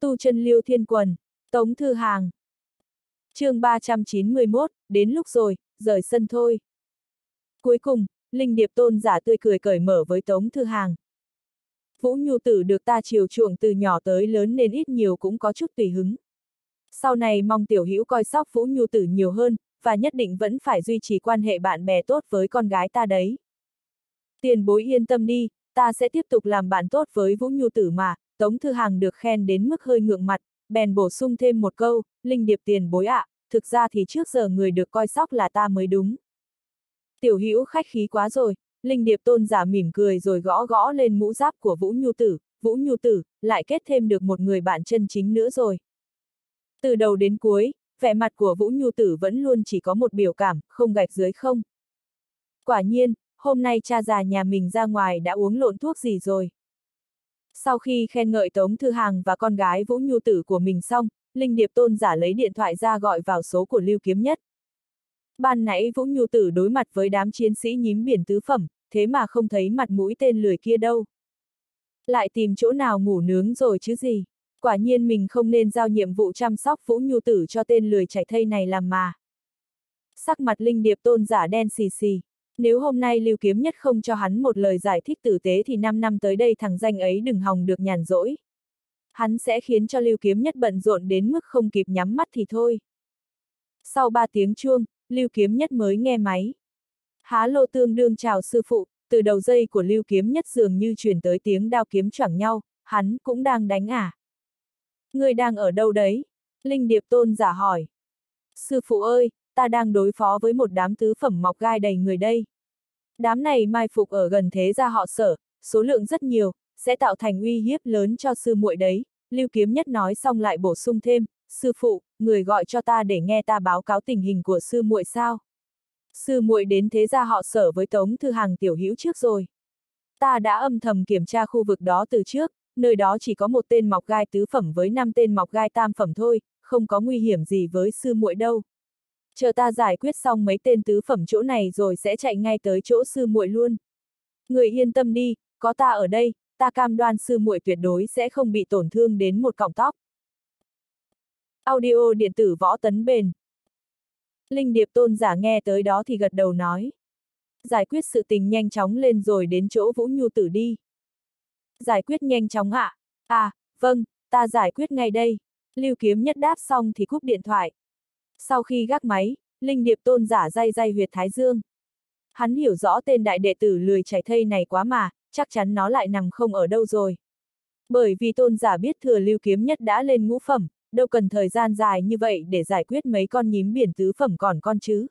Tu chân liêu thiên quần, Tống Thư Hàng. chương 391, đến lúc rồi, rời sân thôi. Cuối cùng, Linh Điệp Tôn giả tươi cười cởi mở với Tống Thư Hàng. Vũ Nhu Tử được ta chiều chuộng từ nhỏ tới lớn nên ít nhiều cũng có chút tùy hứng. Sau này mong tiểu hữu coi sóc Vũ Nhu Tử nhiều hơn, và nhất định vẫn phải duy trì quan hệ bạn bè tốt với con gái ta đấy. Tiền bối yên tâm đi, ta sẽ tiếp tục làm bạn tốt với Vũ Nhu Tử mà, Tống Thư Hàng được khen đến mức hơi ngượng mặt, bèn bổ sung thêm một câu, Linh Điệp tiền bối ạ, à, thực ra thì trước giờ người được coi sóc là ta mới đúng. Tiểu hữu khách khí quá rồi, Linh Điệp tôn giả mỉm cười rồi gõ gõ lên mũ giáp của Vũ Nhu Tử, Vũ Nhu Tử, lại kết thêm được một người bạn chân chính nữa rồi. Từ đầu đến cuối, vẻ mặt của Vũ Nhu Tử vẫn luôn chỉ có một biểu cảm, không gạch dưới không. Quả nhiên, hôm nay cha già nhà mình ra ngoài đã uống lộn thuốc gì rồi. Sau khi khen ngợi Tống Thư Hàng và con gái Vũ Nhu Tử của mình xong, Linh Điệp Tôn giả lấy điện thoại ra gọi vào số của Lưu Kiếm Nhất. Ban nãy Vũ Nhu Tử đối mặt với đám chiến sĩ nhím biển tứ phẩm, thế mà không thấy mặt mũi tên lười kia đâu. Lại tìm chỗ nào ngủ nướng rồi chứ gì. Quả nhiên mình không nên giao nhiệm vụ chăm sóc Vũ Nhu Tử cho tên lười chảy thây này làm mà. Sắc mặt Linh Điệp Tôn giả đen xì xì. Nếu hôm nay Lưu Kiếm Nhất không cho hắn một lời giải thích tử tế thì 5 năm tới đây thằng danh ấy đừng hòng được nhàn rỗi. Hắn sẽ khiến cho Lưu Kiếm Nhất bận rộn đến mức không kịp nhắm mắt thì thôi. Sau 3 tiếng chuông, Lưu Kiếm Nhất mới nghe máy. Há lô tương đương chào sư phụ, từ đầu dây của Lưu Kiếm Nhất dường như truyền tới tiếng đao kiếm choảng nhau, hắn cũng đang đánh à. Người đang ở đâu đấy? Linh Điệp Tôn giả hỏi. Sư phụ ơi, ta đang đối phó với một đám tứ phẩm mọc gai đầy người đây. Đám này mai phục ở gần thế gia họ sở, số lượng rất nhiều, sẽ tạo thành uy hiếp lớn cho sư muội đấy. Lưu Kiếm Nhất nói xong lại bổ sung thêm, sư phụ, người gọi cho ta để nghe ta báo cáo tình hình của sư muội sao? Sư muội đến thế gia họ sở với Tống Thư Hàng tiểu hữu trước rồi. Ta đã âm thầm kiểm tra khu vực đó từ trước, nơi đó chỉ có một tên mọc gai tứ phẩm với năm tên mọc gai tam phẩm thôi, không có nguy hiểm gì với sư muội đâu. Chờ ta giải quyết xong mấy tên tứ phẩm chỗ này rồi sẽ chạy ngay tới chỗ sư muội luôn. Người yên tâm đi, có ta ở đây, ta cam đoan sư muội tuyệt đối sẽ không bị tổn thương đến một cọng tóc. Audio điện tử võ tấn bền. Linh Điệp tôn giả nghe tới đó thì gật đầu nói. Giải quyết sự tình nhanh chóng lên rồi đến chỗ Vũ Nhu tử đi. Giải quyết nhanh chóng ạ. À? à, vâng, ta giải quyết ngay đây. Lưu kiếm nhất đáp xong thì cúp điện thoại. Sau khi gác máy, Linh Điệp tôn giả day day huyệt Thái Dương. Hắn hiểu rõ tên đại đệ tử lười chảy thây này quá mà, chắc chắn nó lại nằm không ở đâu rồi. Bởi vì tôn giả biết thừa lưu kiếm nhất đã lên ngũ phẩm, đâu cần thời gian dài như vậy để giải quyết mấy con nhím biển tứ phẩm còn con chứ.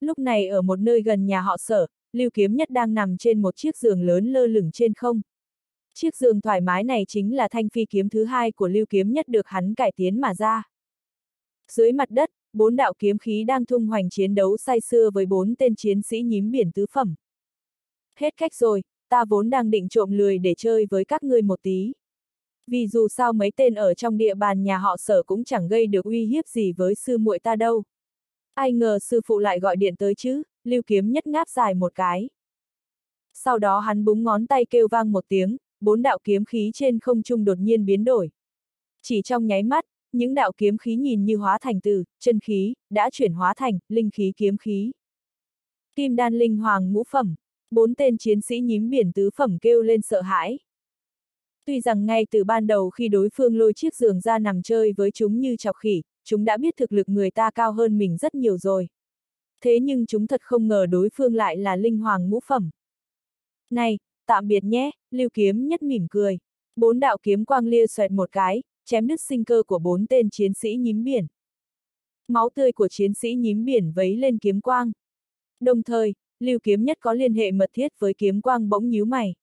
Lúc này ở một nơi gần nhà họ sở, Lưu Kiếm Nhất đang nằm trên một chiếc giường lớn lơ lửng trên không. Chiếc giường thoải mái này chính là thanh phi kiếm thứ hai của Lưu Kiếm Nhất được hắn cải tiến mà ra. Dưới mặt đất, bốn đạo kiếm khí đang thung hoành chiến đấu say sưa với bốn tên chiến sĩ nhím biển tứ phẩm. Hết cách rồi, ta vốn đang định trộm lười để chơi với các ngươi một tí. Vì dù sao mấy tên ở trong địa bàn nhà họ sở cũng chẳng gây được uy hiếp gì với sư muội ta đâu. Ai ngờ sư phụ lại gọi điện tới chứ, lưu kiếm nhất ngáp dài một cái. Sau đó hắn búng ngón tay kêu vang một tiếng, bốn đạo kiếm khí trên không trung đột nhiên biến đổi. Chỉ trong nháy mắt, những đạo kiếm khí nhìn như hóa thành từ, chân khí, đã chuyển hóa thành, linh khí kiếm khí. Kim đan linh hoàng ngũ phẩm, bốn tên chiến sĩ nhím biển tứ phẩm kêu lên sợ hãi. Tuy rằng ngay từ ban đầu khi đối phương lôi chiếc giường ra nằm chơi với chúng như chọc khỉ, chúng đã biết thực lực người ta cao hơn mình rất nhiều rồi. Thế nhưng chúng thật không ngờ đối phương lại là linh hoàng ngũ phẩm. Này, tạm biệt nhé, lưu kiếm nhất mỉm cười. Bốn đạo kiếm quang lia xoẹt một cái, chém đứt sinh cơ của bốn tên chiến sĩ nhím biển. Máu tươi của chiến sĩ nhím biển vấy lên kiếm quang. Đồng thời, lưu kiếm nhất có liên hệ mật thiết với kiếm quang bỗng nhíu mày.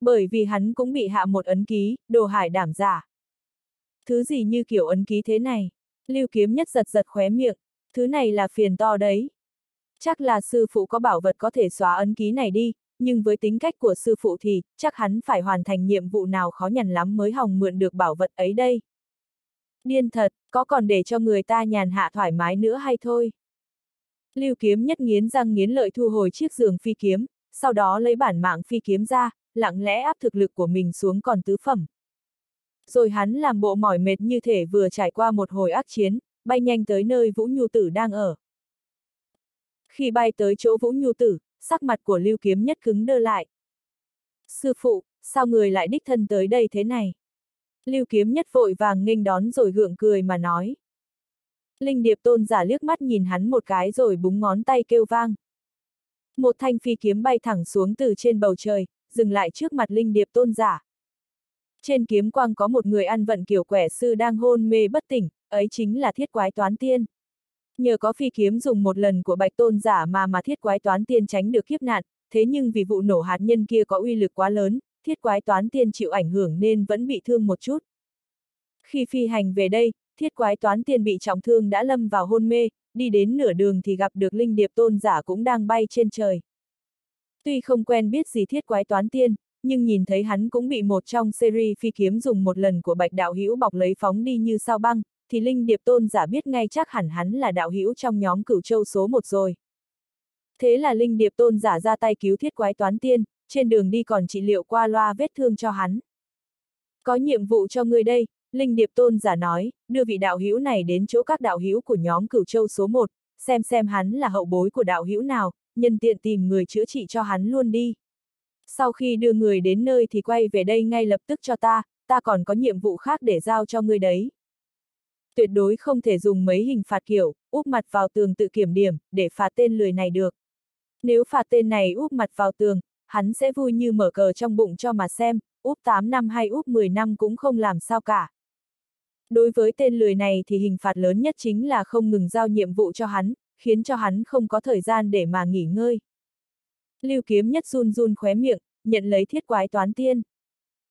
Bởi vì hắn cũng bị hạ một ấn ký, đồ hải đảm giả. Thứ gì như kiểu ấn ký thế này? Lưu kiếm nhất giật giật khóe miệng, thứ này là phiền to đấy. Chắc là sư phụ có bảo vật có thể xóa ấn ký này đi, nhưng với tính cách của sư phụ thì, chắc hắn phải hoàn thành nhiệm vụ nào khó nhằn lắm mới hòng mượn được bảo vật ấy đây. Điên thật, có còn để cho người ta nhàn hạ thoải mái nữa hay thôi? Lưu kiếm nhất nghiến răng nghiến lợi thu hồi chiếc giường phi kiếm, sau đó lấy bản mạng phi kiếm ra, lặng lẽ áp thực lực của mình xuống còn tứ phẩm. Rồi hắn làm bộ mỏi mệt như thể vừa trải qua một hồi ác chiến, bay nhanh tới nơi Vũ Nhu Tử đang ở. Khi bay tới chỗ Vũ Nhu Tử, sắc mặt của Lưu Kiếm Nhất cứng đơ lại. Sư phụ, sao người lại đích thân tới đây thế này? Lưu Kiếm Nhất vội vàng nghênh đón rồi gượng cười mà nói. Linh Điệp Tôn giả liếc mắt nhìn hắn một cái rồi búng ngón tay kêu vang. Một thanh phi kiếm bay thẳng xuống từ trên bầu trời, dừng lại trước mặt Linh Điệp Tôn giả. Trên kiếm quang có một người ăn vận kiểu quẻ sư đang hôn mê bất tỉnh, ấy chính là thiết quái toán tiên. Nhờ có phi kiếm dùng một lần của bạch tôn giả mà mà thiết quái toán tiên tránh được kiếp nạn, thế nhưng vì vụ nổ hạt nhân kia có uy lực quá lớn, thiết quái toán tiên chịu ảnh hưởng nên vẫn bị thương một chút. Khi phi hành về đây, thiết quái toán tiên bị trọng thương đã lâm vào hôn mê, đi đến nửa đường thì gặp được linh điệp tôn giả cũng đang bay trên trời. Tuy không quen biết gì thiết quái toán tiên, nhưng nhìn thấy hắn cũng bị một trong series phi kiếm dùng một lần của bạch đạo hữu bọc lấy phóng đi như sao băng, thì linh điệp tôn giả biết ngay chắc hẳn hắn là đạo hữu trong nhóm cửu châu số một rồi. Thế là linh điệp tôn giả ra tay cứu thiết quái toán tiên, trên đường đi còn trị liệu qua loa vết thương cho hắn. Có nhiệm vụ cho ngươi đây, Linh Điệp Tôn giả nói, đưa vị đạo hữu này đến chỗ các đạo hữu của nhóm cửu châu số 1, xem xem hắn là hậu bối của đạo hữu nào, nhân tiện tìm người chữa trị cho hắn luôn đi. Sau khi đưa người đến nơi thì quay về đây ngay lập tức cho ta, ta còn có nhiệm vụ khác để giao cho ngươi đấy. Tuyệt đối không thể dùng mấy hình phạt kiểu, úp mặt vào tường tự kiểm điểm, để phạt tên lười này được. Nếu phạt tên này úp mặt vào tường, hắn sẽ vui như mở cờ trong bụng cho mà xem, úp 8 năm hay úp 10 năm cũng không làm sao cả. Đối với tên lười này thì hình phạt lớn nhất chính là không ngừng giao nhiệm vụ cho hắn, khiến cho hắn không có thời gian để mà nghỉ ngơi. Lưu kiếm nhất run run khóe miệng, nhận lấy thiết quái toán tiên.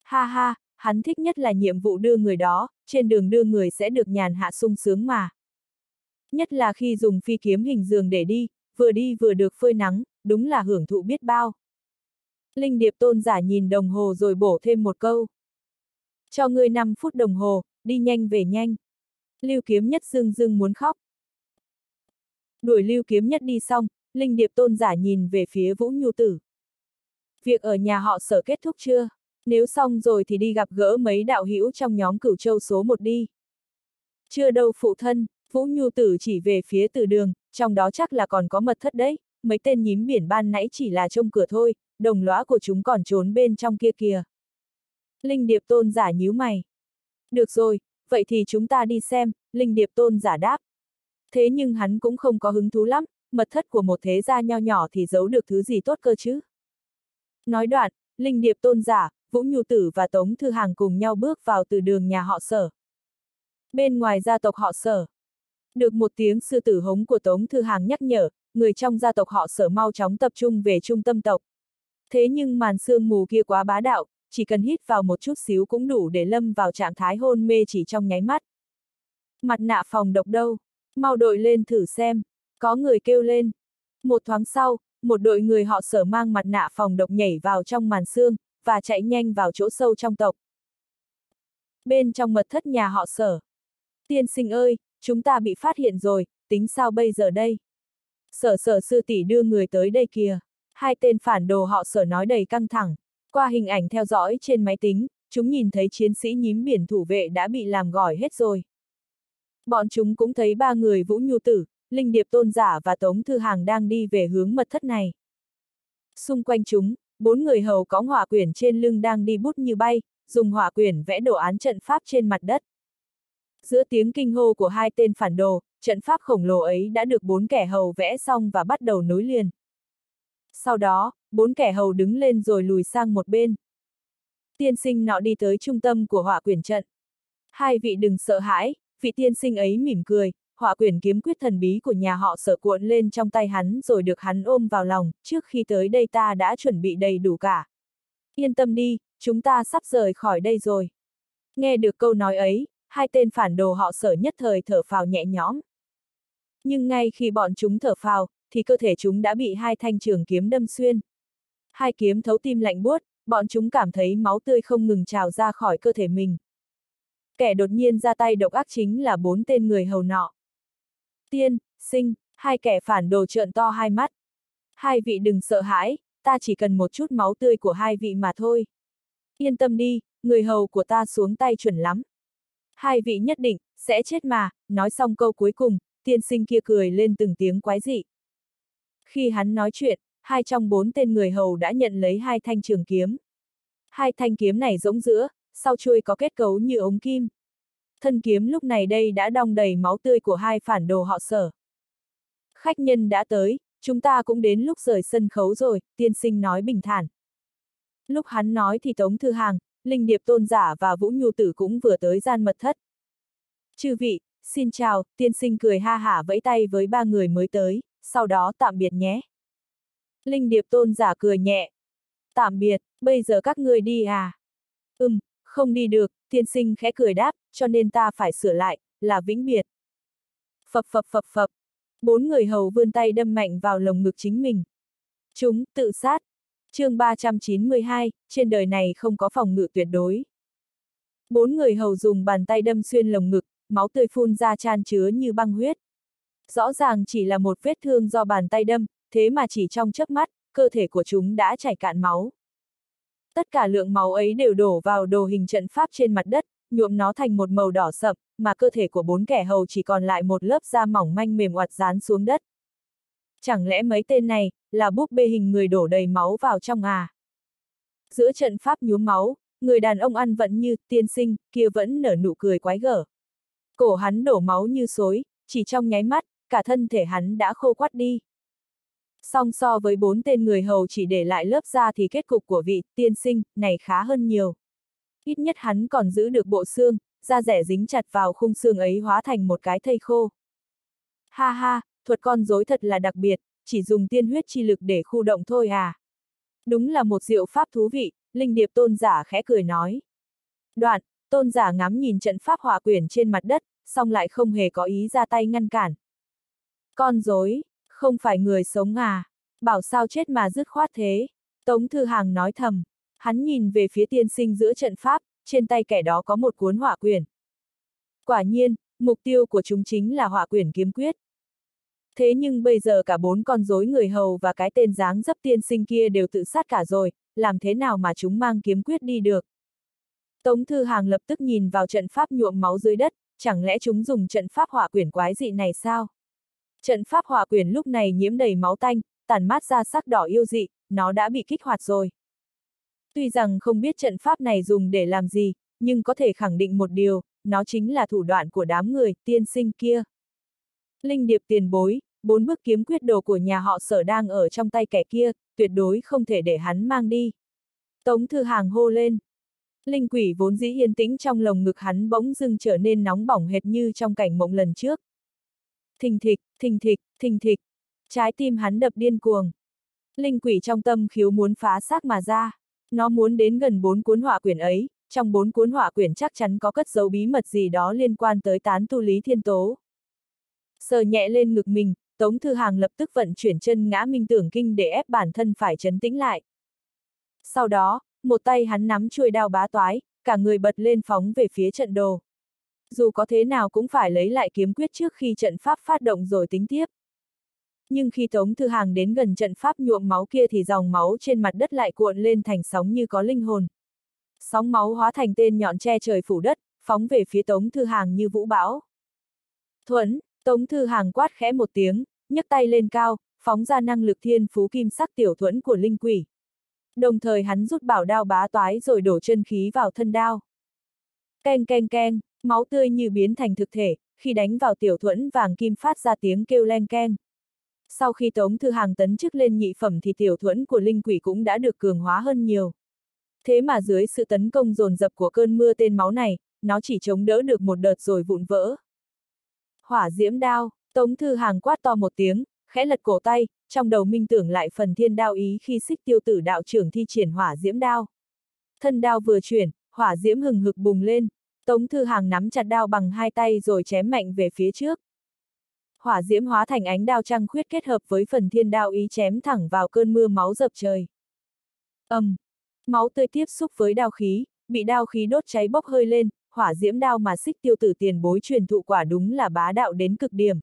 Ha ha, hắn thích nhất là nhiệm vụ đưa người đó, trên đường đưa người sẽ được nhàn hạ sung sướng mà. Nhất là khi dùng phi kiếm hình giường để đi, vừa đi vừa được phơi nắng, đúng là hưởng thụ biết bao. Linh Điệp tôn giả nhìn đồng hồ rồi bổ thêm một câu. Cho ngươi 5 phút đồng hồ, đi nhanh về nhanh. Lưu kiếm nhất dưng dưng muốn khóc. Đuổi lưu kiếm nhất đi xong, Linh Điệp tôn giả nhìn về phía Vũ Nhu Tử. Việc ở nhà họ sở kết thúc chưa? Nếu xong rồi thì đi gặp gỡ mấy đạo hữu trong nhóm cửu châu số một đi. Chưa đâu phụ thân, Vũ Nhu Tử chỉ về phía từ đường, trong đó chắc là còn có mật thất đấy, mấy tên nhím biển ban nãy chỉ là trông cửa thôi, đồng lõa của chúng còn trốn bên trong kia kìa. Linh Điệp tôn giả nhíu mày. Được rồi, vậy thì chúng ta đi xem, Linh Điệp tôn giả đáp. Thế nhưng hắn cũng không có hứng thú lắm, mật thất của một thế gia nho nhỏ thì giấu được thứ gì tốt cơ chứ. Nói đoạn, Linh Điệp tôn giả, Vũ Nhu Tử và Tống Thư Hàng cùng nhau bước vào từ đường nhà họ sở. Bên ngoài gia tộc họ sở. Được một tiếng sư tử hống của Tống Thư Hàng nhắc nhở, người trong gia tộc họ sở mau chóng tập trung về trung tâm tộc. Thế nhưng màn sương mù kia quá bá đạo, chỉ cần hít vào một chút xíu cũng đủ để lâm vào trạng thái hôn mê chỉ trong nháy mắt. Mặt nạ phòng độc đâu? Mau đội lên thử xem. Có người kêu lên. Một thoáng sau, một đội người họ sở mang mặt nạ phòng độc nhảy vào trong màn xương, và chạy nhanh vào chỗ sâu trong tộc. Bên trong mật thất nhà họ sở. Tiên sinh ơi, chúng ta bị phát hiện rồi, tính sao bây giờ đây? Sở sở sư tỷ đưa người tới đây kìa. Hai tên phản đồ họ sở nói đầy căng thẳng. Qua hình ảnh theo dõi trên máy tính, chúng nhìn thấy chiến sĩ nhím biển thủ vệ đã bị làm gỏi hết rồi. Bọn chúng cũng thấy ba người Vũ Nhu Tử, Linh Điệp Tôn Giả và Tống Thư Hàng đang đi về hướng mật thất này. Xung quanh chúng, bốn người hầu có hỏa quyển trên lưng đang đi bút như bay, dùng hỏa quyển vẽ đồ án trận pháp trên mặt đất. Giữa tiếng kinh hô của hai tên phản đồ, trận pháp khổng lồ ấy đã được bốn kẻ hầu vẽ xong và bắt đầu nối liền. Sau đó, bốn kẻ hầu đứng lên rồi lùi sang một bên. Tiên sinh nọ đi tới trung tâm của hỏa quyển trận. Hai vị đừng sợ hãi, vị tiên sinh ấy mỉm cười, Họa quyển kiếm quyết thần bí của nhà họ sở cuộn lên trong tay hắn rồi được hắn ôm vào lòng, trước khi tới đây ta đã chuẩn bị đầy đủ cả. Yên tâm đi, chúng ta sắp rời khỏi đây rồi. Nghe được câu nói ấy, hai tên phản đồ họ sở nhất thời thở phào nhẹ nhõm. Nhưng ngay khi bọn chúng thở phào, thì cơ thể chúng đã bị hai thanh trường kiếm đâm xuyên. Hai kiếm thấu tim lạnh buốt, bọn chúng cảm thấy máu tươi không ngừng trào ra khỏi cơ thể mình. Kẻ đột nhiên ra tay độc ác chính là bốn tên người hầu nọ. Tiên, sinh, hai kẻ phản đồ trợn to hai mắt. Hai vị đừng sợ hãi, ta chỉ cần một chút máu tươi của hai vị mà thôi. Yên tâm đi, người hầu của ta xuống tay chuẩn lắm. Hai vị nhất định, sẽ chết mà, nói xong câu cuối cùng, tiên sinh kia cười lên từng tiếng quái dị. Khi hắn nói chuyện, hai trong bốn tên người hầu đã nhận lấy hai thanh trường kiếm. Hai thanh kiếm này rỗng giữa, sau chuôi có kết cấu như ống kim. Thân kiếm lúc này đây đã đong đầy máu tươi của hai phản đồ họ sở. Khách nhân đã tới, chúng ta cũng đến lúc rời sân khấu rồi, tiên sinh nói bình thản. Lúc hắn nói thì Tống Thư Hàng, Linh Điệp Tôn Giả và Vũ Nhu Tử cũng vừa tới gian mật thất. Chư vị, xin chào, tiên sinh cười ha hả vẫy tay với ba người mới tới, sau đó tạm biệt nhé. Linh Điệp Tôn Giả cười nhẹ. Tạm biệt, bây giờ các người đi à? Ừm, không đi được, tiên sinh khẽ cười đáp, cho nên ta phải sửa lại, là vĩnh biệt. Phập phập phập phập, bốn người hầu vươn tay đâm mạnh vào lồng ngực chính mình. Chúng, tự sát. chương 392, trên đời này không có phòng ngự tuyệt đối. Bốn người hầu dùng bàn tay đâm xuyên lồng ngực, máu tươi phun ra tràn chứa như băng huyết. Rõ ràng chỉ là một vết thương do bàn tay đâm, thế mà chỉ trong chớp mắt, cơ thể của chúng đã chảy cạn máu. Tất cả lượng máu ấy đều đổ vào đồ hình trận pháp trên mặt đất, nhuộm nó thành một màu đỏ sậm, mà cơ thể của bốn kẻ hầu chỉ còn lại một lớp da mỏng manh mềm oặt dán xuống đất. Chẳng lẽ mấy tên này, là búp bê hình người đổ đầy máu vào trong à? Giữa trận pháp nhuốm máu, người đàn ông ăn vẫn như tiên sinh, kia vẫn nở nụ cười quái gở. Cổ hắn đổ máu như xối, chỉ trong nháy mắt, cả thân thể hắn đã khô quắt đi. Song so với bốn tên người hầu chỉ để lại lớp da thì kết cục của vị tiên sinh này khá hơn nhiều. Ít nhất hắn còn giữ được bộ xương, da rẻ dính chặt vào khung xương ấy hóa thành một cái thây khô. Ha ha, thuật con rối thật là đặc biệt, chỉ dùng tiên huyết chi lực để khu động thôi à. Đúng là một diệu pháp thú vị, Linh Điệp tôn giả khẽ cười nói. Đoạn, tôn giả ngắm nhìn trận pháp hỏa quyển trên mặt đất, song lại không hề có ý ra tay ngăn cản. Con rối, không phải người sống à, bảo sao chết mà dứt khoát thế. Tống Thư Hàng nói thầm, hắn nhìn về phía tiên sinh giữa trận pháp, trên tay kẻ đó có một cuốn hỏa quyển. Quả nhiên, mục tiêu của chúng chính là hỏa quyển kiếm quyết. Thế nhưng bây giờ cả bốn con rối người hầu và cái tên dáng dấp tiên sinh kia đều tự sát cả rồi, làm thế nào mà chúng mang kiếm quyết đi được? Tống Thư Hàng lập tức nhìn vào trận pháp nhuộm máu dưới đất, chẳng lẽ chúng dùng trận pháp hỏa quyển quái dị này sao? Trận pháp hỏa quyển lúc này nhiễm đầy máu tanh, tàn mát ra sắc đỏ yêu dị, nó đã bị kích hoạt rồi. Tuy rằng không biết trận pháp này dùng để làm gì, nhưng có thể khẳng định một điều, nó chính là thủ đoạn của đám người, tiên sinh kia. Linh điệp tiền bối, bốn bước kiếm quyết đồ của nhà họ sở đang ở trong tay kẻ kia, tuyệt đối không thể để hắn mang đi. Tống thư hàng hô lên. Linh quỷ vốn dĩ yên tĩnh trong lồng ngực hắn bỗng dưng trở nên nóng bỏng hệt như trong cảnh mộng lần trước. Thình thịch, thình thịch, thình thịch. Trái tim hắn đập điên cuồng. Linh quỷ trong tâm khiếu muốn phá xác mà ra. Nó muốn đến gần bốn cuốn họa quyển ấy, trong bốn cuốn họa quyển chắc chắn có cất dấu bí mật gì đó liên quan tới tán tu lý thiên tố. Sờ nhẹ lên ngực mình, Tống Thư Hàng lập tức vận chuyển chân ngã minh tưởng kinh để ép bản thân phải chấn tĩnh lại. Sau đó, một tay hắn nắm chuôi đao bá toái, cả người bật lên phóng về phía trận đồ. Dù có thế nào cũng phải lấy lại kiếm quyết trước khi trận pháp phát động rồi tính tiếp. Nhưng khi Tống Thư Hàng đến gần trận pháp nhuộm máu kia thì dòng máu trên mặt đất lại cuộn lên thành sóng như có linh hồn. Sóng máu hóa thành tên nhọn che trời phủ đất, phóng về phía Tống Thư Hàng như vũ bão. Thuấn, Tống Thư Hàng quát khẽ một tiếng, nhấc tay lên cao, phóng ra năng lực thiên phú kim sắc tiểu thuẫn của linh quỷ. Đồng thời hắn rút bảo đao bá toái rồi đổ chân khí vào thân đao. Keng keng keng, máu tươi như biến thành thực thể, khi đánh vào tiểu thuẫn vàng kim phát ra tiếng kêu len keng. Sau khi Tống Thư Hàng tấn chức lên nhị phẩm thì tiểu thuẫn của linh quỷ cũng đã được cường hóa hơn nhiều. Thế mà dưới sự tấn công dồn dập của cơn mưa tên máu này, nó chỉ chống đỡ được một đợt rồi vụn vỡ. Hỏa diễm đao, Tống Thư Hàng quát to một tiếng, khẽ lật cổ tay, trong đầu minh tưởng lại phần thiên đao ý khi xích tiêu tử đạo trưởng thi triển hỏa diễm đao. Thân đao vừa chuyển, hỏa diễm hừng hực bùng lên, Tống Thư Hàng nắm chặt đao bằng hai tay rồi chém mạnh về phía trước. Hỏa diễm hóa thành ánh đao trăng khuyết kết hợp với phần thiên đao ý chém thẳng vào cơn mưa máu dập trời. ầm, um, máu tươi tiếp xúc với đao khí, bị đao khí đốt cháy bốc hơi lên, hỏa diễm đao mà xích tiêu tử tiền bối truyền thụ quả đúng là bá đạo đến cực điểm.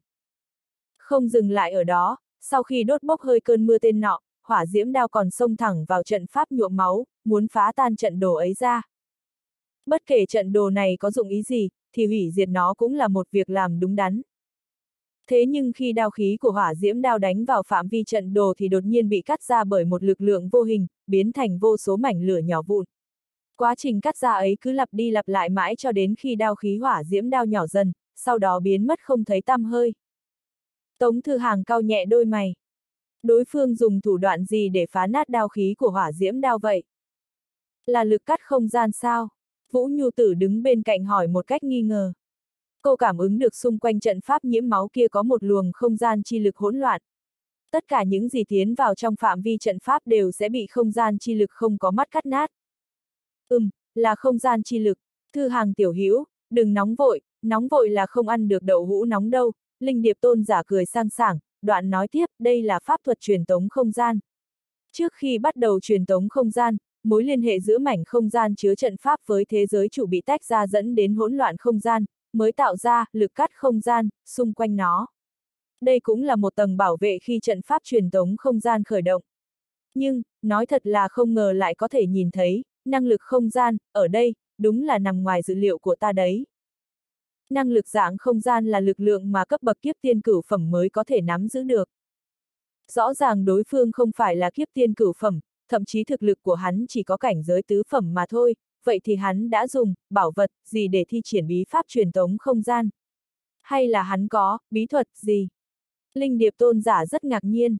Không dừng lại ở đó, sau khi đốt bốc hơi cơn mưa tên nọ, hỏa diễm đao còn xông thẳng vào trận pháp nhuộm máu, muốn phá tan trận đồ ấy ra. Bất kể trận đồ này có dụng ý gì, thì hủy diệt nó cũng là một việc làm đúng đắn. Thế nhưng khi đao khí của hỏa diễm đao đánh vào phạm vi trận đồ thì đột nhiên bị cắt ra bởi một lực lượng vô hình, biến thành vô số mảnh lửa nhỏ vụn. Quá trình cắt ra ấy cứ lặp đi lặp lại mãi cho đến khi đao khí hỏa diễm đao nhỏ dần, sau đó biến mất không thấy tăm hơi. Tống Thư Hàng cao nhẹ đôi mày. Đối phương dùng thủ đoạn gì để phá nát đao khí của hỏa diễm đao vậy? Là lực cắt không gian sao? Vũ Nhu Tử đứng bên cạnh hỏi một cách nghi ngờ. Cô cảm ứng được xung quanh trận pháp nhiễm máu kia có một luồng không gian chi lực hỗn loạn. Tất cả những gì tiến vào trong phạm vi trận pháp đều sẽ bị không gian chi lực không có mắt cắt nát. Ừm, là không gian chi lực. Thư hàng tiểu hữu đừng nóng vội, nóng vội là không ăn được đậu hũ nóng đâu. Linh Điệp Tôn giả cười sang sảng, đoạn nói tiếp, đây là pháp thuật truyền tống không gian. Trước khi bắt đầu truyền tống không gian, mối liên hệ giữa mảnh không gian chứa trận pháp với thế giới chủ bị tách ra dẫn đến hỗn loạn không gian, mới tạo ra lực cắt không gian, xung quanh nó. Đây cũng là một tầng bảo vệ khi trận pháp truyền tống không gian khởi động. Nhưng, nói thật là không ngờ lại có thể nhìn thấy, năng lực không gian, ở đây, đúng là nằm ngoài dự liệu của ta đấy. Năng lực dạng không gian là lực lượng mà cấp bậc kiếp tiên cửu phẩm mới có thể nắm giữ được. Rõ ràng đối phương không phải là kiếp tiên cửu phẩm, thậm chí thực lực của hắn chỉ có cảnh giới tứ phẩm mà thôi, vậy thì hắn đã dùng, bảo vật, gì để thi triển bí pháp truyền tống không gian? Hay là hắn có, bí thuật, gì? Linh điệp tôn giả rất ngạc nhiên.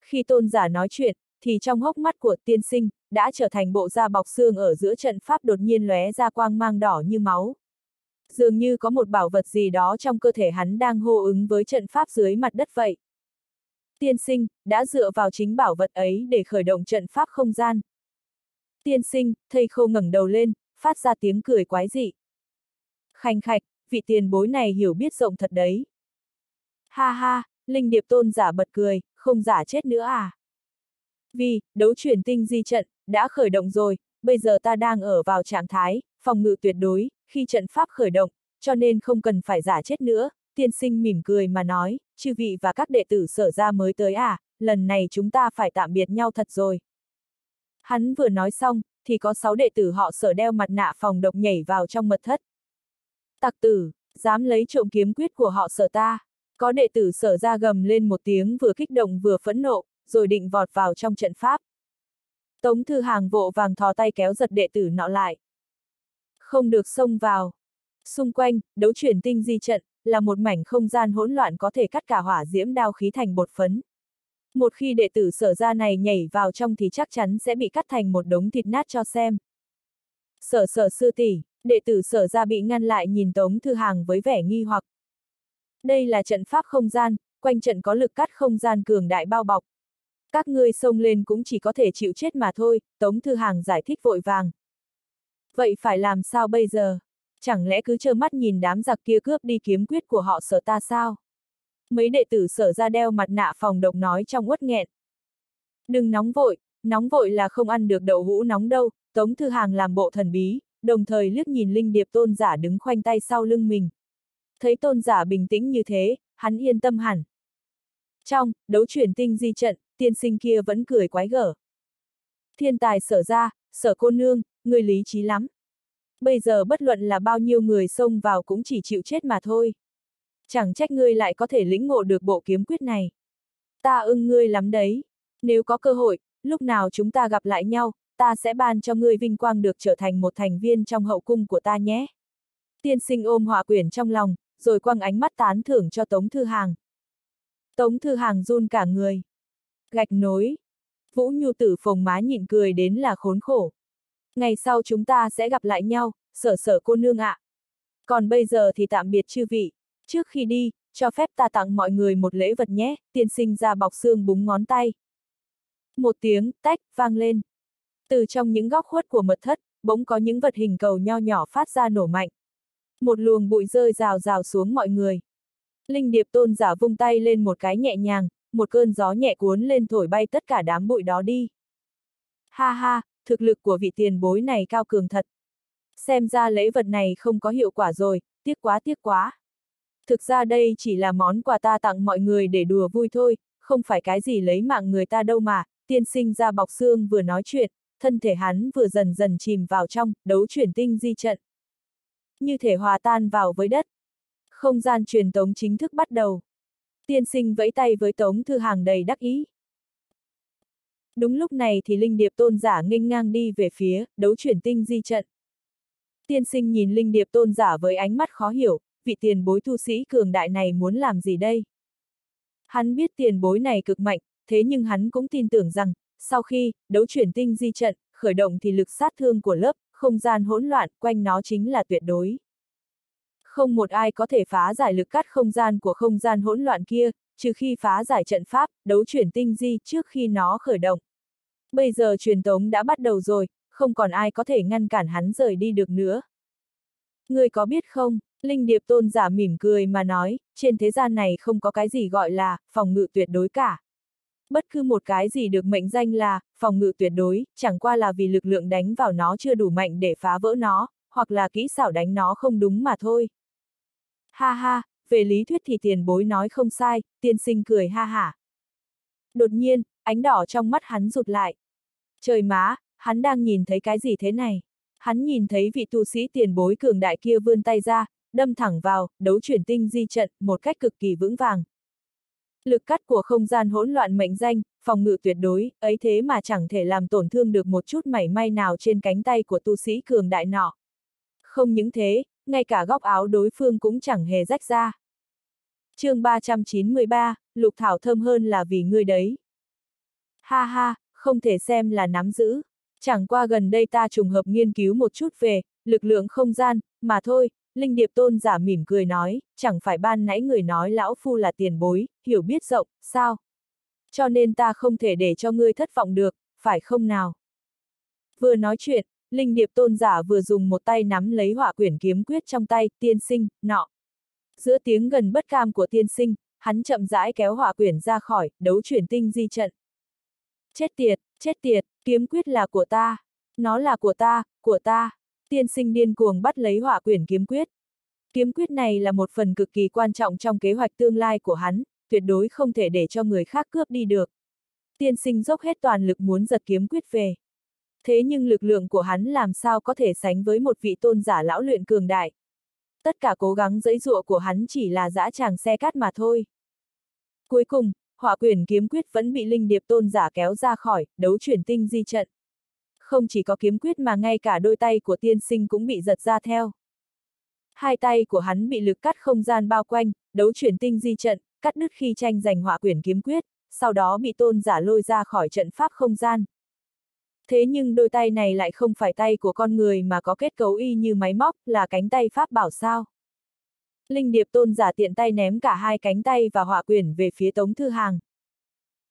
Khi tôn giả nói chuyện, thì trong hốc mắt của tiên sinh, đã trở thành bộ da bọc xương ở giữa trận pháp đột nhiên lóe ra quang mang đỏ như máu. Dường như có một bảo vật gì đó trong cơ thể hắn đang hô ứng với trận pháp dưới mặt đất vậy. Tiên sinh, đã dựa vào chính bảo vật ấy để khởi động trận pháp không gian. Tiên sinh, thầy khô ngẩng đầu lên, phát ra tiếng cười quái dị. Khanh khạch, vị tiền bối này hiểu biết rộng thật đấy. Ha ha, Linh Điệp Tôn giả bật cười, không giả chết nữa à. Vì, đấu chuyển tinh di trận, đã khởi động rồi, bây giờ ta đang ở vào trạng thái, phòng ngự tuyệt đối, khi trận pháp khởi động, cho nên không cần phải giả chết nữa, tiên sinh mỉm cười mà nói, chư vị và các đệ tử sở ra mới tới à, lần này chúng ta phải tạm biệt nhau thật rồi. Hắn vừa nói xong, thì có sáu đệ tử họ sở đeo mặt nạ phòng độc nhảy vào trong mật thất. Tặc tử, dám lấy trộm kiếm quyết của họ sở ta. Có đệ tử sở ra gầm lên một tiếng vừa kích động vừa phẫn nộ, rồi định vọt vào trong trận pháp. Tống thư hàng vộ vàng thò tay kéo giật đệ tử nọ lại. Không được xông vào. Xung quanh, đấu chuyển tinh di trận, là một mảnh không gian hỗn loạn có thể cắt cả hỏa diễm đao khí thành bột phấn. Một khi đệ tử sở ra này nhảy vào trong thì chắc chắn sẽ bị cắt thành một đống thịt nát cho xem. Sở sở sư tỷ, đệ tử sở ra bị ngăn lại nhìn Tống Thư Hàng với vẻ nghi hoặc. Đây là trận pháp không gian, quanh trận có lực cắt không gian cường đại bao bọc. Các ngươi xông lên cũng chỉ có thể chịu chết mà thôi, Tống Thư Hàng giải thích vội vàng. Vậy phải làm sao bây giờ? Chẳng lẽ cứ trơ mắt nhìn đám giặc kia cướp đi kiếm quyết của họ sở ta sao? Mấy đệ tử sở ra đeo mặt nạ phòng độc nói trong uất nghẹn. Đừng nóng vội, nóng vội là không ăn được đậu hũ nóng đâu, Tống Thư Hàng làm bộ thần bí, đồng thời liếc nhìn Linh Điệp tôn giả đứng khoanh tay sau lưng mình. Thấy tôn giả bình tĩnh như thế, hắn yên tâm hẳn. Trong, đấu chuyển tinh di trận, tiên sinh kia vẫn cười quái gở. Thiên tài sở ra, sở cô nương, người lý trí lắm. Bây giờ bất luận là bao nhiêu người xông vào cũng chỉ chịu chết mà thôi. Chẳng trách ngươi lại có thể lĩnh ngộ được bộ kiếm quyết này. Ta ưng ngươi lắm đấy. Nếu có cơ hội, lúc nào chúng ta gặp lại nhau, ta sẽ ban cho ngươi vinh quang được trở thành một thành viên trong hậu cung của ta nhé. Tiên sinh ôm họa quyển trong lòng, rồi quăng ánh mắt tán thưởng cho Tống Thư Hàng. Tống Thư Hàng run cả người. Gạch nối. Vũ Nhu tử phồng má nhịn cười đến là khốn khổ. Ngày sau chúng ta sẽ gặp lại nhau, sở sở cô nương ạ. À. Còn bây giờ thì tạm biệt chư vị. Trước khi đi, cho phép ta tặng mọi người một lễ vật nhé, tiên sinh ra bọc xương búng ngón tay. Một tiếng, tách, vang lên. Từ trong những góc khuất của mật thất, bỗng có những vật hình cầu nho nhỏ phát ra nổ mạnh. Một luồng bụi rơi rào rào xuống mọi người. Linh điệp tôn giả vung tay lên một cái nhẹ nhàng, một cơn gió nhẹ cuốn lên thổi bay tất cả đám bụi đó đi. Ha ha, thực lực của vị tiền bối này cao cường thật. Xem ra lễ vật này không có hiệu quả rồi, tiếc quá tiếc quá. Thực ra đây chỉ là món quà ta tặng mọi người để đùa vui thôi, không phải cái gì lấy mạng người ta đâu mà, tiên sinh ra bọc xương vừa nói chuyện, thân thể hắn vừa dần dần chìm vào trong, đấu chuyển tinh di trận. Như thể hòa tan vào với đất. Không gian truyền tống chính thức bắt đầu. Tiên sinh vẫy tay với Tống Thư Hàng đầy đắc ý. Đúng lúc này thì Linh Điệp tôn giả nghênh ngang đi về phía, đấu chuyển tinh di trận. Tiên sinh nhìn Linh Điệp tôn giả với ánh mắt khó hiểu, vị tiền bối tu sĩ cường đại này muốn làm gì đây? Hắn biết tiền bối này cực mạnh, thế nhưng hắn cũng tin tưởng rằng, sau khi đấu chuyển tinh di trận, khởi động thì lực sát thương của lớp, không gian hỗn loạn, quanh nó chính là tuyệt đối. Không một ai có thể phá giải lực cắt không gian của không gian hỗn loạn kia, trừ khi phá giải trận pháp, đấu chuyển tinh di trước khi nó khởi động. Bây giờ truyền tống đã bắt đầu rồi, không còn ai có thể ngăn cản hắn rời đi được nữa. Ngươi có biết không, Linh Điệp Tôn giả mỉm cười mà nói, trên thế gian này không có cái gì gọi là, phòng ngự tuyệt đối cả. Bất cứ một cái gì được mệnh danh là, phòng ngự tuyệt đối, chẳng qua là vì lực lượng đánh vào nó chưa đủ mạnh để phá vỡ nó, hoặc là kỹ xảo đánh nó không đúng mà thôi. Ha ha, về lý thuyết thì tiền bối nói không sai, tiên sinh cười ha hả. Đột nhiên, ánh đỏ trong mắt hắn rụt lại. Trời má, hắn đang nhìn thấy cái gì thế này? Hắn nhìn thấy vị tu sĩ tiền bối cường đại kia vươn tay ra, đâm thẳng vào, đấu chuyển tinh di trận, một cách cực kỳ vững vàng. Lực cắt của không gian hỗn loạn mệnh danh, phòng ngự tuyệt đối, ấy thế mà chẳng thể làm tổn thương được một chút mảy may nào trên cánh tay của tu sĩ cường đại nọ. Không những thế, ngay cả góc áo đối phương cũng chẳng hề rách ra. chương 393, lục thảo thơm hơn là vì ngươi đấy. Ha ha, không thể xem là nắm giữ. Chẳng qua gần đây ta trùng hợp nghiên cứu một chút về, lực lượng không gian, mà thôi, Linh Điệp Tôn giả mỉm cười nói, chẳng phải ban nãy người nói lão phu là tiền bối, hiểu biết rộng, sao? Cho nên ta không thể để cho ngươi thất vọng được, phải không nào? Vừa nói chuyện, Linh Điệp Tôn giả vừa dùng một tay nắm lấy họa quyển kiếm quyết trong tay, tiên sinh, nọ. Giữa tiếng gần bất cam của tiên sinh, hắn chậm rãi kéo họa quyển ra khỏi, đấu chuyển tinh di trận. Chết tiệt, chết tiệt, kiếm quyết là của ta. Nó là của ta, của ta. Tiên sinh điên cuồng bắt lấy hỏa quyển kiếm quyết. Kiếm quyết này là một phần cực kỳ quan trọng trong kế hoạch tương lai của hắn, tuyệt đối không thể để cho người khác cướp đi được. Tiên sinh dốc hết toàn lực muốn giật kiếm quyết về. Thế nhưng lực lượng của hắn làm sao có thể sánh với một vị tôn giả lão luyện cường đại. Tất cả cố gắng dẫy dụa của hắn chỉ là dã tràng xe cát mà thôi. Cuối cùng, hỏa quyền kiếm quyết vẫn bị linh điệp tôn giả kéo ra khỏi, đấu chuyển tinh di trận. Không chỉ có kiếm quyết mà ngay cả đôi tay của tiên sinh cũng bị giật ra theo. Hai tay của hắn bị lực cắt không gian bao quanh, đấu chuyển tinh di trận, cắt đứt khi tranh giành hỏa quyền kiếm quyết, sau đó bị tôn giả lôi ra khỏi trận pháp không gian. Thế nhưng đôi tay này lại không phải tay của con người mà có kết cấu y như máy móc, là cánh tay pháp bảo sao. Linh Điệp tôn giả tiện tay ném cả hai cánh tay và họa quyển về phía Tống Thư Hàng.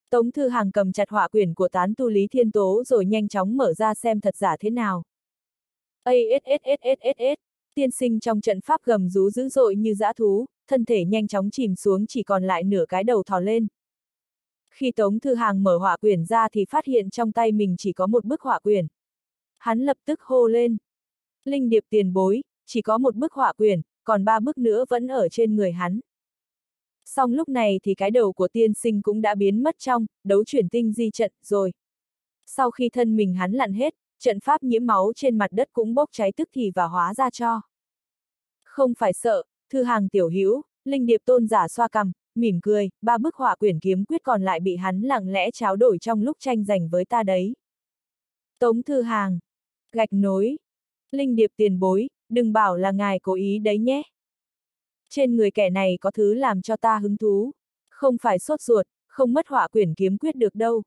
Tống Thư Hàng cầm chặt họa quyển của tán tu Lý Thiên Tố rồi nhanh chóng mở ra xem thật giả thế nào. ASSSSSS, tiên sinh trong trận pháp gầm rú dữ dội như dã thú, thân thể nhanh chóng chìm xuống chỉ còn lại nửa cái đầu thò lên. Khi Tống Thư Hàng mở họa quyển ra thì phát hiện trong tay mình chỉ có một bức họa quyển. Hắn lập tức hô lên. Linh điệp tiền bối, chỉ có một bức họa quyển, còn ba bức nữa vẫn ở trên người hắn. Xong lúc này thì cái đầu của tiên sinh cũng đã biến mất trong, đấu chuyển tinh di trận, rồi. Sau khi thân mình hắn lặn hết, trận pháp nhiễm máu trên mặt đất cũng bốc cháy tức thì và hóa ra cho. Không phải sợ, thư hàng tiểu hữu linh điệp tôn giả xoa cằm, mỉm cười, ba bức họa quyển kiếm quyết còn lại bị hắn lặng lẽ tráo đổi trong lúc tranh giành với ta đấy. Tống thư hàng, gạch nối, linh điệp tiền bối, đừng bảo là ngài cố ý đấy nhé. Trên người kẻ này có thứ làm cho ta hứng thú, không phải sốt ruột, không mất họa quyển kiếm quyết được đâu.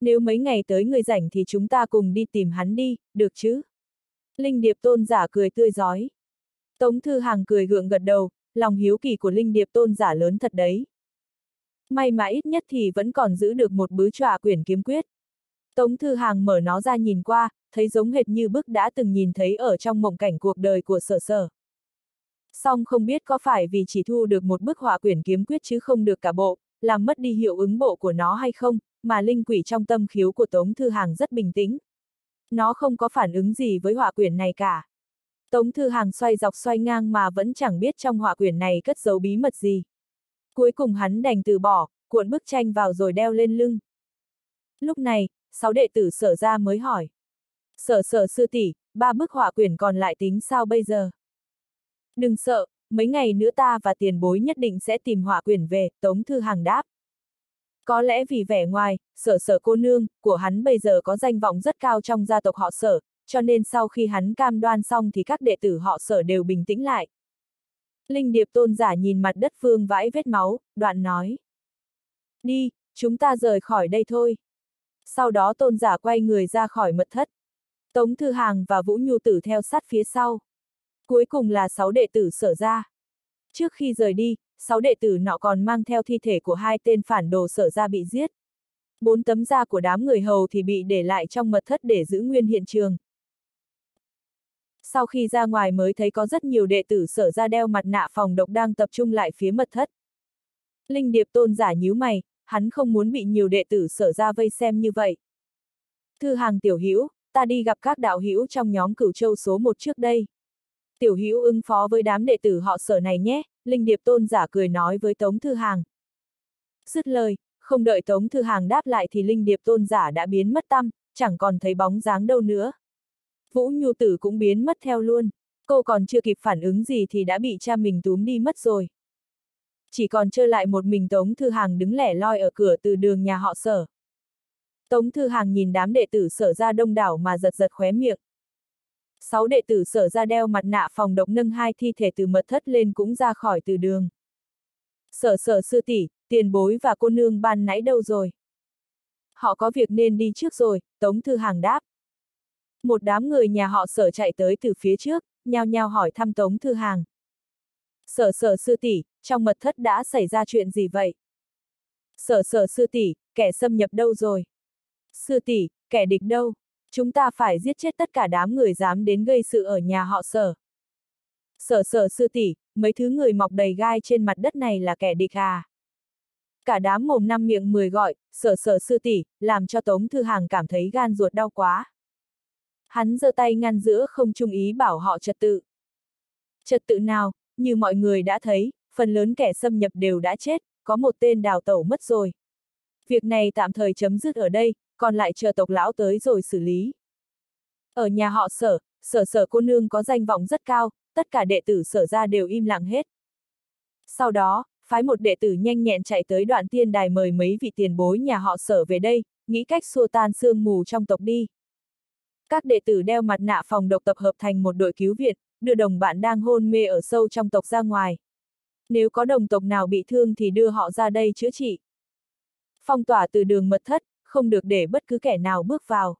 Nếu mấy ngày tới người rảnh thì chúng ta cùng đi tìm hắn đi, được chứ? Linh điệp tôn giả cười tươi giói. Tống thư hàng cười gượng gật đầu, lòng hiếu kỳ của Linh Điệp tôn giả lớn thật đấy. May mà ít nhất thì vẫn còn giữ được một bứ trọa quyển kiếm quyết. Tống Thư Hàng mở nó ra nhìn qua, thấy giống hệt như bức đã từng nhìn thấy ở trong mộng cảnh cuộc đời của sở sở. Song không biết có phải vì chỉ thu được một bức họa quyển kiếm quyết chứ không được cả bộ, làm mất đi hiệu ứng bộ của nó hay không, mà linh quỷ trong tâm khiếu của Tống Thư Hàng rất bình tĩnh. Nó không có phản ứng gì với họa quyển này cả. Tống Thư Hàng xoay dọc xoay ngang mà vẫn chẳng biết trong họa quyển này cất giấu bí mật gì. Cuối cùng hắn đành từ bỏ, cuộn bức tranh vào rồi đeo lên lưng. Lúc này, sáu đệ tử sở ra mới hỏi, Sở sở sư tỷ, ba bức họa quyển còn lại tính sao bây giờ? Đừng sợ, mấy ngày nữa ta và tiền bối nhất định sẽ tìm họa quyển về, Tống Thư Hàng đáp. Có lẽ vì vẻ ngoài, sở sở cô nương, của hắn bây giờ có danh vọng rất cao trong gia tộc họ sở, cho nên sau khi hắn cam đoan xong thì các đệ tử họ sở đều bình tĩnh lại. Linh điệp tôn giả nhìn mặt đất phương vãi vết máu, đoạn nói. Đi, chúng ta rời khỏi đây thôi. Sau đó tôn giả quay người ra khỏi mật thất. Tống Thư Hàng và Vũ Nhu Tử theo sát phía sau. Cuối cùng là sáu đệ tử sở ra. Trước khi rời đi, sáu đệ tử nọ còn mang theo thi thể của hai tên phản đồ sở ra bị giết. Bốn tấm da của đám người hầu thì bị để lại trong mật thất để giữ nguyên hiện trường. Sau khi ra ngoài mới thấy có rất nhiều đệ tử sở ra đeo mặt nạ phòng độc đang tập trung lại phía mật thất. Linh Điệp tôn giả nhíu mày, hắn không muốn bị nhiều đệ tử sở ra vây xem như vậy. Thư hàng tiểu hữu ta đi gặp các đạo hữu trong nhóm cửu châu số một trước đây. Tiểu hữu ứng phó với đám đệ tử họ sở này nhé, Linh Điệp tôn giả cười nói với Tống Thư Hàng. Dứt lời, không đợi Tống Thư Hàng đáp lại thì Linh Điệp tôn giả đã biến mất tâm, chẳng còn thấy bóng dáng đâu nữa. Vũ Nhu Tử cũng biến mất theo luôn, cô còn chưa kịp phản ứng gì thì đã bị cha mình túm đi mất rồi. Chỉ còn trơ lại một mình Tống Thư Hàng đứng lẻ loi ở cửa từ đường nhà họ sở. Tống Thư Hàng nhìn đám đệ tử sở ra đông đảo mà giật giật khóe miệng. Sáu đệ tử sở ra đeo mặt nạ phòng độc nâng hai thi thể từ mật thất lên cũng ra khỏi từ đường. Sở sở sư tỷ, tiền bối và cô nương ban nãy đâu rồi? Họ có việc nên đi trước rồi, Tống Thư Hàng đáp. Một đám người nhà họ sở chạy tới từ phía trước, nhao nhao hỏi thăm Tống Thư Hàng. Sở sở sư tỷ, trong mật thất đã xảy ra chuyện gì vậy? Sở sở sư tỷ, kẻ xâm nhập đâu rồi? Sư tỷ, kẻ địch đâu? Chúng ta phải giết chết tất cả đám người dám đến gây sự ở nhà họ sở. Sở sở sư tỷ, mấy thứ người mọc đầy gai trên mặt đất này là kẻ địch à? Cả đám mồm năm miệng mười gọi, sở sở sư tỷ, làm cho Tống Thư Hàng cảm thấy gan ruột đau quá. Hắn giơ tay ngăn giữa không trung ý bảo họ trật tự. Trật tự nào, như mọi người đã thấy, phần lớn kẻ xâm nhập đều đã chết, có một tên đào tẩu mất rồi. Việc này tạm thời chấm dứt ở đây, còn lại chờ tộc lão tới rồi xử lý. Ở nhà họ sở, sở sở cô nương có danh vọng rất cao, tất cả đệ tử sở ra đều im lặng hết. Sau đó, phái một đệ tử nhanh nhẹn chạy tới đoạn tiên đài mời mấy vị tiền bối nhà họ sở về đây, nghĩ cách xua tan sương mù trong tộc đi. Các đệ tử đeo mặt nạ phòng độc tập hợp thành một đội cứu viện, đưa đồng bạn đang hôn mê ở sâu trong tộc ra ngoài. Nếu có đồng tộc nào bị thương thì đưa họ ra đây chữa trị. Phong tỏa từ đường mật thất, không được để bất cứ kẻ nào bước vào.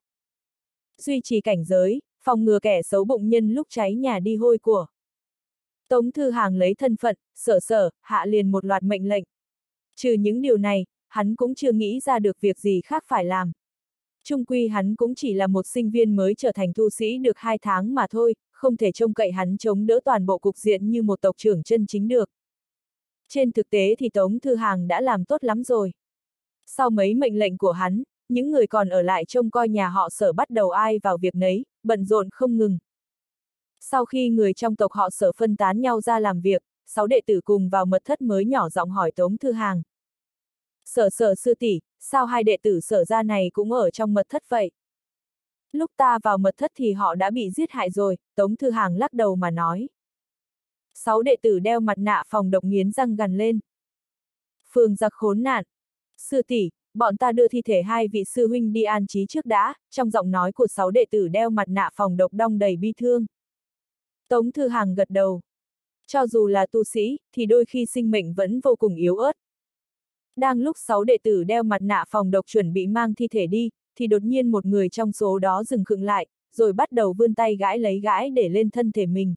Duy trì cảnh giới, phòng ngừa kẻ xấu bụng nhân lúc cháy nhà đi hôi của. Tống Thư Hàng lấy thân phận, sở sở, hạ liền một loạt mệnh lệnh. Trừ những điều này, hắn cũng chưa nghĩ ra được việc gì khác phải làm. Trung quy hắn cũng chỉ là một sinh viên mới trở thành tu sĩ được hai tháng mà thôi, không thể trông cậy hắn chống đỡ toàn bộ cục diện như một tộc trưởng chân chính được. Trên thực tế thì Tống Thư Hàng đã làm tốt lắm rồi. Sau mấy mệnh lệnh của hắn, những người còn ở lại trông coi nhà họ sở bắt đầu ai vào việc nấy, bận rộn không ngừng. Sau khi người trong tộc họ sở phân tán nhau ra làm việc, sáu đệ tử cùng vào mật thất mới nhỏ giọng hỏi Tống Thư Hàng. Sở sở sư tỷ, sao hai đệ tử sở ra này cũng ở trong mật thất vậy? Lúc ta vào mật thất thì họ đã bị giết hại rồi, Tống Thư Hàng lắc đầu mà nói. Sáu đệ tử đeo mặt nạ phòng độc nghiến răng gần lên. Phương giặc khốn nạn. Sư tỷ, bọn ta đưa thi thể hai vị sư huynh đi an trí trước đã, trong giọng nói của sáu đệ tử đeo mặt nạ phòng độc đong đầy bi thương. Tống Thư Hàng gật đầu. Cho dù là tu sĩ, thì đôi khi sinh mệnh vẫn vô cùng yếu ớt. Đang lúc sáu đệ tử đeo mặt nạ phòng độc chuẩn bị mang thi thể đi, thì đột nhiên một người trong số đó dừng khựng lại, rồi bắt đầu vươn tay gãi lấy gãi để lên thân thể mình.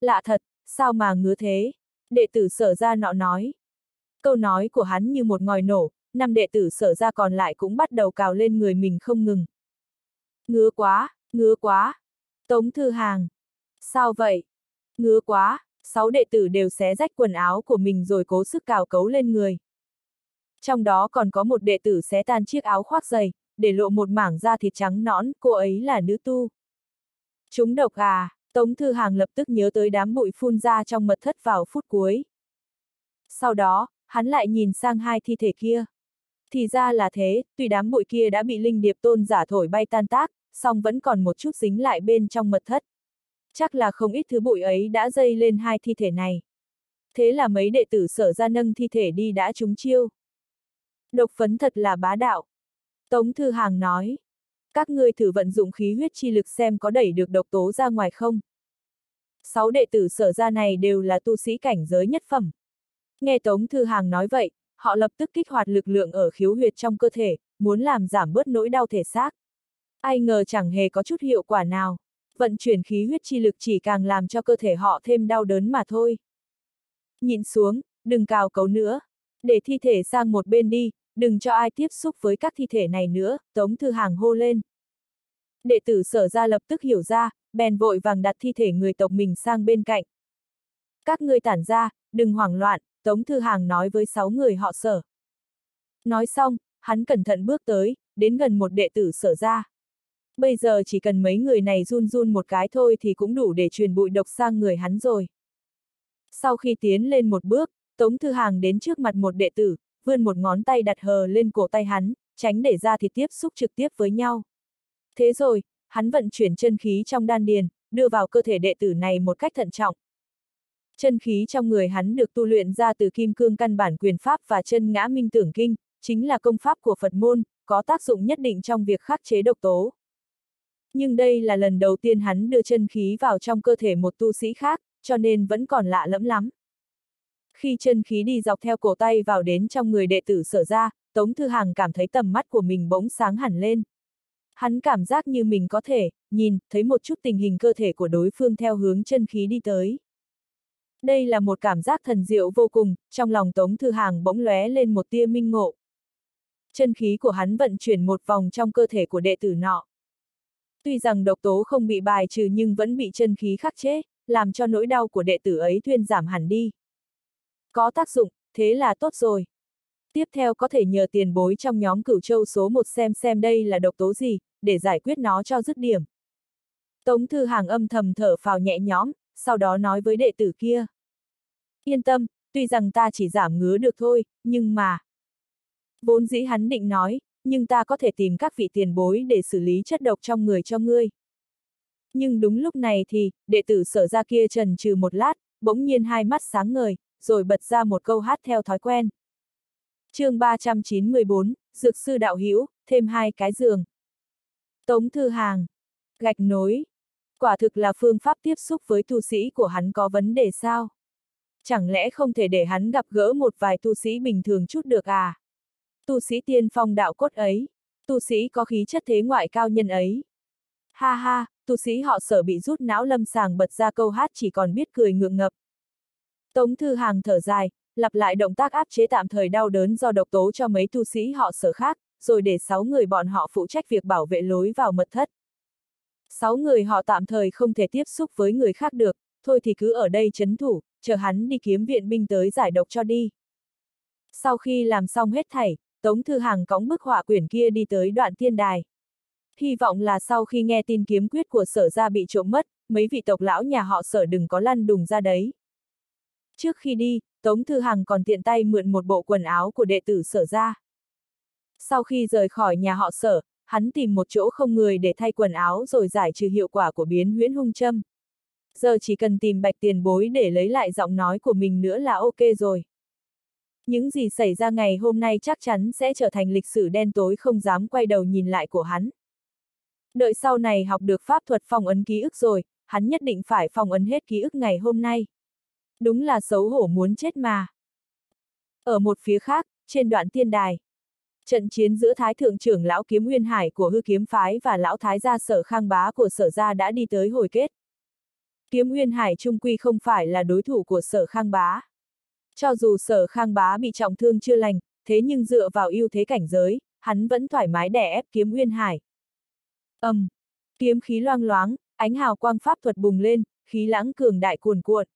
Lạ thật, sao mà ngứa thế? Đệ tử sở ra nọ nói. Câu nói của hắn như một ngòi nổ, năm đệ tử sở ra còn lại cũng bắt đầu cào lên người mình không ngừng. Ngứa quá, ngứa quá. Tống Thư Hàng. Sao vậy? Ngứa quá, sáu đệ tử đều xé rách quần áo của mình rồi cố sức cào cấu lên người. Trong đó còn có một đệ tử xé tan chiếc áo khoác dày, để lộ một mảng da thịt trắng nõn, cô ấy là nữ tu. Chúng độc à, Tống Thư Hàng lập tức nhớ tới đám bụi phun ra trong mật thất vào phút cuối. Sau đó, hắn lại nhìn sang hai thi thể kia. Thì ra là thế, tuy đám bụi kia đã bị linh điệp tôn giả thổi bay tan tác, song vẫn còn một chút dính lại bên trong mật thất. Chắc là không ít thứ bụi ấy đã dây lên hai thi thể này. Thế là mấy đệ tử sở ra nâng thi thể đi đã trúng chiêu. Độc phấn thật là bá đạo. Tống Thư Hàng nói. Các ngươi thử vận dụng khí huyết chi lực xem có đẩy được độc tố ra ngoài không. Sáu đệ tử sở ra này đều là tu sĩ cảnh giới nhất phẩm. Nghe Tống Thư Hàng nói vậy, họ lập tức kích hoạt lực lượng ở khiếu huyệt trong cơ thể, muốn làm giảm bớt nỗi đau thể xác. Ai ngờ chẳng hề có chút hiệu quả nào. Vận chuyển khí huyết chi lực chỉ càng làm cho cơ thể họ thêm đau đớn mà thôi. Nhịn xuống, đừng cào cấu nữa. Để thi thể sang một bên đi, đừng cho ai tiếp xúc với các thi thể này nữa, Tống Thư Hàng hô lên. Đệ tử sở ra lập tức hiểu ra, bèn vội vàng đặt thi thể người tộc mình sang bên cạnh. Các ngươi tản ra, đừng hoảng loạn, Tống Thư Hàng nói với sáu người họ sở. Nói xong, hắn cẩn thận bước tới, đến gần một đệ tử sở ra. Bây giờ chỉ cần mấy người này run run một cái thôi thì cũng đủ để truyền bụi độc sang người hắn rồi. Sau khi tiến lên một bước, Tống Thư Hàng đến trước mặt một đệ tử, vươn một ngón tay đặt hờ lên cổ tay hắn, tránh để ra thì tiếp xúc trực tiếp với nhau. Thế rồi, hắn vận chuyển chân khí trong đan điền, đưa vào cơ thể đệ tử này một cách thận trọng. Chân khí trong người hắn được tu luyện ra từ kim cương căn bản quyền pháp và chân ngã minh tưởng kinh, chính là công pháp của Phật môn, có tác dụng nhất định trong việc khắc chế độc tố. Nhưng đây là lần đầu tiên hắn đưa chân khí vào trong cơ thể một tu sĩ khác, cho nên vẫn còn lạ lẫm lắm. Khi chân khí đi dọc theo cổ tay vào đến trong người đệ tử sở ra, Tống Thư Hàng cảm thấy tầm mắt của mình bỗng sáng hẳn lên. Hắn cảm giác như mình có thể, nhìn, thấy một chút tình hình cơ thể của đối phương theo hướng chân khí đi tới. Đây là một cảm giác thần diệu vô cùng, trong lòng Tống Thư Hàng bỗng lóe lên một tia minh ngộ. Chân khí của hắn vận chuyển một vòng trong cơ thể của đệ tử nọ. Tuy rằng độc tố không bị bài trừ nhưng vẫn bị chân khí khắc chế, làm cho nỗi đau của đệ tử ấy thuyên giảm hẳn đi. Có tác dụng, thế là tốt rồi. Tiếp theo có thể nhờ tiền bối trong nhóm cửu châu số 1 xem xem đây là độc tố gì, để giải quyết nó cho dứt điểm. Tống Thư Hàng âm thầm thở phào nhẹ nhõm, sau đó nói với đệ tử kia. Yên tâm, tuy rằng ta chỉ giảm ngứa được thôi, nhưng mà... Vốn dĩ hắn định nói, nhưng ta có thể tìm các vị tiền bối để xử lý chất độc trong người cho ngươi. Nhưng đúng lúc này thì, đệ tử sở ra kia trần trừ một lát, bỗng nhiên hai mắt sáng ngời, rồi bật ra một câu hát theo thói quen. chương 394, Dược sư đạo hữu thêm hai cái giường. Tống Thư Hàng. Gạch nối. Quả thực là phương pháp tiếp xúc với tu sĩ của hắn có vấn đề sao? Chẳng lẽ không thể để hắn gặp gỡ một vài tu sĩ bình thường chút được à? Tu sĩ tiên phong đạo cốt ấy. Tu sĩ có khí chất thế ngoại cao nhân ấy. Ha ha, tu sĩ họ sở bị rút não lâm sàng bật ra câu hát chỉ còn biết cười ngượng ngập. Tống Thư Hàng thở dài, lặp lại động tác áp chế tạm thời đau đớn do độc tố cho mấy tu sĩ họ sở khác, rồi để sáu người bọn họ phụ trách việc bảo vệ lối vào mật thất. Sáu người họ tạm thời không thể tiếp xúc với người khác được, thôi thì cứ ở đây chấn thủ, chờ hắn đi kiếm viện binh tới giải độc cho đi. Sau khi làm xong hết thảy, Tống Thư Hàng cõng bức họa quyển kia đi tới đoạn thiên đài. Hy vọng là sau khi nghe tin kiếm quyết của sở ra bị trộm mất, mấy vị tộc lão nhà họ sở đừng có lăn đùng ra đấy. Trước khi đi, Tống Thư Hằng còn tiện tay mượn một bộ quần áo của đệ tử sở ra. Sau khi rời khỏi nhà họ sở, hắn tìm một chỗ không người để thay quần áo rồi giải trừ hiệu quả của biến huyễn hung châm. Giờ chỉ cần tìm bạch tiền bối để lấy lại giọng nói của mình nữa là ok rồi. Những gì xảy ra ngày hôm nay chắc chắn sẽ trở thành lịch sử đen tối không dám quay đầu nhìn lại của hắn. Đợi sau này học được pháp thuật phong ấn ký ức rồi, hắn nhất định phải phong ấn hết ký ức ngày hôm nay. Đúng là xấu hổ muốn chết mà. Ở một phía khác, trên đoạn tiên đài. Trận chiến giữa Thái Thượng trưởng Lão Kiếm Nguyên Hải của hư kiếm phái và Lão Thái gia sở khang bá của sở gia đã đi tới hồi kết. Kiếm Nguyên Hải trung quy không phải là đối thủ của sở khang bá. Cho dù sở khang bá bị trọng thương chưa lành, thế nhưng dựa vào ưu thế cảnh giới, hắn vẫn thoải mái đè ép kiếm Nguyên Hải. Âm, um, kiếm khí loang loáng, ánh hào quang pháp thuật bùng lên, khí lãng cường đại cuồn cuộn.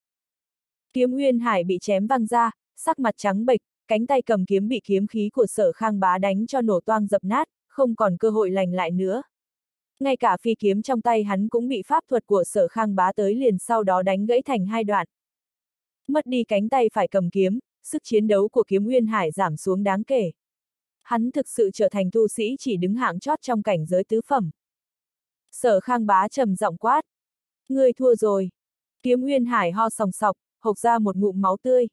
Kiếm Nguyên Hải bị chém văng ra, sắc mặt trắng bệch, cánh tay cầm kiếm bị kiếm khí của sở khang bá đánh cho nổ toang dập nát, không còn cơ hội lành lại nữa. Ngay cả phi kiếm trong tay hắn cũng bị pháp thuật của sở khang bá tới liền sau đó đánh gãy thành hai đoạn. Mất đi cánh tay phải cầm kiếm, sức chiến đấu của kiếm Nguyên Hải giảm xuống đáng kể. Hắn thực sự trở thành tu sĩ chỉ đứng hạng chót trong cảnh giới tứ phẩm. Sở khang bá trầm giọng quát. Ngươi thua rồi. Kiếm Nguyên Hải ho sòng sọc, hộc ra một ngụm máu tươi.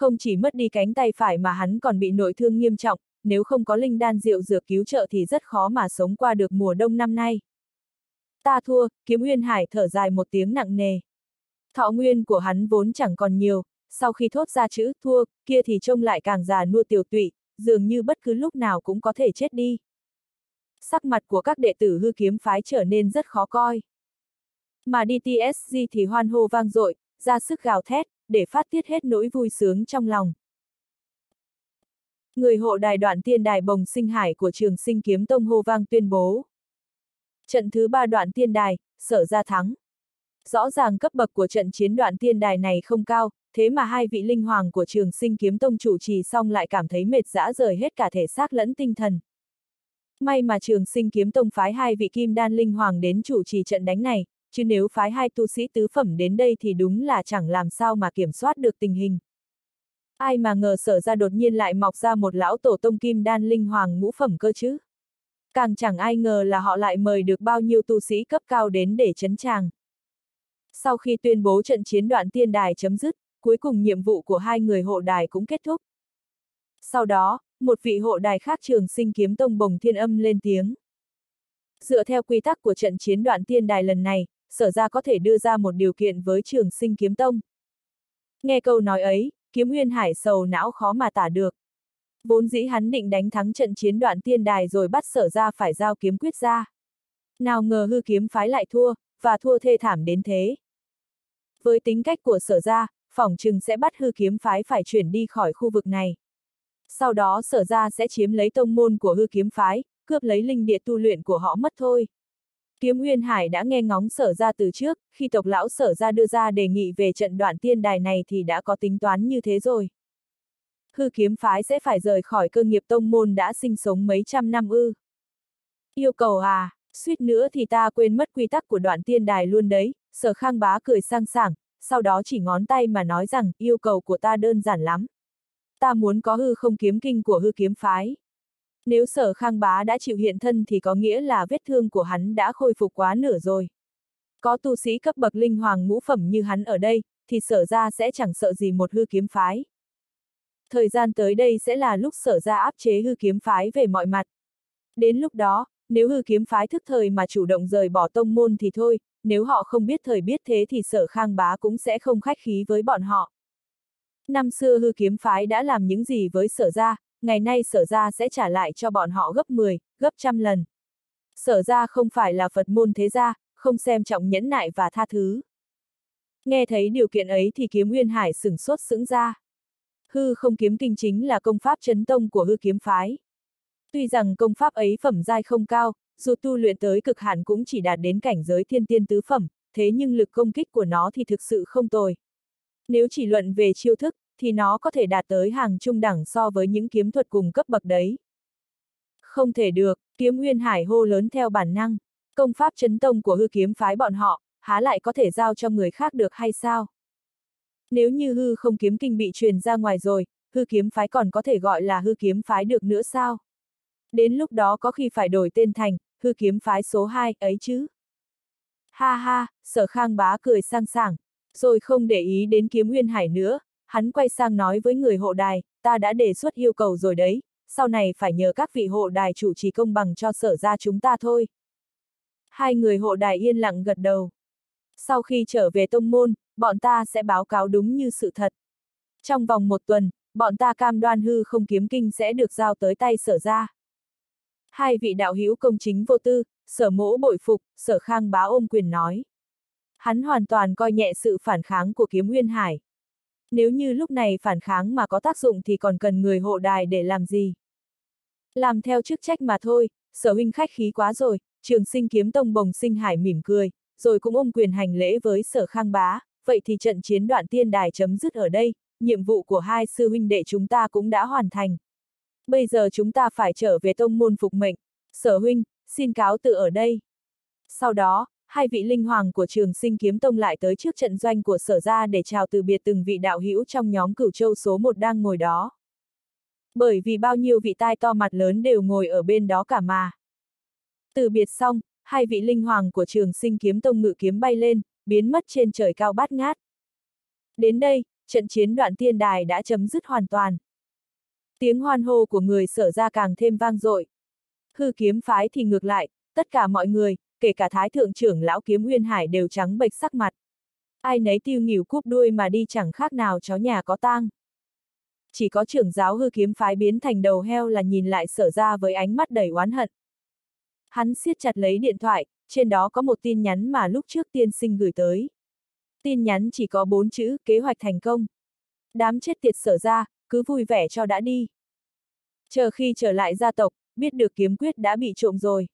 Không chỉ mất đi cánh tay phải mà hắn còn bị nội thương nghiêm trọng, nếu không có linh đan rượu dược cứu trợ thì rất khó mà sống qua được mùa đông năm nay. Ta thua, kiếm Nguyên Hải thở dài một tiếng nặng nề. Thọ nguyên của hắn vốn chẳng còn nhiều, sau khi thốt ra chữ thua, kia thì trông lại càng già nua tiểu tụy, dường như bất cứ lúc nào cũng có thể chết đi. Sắc mặt của các đệ tử hư kiếm phái trở nên rất khó coi. Mà DTSG thì hoan hô vang dội, ra sức gào thét, để phát tiết hết nỗi vui sướng trong lòng. Người hộ đài đoạn tiên đài bồng sinh hải của trường sinh kiếm tông hô vang tuyên bố. Trận thứ ba đoạn tiên đài, sở ra thắng. Rõ ràng cấp bậc của trận chiến đoạn tiên đài này không cao, thế mà hai vị linh hoàng của trường sinh kiếm tông chủ trì xong lại cảm thấy mệt dã rời hết cả thể xác lẫn tinh thần. May mà trường sinh kiếm tông phái hai vị kim đan linh hoàng đến chủ trì trận đánh này, chứ nếu phái hai tu sĩ tứ phẩm đến đây thì đúng là chẳng làm sao mà kiểm soát được tình hình. Ai mà ngờ sở ra đột nhiên lại mọc ra một lão tổ tông kim đan linh hoàng ngũ phẩm cơ chứ. Càng chẳng ai ngờ là họ lại mời được bao nhiêu tu sĩ cấp cao đến để chấn tràng. Sau khi tuyên bố trận chiến đoạn tiên đài chấm dứt, cuối cùng nhiệm vụ của hai người hộ đài cũng kết thúc. Sau đó, một vị hộ đài khác trường sinh kiếm tông bồng thiên âm lên tiếng. Dựa theo quy tắc của trận chiến đoạn tiên đài lần này, sở ra có thể đưa ra một điều kiện với trường sinh kiếm tông. Nghe câu nói ấy, kiếm nguyên hải sầu não khó mà tả được. Vốn dĩ hắn định đánh thắng trận chiến đoạn tiên đài rồi bắt sở ra phải giao kiếm quyết ra. Nào ngờ hư kiếm phái lại thua, và thua thê thảm đến thế. Với tính cách của sở ra, phỏng chừng sẽ bắt hư kiếm phái phải chuyển đi khỏi khu vực này. Sau đó sở ra sẽ chiếm lấy tông môn của hư kiếm phái, cướp lấy linh địa tu luyện của họ mất thôi. Kiếm Nguyên Hải đã nghe ngóng sở ra từ trước, khi tộc lão sở ra đưa ra đề nghị về trận đoạn tiên đài này thì đã có tính toán như thế rồi. Hư kiếm phái sẽ phải rời khỏi cơ nghiệp tông môn đã sinh sống mấy trăm năm ư. Yêu cầu à, suýt nữa thì ta quên mất quy tắc của đoạn tiên đài luôn đấy, sở khang bá cười sang sảng, sau đó chỉ ngón tay mà nói rằng yêu cầu của ta đơn giản lắm. Ta muốn có hư không kiếm kinh của hư kiếm phái. Nếu sở khang bá đã chịu hiện thân thì có nghĩa là vết thương của hắn đã khôi phục quá nửa rồi. Có tu sĩ cấp bậc linh hoàng ngũ phẩm như hắn ở đây, thì sở ra sẽ chẳng sợ gì một hư kiếm phái. Thời gian tới đây sẽ là lúc sở ra áp chế hư kiếm phái về mọi mặt. Đến lúc đó, nếu hư kiếm phái thức thời mà chủ động rời bỏ tông môn thì thôi, nếu họ không biết thời biết thế thì sở khang bá cũng sẽ không khách khí với bọn họ. Năm xưa hư kiếm phái đã làm những gì với sở ra, ngày nay sở ra sẽ trả lại cho bọn họ gấp 10, gấp trăm lần. Sở ra không phải là Phật môn thế gia, không xem trọng nhẫn nại và tha thứ. Nghe thấy điều kiện ấy thì kiếm nguyên hải sửng sốt sững ra. Hư không kiếm kinh chính là công pháp chấn tông của hư kiếm phái. Tuy rằng công pháp ấy phẩm giai không cao, dù tu luyện tới cực hạn cũng chỉ đạt đến cảnh giới thiên tiên tứ phẩm, thế nhưng lực công kích của nó thì thực sự không tồi. Nếu chỉ luận về chiêu thức, thì nó có thể đạt tới hàng trung đẳng so với những kiếm thuật cùng cấp bậc đấy. Không thể được, kiếm nguyên hải hô lớn theo bản năng, công pháp chấn tông của hư kiếm phái bọn họ, há lại có thể giao cho người khác được hay sao? Nếu như hư không kiếm kinh bị truyền ra ngoài rồi, hư kiếm phái còn có thể gọi là hư kiếm phái được nữa sao? Đến lúc đó có khi phải đổi tên thành, hư kiếm phái số 2 ấy chứ. Ha ha, sở khang bá cười sang sảng, rồi không để ý đến kiếm nguyên hải nữa, hắn quay sang nói với người hộ đài, ta đã đề xuất yêu cầu rồi đấy, sau này phải nhờ các vị hộ đài chủ trì công bằng cho sở ra chúng ta thôi. Hai người hộ đài yên lặng gật đầu. Sau khi trở về tông môn, bọn ta sẽ báo cáo đúng như sự thật. Trong vòng một tuần, bọn ta cam đoan hư không kiếm kinh sẽ được giao tới tay sở ra. Hai vị đạo hữu công chính vô tư, sở mỗ bội phục, sở khang bá ôm quyền nói. Hắn hoàn toàn coi nhẹ sự phản kháng của kiếm nguyên hải. Nếu như lúc này phản kháng mà có tác dụng thì còn cần người hộ đài để làm gì? Làm theo chức trách mà thôi, sở huynh khách khí quá rồi, trường sinh kiếm tông bồng sinh hải mỉm cười, rồi cũng ôm quyền hành lễ với sở khang bá, vậy thì trận chiến đoạn tiên đài chấm dứt ở đây, nhiệm vụ của hai sư huynh đệ chúng ta cũng đã hoàn thành. Bây giờ chúng ta phải trở về tông môn phục mệnh, sở huynh, xin cáo tự ở đây. Sau đó, hai vị linh hoàng của trường sinh kiếm tông lại tới trước trận doanh của sở ra để chào từ biệt từng vị đạo hữu trong nhóm cửu châu số một đang ngồi đó. Bởi vì bao nhiêu vị tai to mặt lớn đều ngồi ở bên đó cả mà. Từ biệt xong, hai vị linh hoàng của trường sinh kiếm tông ngự kiếm bay lên, biến mất trên trời cao bát ngát. Đến đây, trận chiến đoạn tiên đài đã chấm dứt hoàn toàn. Tiếng hoan hô của người sở ra càng thêm vang dội. Hư kiếm phái thì ngược lại, tất cả mọi người, kể cả thái thượng trưởng lão kiếm Nguyên Hải đều trắng bệch sắc mặt. Ai nấy tiêu nghỉu cúp đuôi mà đi chẳng khác nào chó nhà có tang. Chỉ có trưởng giáo hư kiếm phái biến thành đầu heo là nhìn lại sở ra với ánh mắt đầy oán hận. Hắn siết chặt lấy điện thoại, trên đó có một tin nhắn mà lúc trước tiên sinh gửi tới. Tin nhắn chỉ có bốn chữ, kế hoạch thành công. Đám chết tiệt sở ra, cứ vui vẻ cho đã đi. Chờ khi trở lại gia tộc, biết được kiếm quyết đã bị trộm rồi.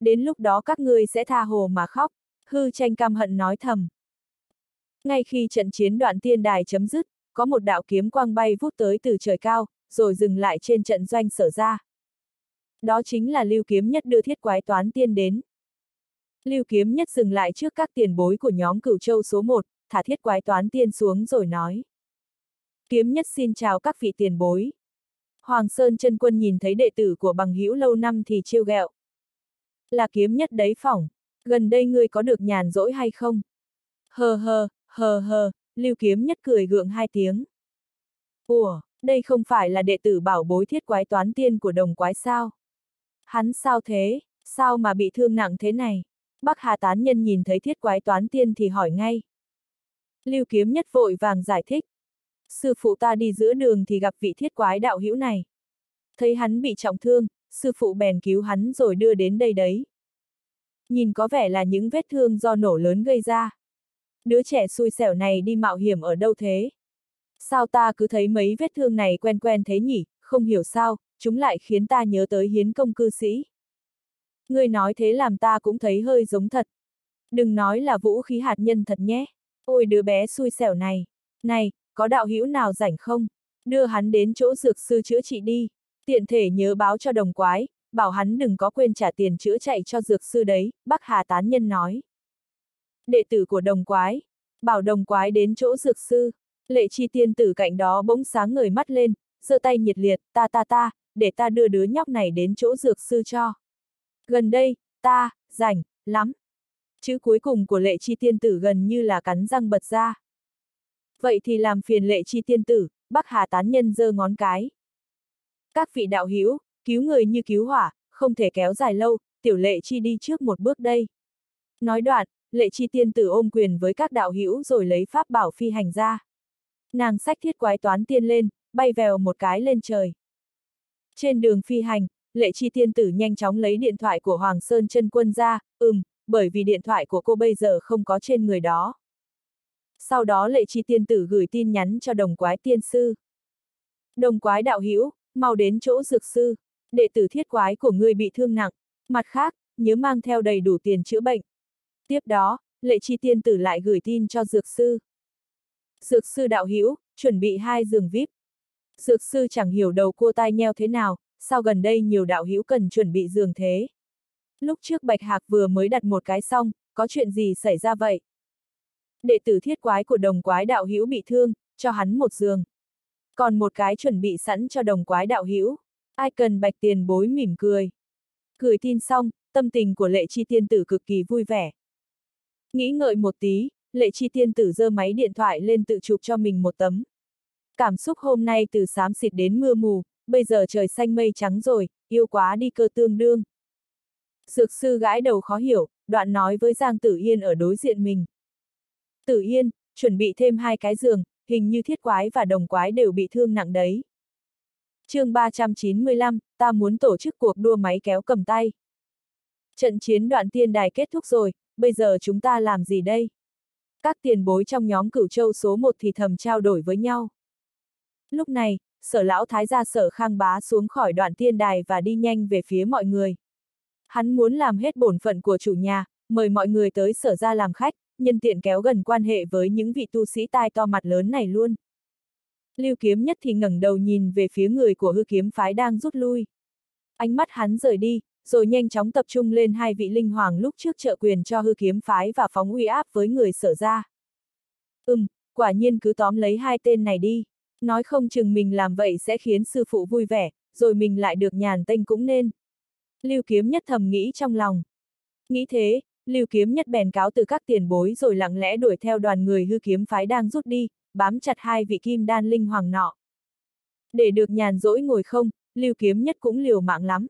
Đến lúc đó các ngươi sẽ tha hồ mà khóc, hư tranh cam hận nói thầm. Ngay khi trận chiến đoạn tiên đài chấm dứt, có một đạo kiếm quang bay vút tới từ trời cao, rồi dừng lại trên trận doanh sở ra. Đó chính là lưu kiếm nhất đưa thiết quái toán tiên đến. Lưu kiếm nhất dừng lại trước các tiền bối của nhóm cửu châu số 1, thả thiết quái toán tiên xuống rồi nói. Kiếm nhất xin chào các vị tiền bối. Hoàng Sơn chân quân nhìn thấy đệ tử của bằng hữu lâu năm thì trêu ghẹo. Là kiếm nhất đấy phỏng, gần đây ngươi có được nhàn rỗi hay không? Hờ hờ, hờ hờ, lưu kiếm nhất cười gượng hai tiếng. Ủa, đây không phải là đệ tử bảo bối thiết quái toán tiên của đồng quái sao? Hắn sao thế, sao mà bị thương nặng thế này? Bắc Hà tán nhân nhìn thấy thiết quái toán tiên thì hỏi ngay. Lưu kiếm nhất vội vàng giải thích. Sư phụ ta đi giữa đường thì gặp vị thiết quái đạo hữu này. Thấy hắn bị trọng thương, sư phụ bèn cứu hắn rồi đưa đến đây đấy. Nhìn có vẻ là những vết thương do nổ lớn gây ra. Đứa trẻ xui xẻo này đi mạo hiểm ở đâu thế? Sao ta cứ thấy mấy vết thương này quen quen thế nhỉ, không hiểu sao, chúng lại khiến ta nhớ tới hiến công cư sĩ. Ngươi nói thế làm ta cũng thấy hơi giống thật. Đừng nói là vũ khí hạt nhân thật nhé. Ôi đứa bé xui xẻo này. Này, có đạo hữu nào rảnh không? Đưa hắn đến chỗ dược sư chữa trị đi. Tiện thể nhớ báo cho đồng quái, bảo hắn đừng có quên trả tiền chữa chạy cho dược sư đấy, Bắc Hà Tán Nhân nói. Đệ tử của đồng quái, bảo đồng quái đến chỗ dược sư. Lệ chi tiên tử cạnh đó bỗng sáng người mắt lên, giơ tay nhiệt liệt, ta ta ta, để ta đưa đứa nhóc này đến chỗ dược sư cho. Gần đây, ta, rảnh, lắm. Chữ cuối cùng của lệ chi tiên tử gần như là cắn răng bật ra. Vậy thì làm phiền lệ chi tiên tử, Bắc Hà tán nhân giơ ngón cái. Các vị đạo hữu cứu người như cứu hỏa, không thể kéo dài lâu, tiểu lệ chi đi trước một bước đây. Nói đoạn, lệ chi tiên tử ôm quyền với các đạo hữu rồi lấy pháp bảo phi hành ra. Nàng sách thiết quái toán tiên lên, bay vèo một cái lên trời. Trên đường phi hành, lệ chi tiên tử nhanh chóng lấy điện thoại của Hoàng Sơn chân quân ra, ừm, bởi vì điện thoại của cô bây giờ không có trên người đó. Sau đó lệ chi tiên tử gửi tin nhắn cho đồng quái tiên sư. Đồng quái đạo hữu mau đến chỗ dược sư, đệ tử thiết quái của ngươi bị thương nặng, mặt khác, nhớ mang theo đầy đủ tiền chữa bệnh. Tiếp đó, lệ chi tiên tử lại gửi tin cho dược sư. Dược sư đạo hữu chuẩn bị hai giường VIP. Dược sư chẳng hiểu đầu cua tai nheo thế nào, sao gần đây nhiều đạo hữu cần chuẩn bị giường thế. Lúc trước Bạch Hạc vừa mới đặt một cái xong, có chuyện gì xảy ra vậy? Đệ tử thiết quái của đồng quái đạo hữu bị thương, cho hắn một giường. Còn một cái chuẩn bị sẵn cho đồng quái đạo hữu. Ai cần bạch tiền bối mỉm cười. Cười tin xong, tâm tình của lệ chi tiên tử cực kỳ vui vẻ. Nghĩ ngợi một tí, lệ chi tiên tử giơ máy điện thoại lên tự chụp cho mình một tấm. Cảm xúc hôm nay từ xám xịt đến mưa mù, bây giờ trời xanh mây trắng rồi, yêu quá đi cơ tương đương. Dược sư gãi đầu khó hiểu, đoạn nói với Giang Tử Yên ở đối diện mình. Tử Yên, chuẩn bị thêm hai cái giường, hình như thiết quái và đồng quái đều bị thương nặng đấy. chương 395, ta muốn tổ chức cuộc đua máy kéo cầm tay. Trận chiến đoạn tiên đài kết thúc rồi, bây giờ chúng ta làm gì đây? Các tiền bối trong nhóm cửu châu số 1 thì thầm trao đổi với nhau. Lúc này, sở lão thái gia sở khang bá xuống khỏi đoạn tiên đài và đi nhanh về phía mọi người. Hắn muốn làm hết bổn phận của chủ nhà, mời mọi người tới sở ra làm khách, nhân tiện kéo gần quan hệ với những vị tu sĩ tai to mặt lớn này luôn. Lưu kiếm nhất thì ngẩng đầu nhìn về phía người của hư kiếm phái đang rút lui. Ánh mắt hắn rời đi, rồi nhanh chóng tập trung lên hai vị linh hoàng lúc trước trợ quyền cho hư kiếm phái và phóng uy áp với người sở ra. Ừm, quả nhiên cứ tóm lấy hai tên này đi. Nói không chừng mình làm vậy sẽ khiến sư phụ vui vẻ, rồi mình lại được nhàn tênh cũng nên. Lưu kiếm nhất thầm nghĩ trong lòng. Nghĩ thế, Lưu Kiếm Nhất bèn cáo từ các tiền bối rồi lặng lẽ đuổi theo đoàn người hư kiếm phái đang rút đi, bám chặt hai vị kim đan linh hoàng nọ. Để được nhàn rỗi ngồi không, Lưu Kiếm Nhất cũng liều mạng lắm.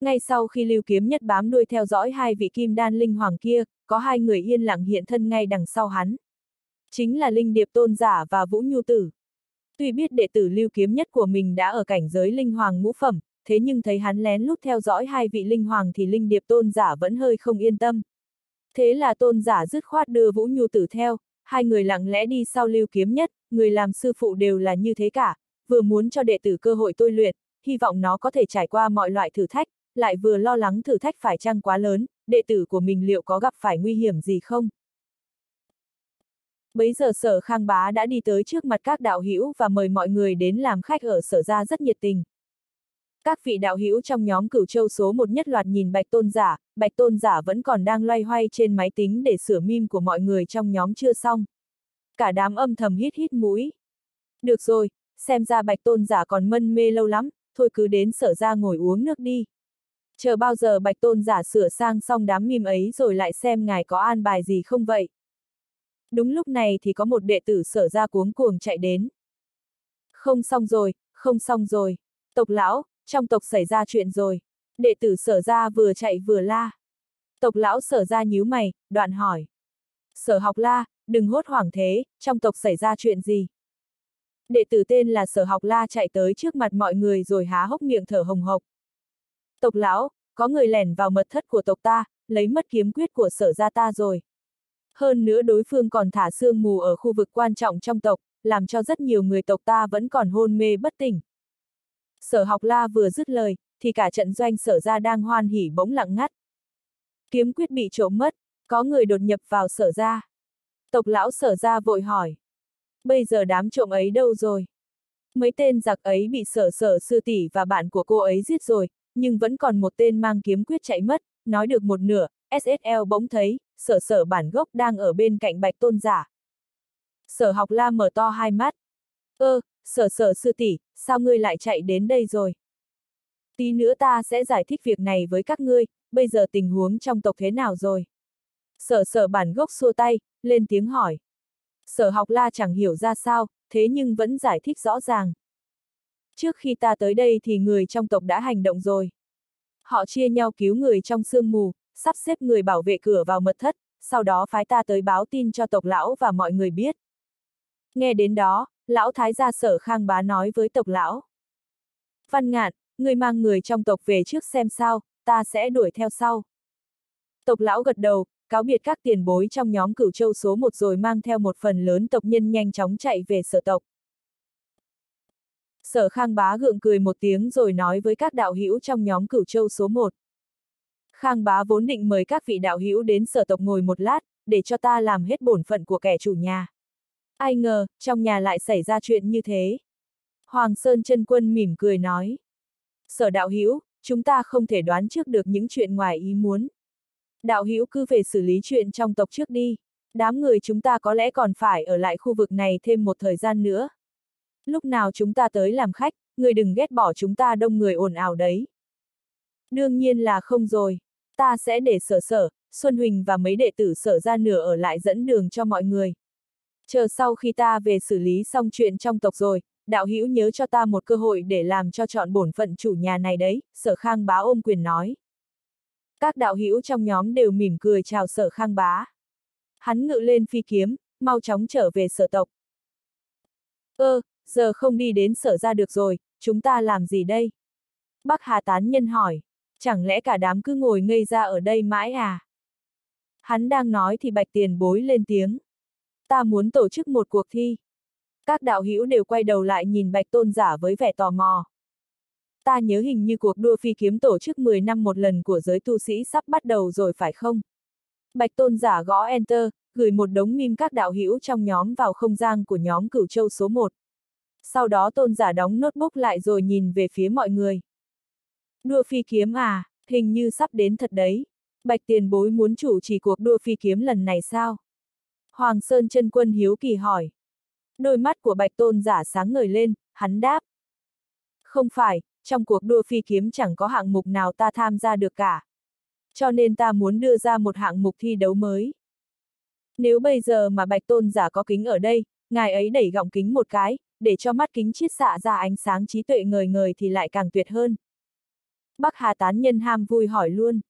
Ngay sau khi Lưu Kiếm Nhất bám đuôi theo dõi hai vị kim đan linh hoàng kia, có hai người yên lặng hiện thân ngay đằng sau hắn. Chính là Linh Điệp Tôn Giả và Vũ Nhu Tử. Tuy biết đệ tử Lưu Kiếm Nhất của mình đã ở cảnh giới linh hoàng ngũ phẩm, thế nhưng thấy hắn lén lút theo dõi hai vị linh hoàng thì Linh Điệp Tôn Giả vẫn hơi không yên tâm. Thế là Tôn Giả dứt khoát đưa Vũ Nhu Tử theo, hai người lặng lẽ đi sau Lưu Kiếm Nhất, người làm sư phụ đều là như thế cả, vừa muốn cho đệ tử cơ hội tôi luyện, hy vọng nó có thể trải qua mọi loại thử thách, lại vừa lo lắng thử thách phải chăng quá lớn, đệ tử của mình liệu có gặp phải nguy hiểm gì không? Bấy giờ sở khang bá đã đi tới trước mặt các đạo hữu và mời mọi người đến làm khách ở sở ra rất nhiệt tình. Các vị đạo hữu trong nhóm cửu châu số một nhất loạt nhìn bạch tôn giả, bạch tôn giả vẫn còn đang loay hoay trên máy tính để sửa mim của mọi người trong nhóm chưa xong. Cả đám âm thầm hít hít mũi. Được rồi, xem ra bạch tôn giả còn mân mê lâu lắm, thôi cứ đến sở ra ngồi uống nước đi. Chờ bao giờ bạch tôn giả sửa sang xong đám mim ấy rồi lại xem ngài có an bài gì không vậy. Đúng lúc này thì có một đệ tử sở ra cuống cuồng chạy đến. Không xong rồi, không xong rồi. Tộc lão, trong tộc xảy ra chuyện rồi. Đệ tử sở ra vừa chạy vừa la. Tộc lão sở ra nhíu mày, đoạn hỏi. Sở học la, đừng hốt hoảng thế, trong tộc xảy ra chuyện gì? Đệ tử tên là sở học la chạy tới trước mặt mọi người rồi há hốc miệng thở hồng hộc. Tộc lão, có người lẻn vào mật thất của tộc ta, lấy mất kiếm quyết của sở gia ta rồi. Hơn nữa đối phương còn thả sương mù ở khu vực quan trọng trong tộc, làm cho rất nhiều người tộc ta vẫn còn hôn mê bất tỉnh. Sở học la vừa dứt lời, thì cả trận doanh sở ra đang hoan hỉ bỗng lặng ngắt. Kiếm quyết bị trộm mất, có người đột nhập vào sở ra. Tộc lão sở ra vội hỏi. Bây giờ đám trộm ấy đâu rồi? Mấy tên giặc ấy bị sở sở sư tỷ và bạn của cô ấy giết rồi, nhưng vẫn còn một tên mang kiếm quyết chạy mất, nói được một nửa, SSL bỗng thấy, sở sở bản gốc đang ở bên cạnh bạch tôn giả. Sở học la mở to hai mắt. Ơ, sở sở sư tỷ, sao ngươi lại chạy đến đây rồi? Tí nữa ta sẽ giải thích việc này với các ngươi, bây giờ tình huống trong tộc thế nào rồi? Sở sở bản gốc xua tay, lên tiếng hỏi. Sở học la chẳng hiểu ra sao, thế nhưng vẫn giải thích rõ ràng. Trước khi ta tới đây thì người trong tộc đã hành động rồi. Họ chia nhau cứu người trong sương mù, sắp xếp người bảo vệ cửa vào mật thất, sau đó phái ta tới báo tin cho tộc lão và mọi người biết. Nghe đến đó, lão thái gia sở khang bá nói với tộc lão. Văn ngạn, người mang người trong tộc về trước xem sao, ta sẽ đuổi theo sau. Tộc lão gật đầu, cáo biệt các tiền bối trong nhóm cửu châu số một rồi mang theo một phần lớn tộc nhân nhanh chóng chạy về sở tộc. Sở Khang Bá gượng cười một tiếng rồi nói với các đạo hữu trong nhóm cửu châu số một: Khang Bá vốn định mời các vị đạo hữu đến sở tộc ngồi một lát, để cho ta làm hết bổn phận của kẻ chủ nhà. Ai ngờ, trong nhà lại xảy ra chuyện như thế. Hoàng Sơn chân quân mỉm cười nói. Sở đạo hữu, chúng ta không thể đoán trước được những chuyện ngoài ý muốn. Đạo hữu cứ về xử lý chuyện trong tộc trước đi. Đám người chúng ta có lẽ còn phải ở lại khu vực này thêm một thời gian nữa lúc nào chúng ta tới làm khách, người đừng ghét bỏ chúng ta đông người ồn ào đấy. Đương nhiên là không rồi, ta sẽ để sở sở, Xuân Huỳnh và mấy đệ tử sở ra nửa ở lại dẫn đường cho mọi người. Chờ sau khi ta về xử lý xong chuyện trong tộc rồi, đạo hữu nhớ cho ta một cơ hội để làm cho chọn bổn phận chủ nhà này đấy, sở khang bá ôm quyền nói. Các đạo hữu trong nhóm đều mỉm cười chào sở khang bá. Hắn ngự lên phi kiếm, mau chóng trở về sở tộc. Ơ, giờ không đi đến sở ra được rồi, chúng ta làm gì đây? Bắc Hà tán nhân hỏi, chẳng lẽ cả đám cứ ngồi ngây ra ở đây mãi à? Hắn đang nói thì bạch tiền bối lên tiếng. Ta muốn tổ chức một cuộc thi. Các đạo hữu đều quay đầu lại nhìn bạch tôn giả với vẻ tò mò. Ta nhớ hình như cuộc đua phi kiếm tổ chức 10 năm một lần của giới tu sĩ sắp bắt đầu rồi phải không? Bạch tôn giả gõ Enter, gửi một đống mim các đạo hữu trong nhóm vào không gian của nhóm cửu châu số 1 sau đó tôn giả đóng notebook lại rồi nhìn về phía mọi người. Đua phi kiếm à, hình như sắp đến thật đấy. Bạch tiền bối muốn chủ trì cuộc đua phi kiếm lần này sao? Hoàng Sơn chân quân hiếu kỳ hỏi. Đôi mắt của bạch tôn giả sáng ngời lên, hắn đáp. Không phải, trong cuộc đua phi kiếm chẳng có hạng mục nào ta tham gia được cả. Cho nên ta muốn đưa ra một hạng mục thi đấu mới. Nếu bây giờ mà bạch tôn giả có kính ở đây, ngài ấy đẩy gọng kính một cái, để cho mắt kính chiết xạ ra ánh sáng trí tuệ ngời ngời thì lại càng tuyệt hơn. Bắc Hà tán nhân ham vui hỏi luôn.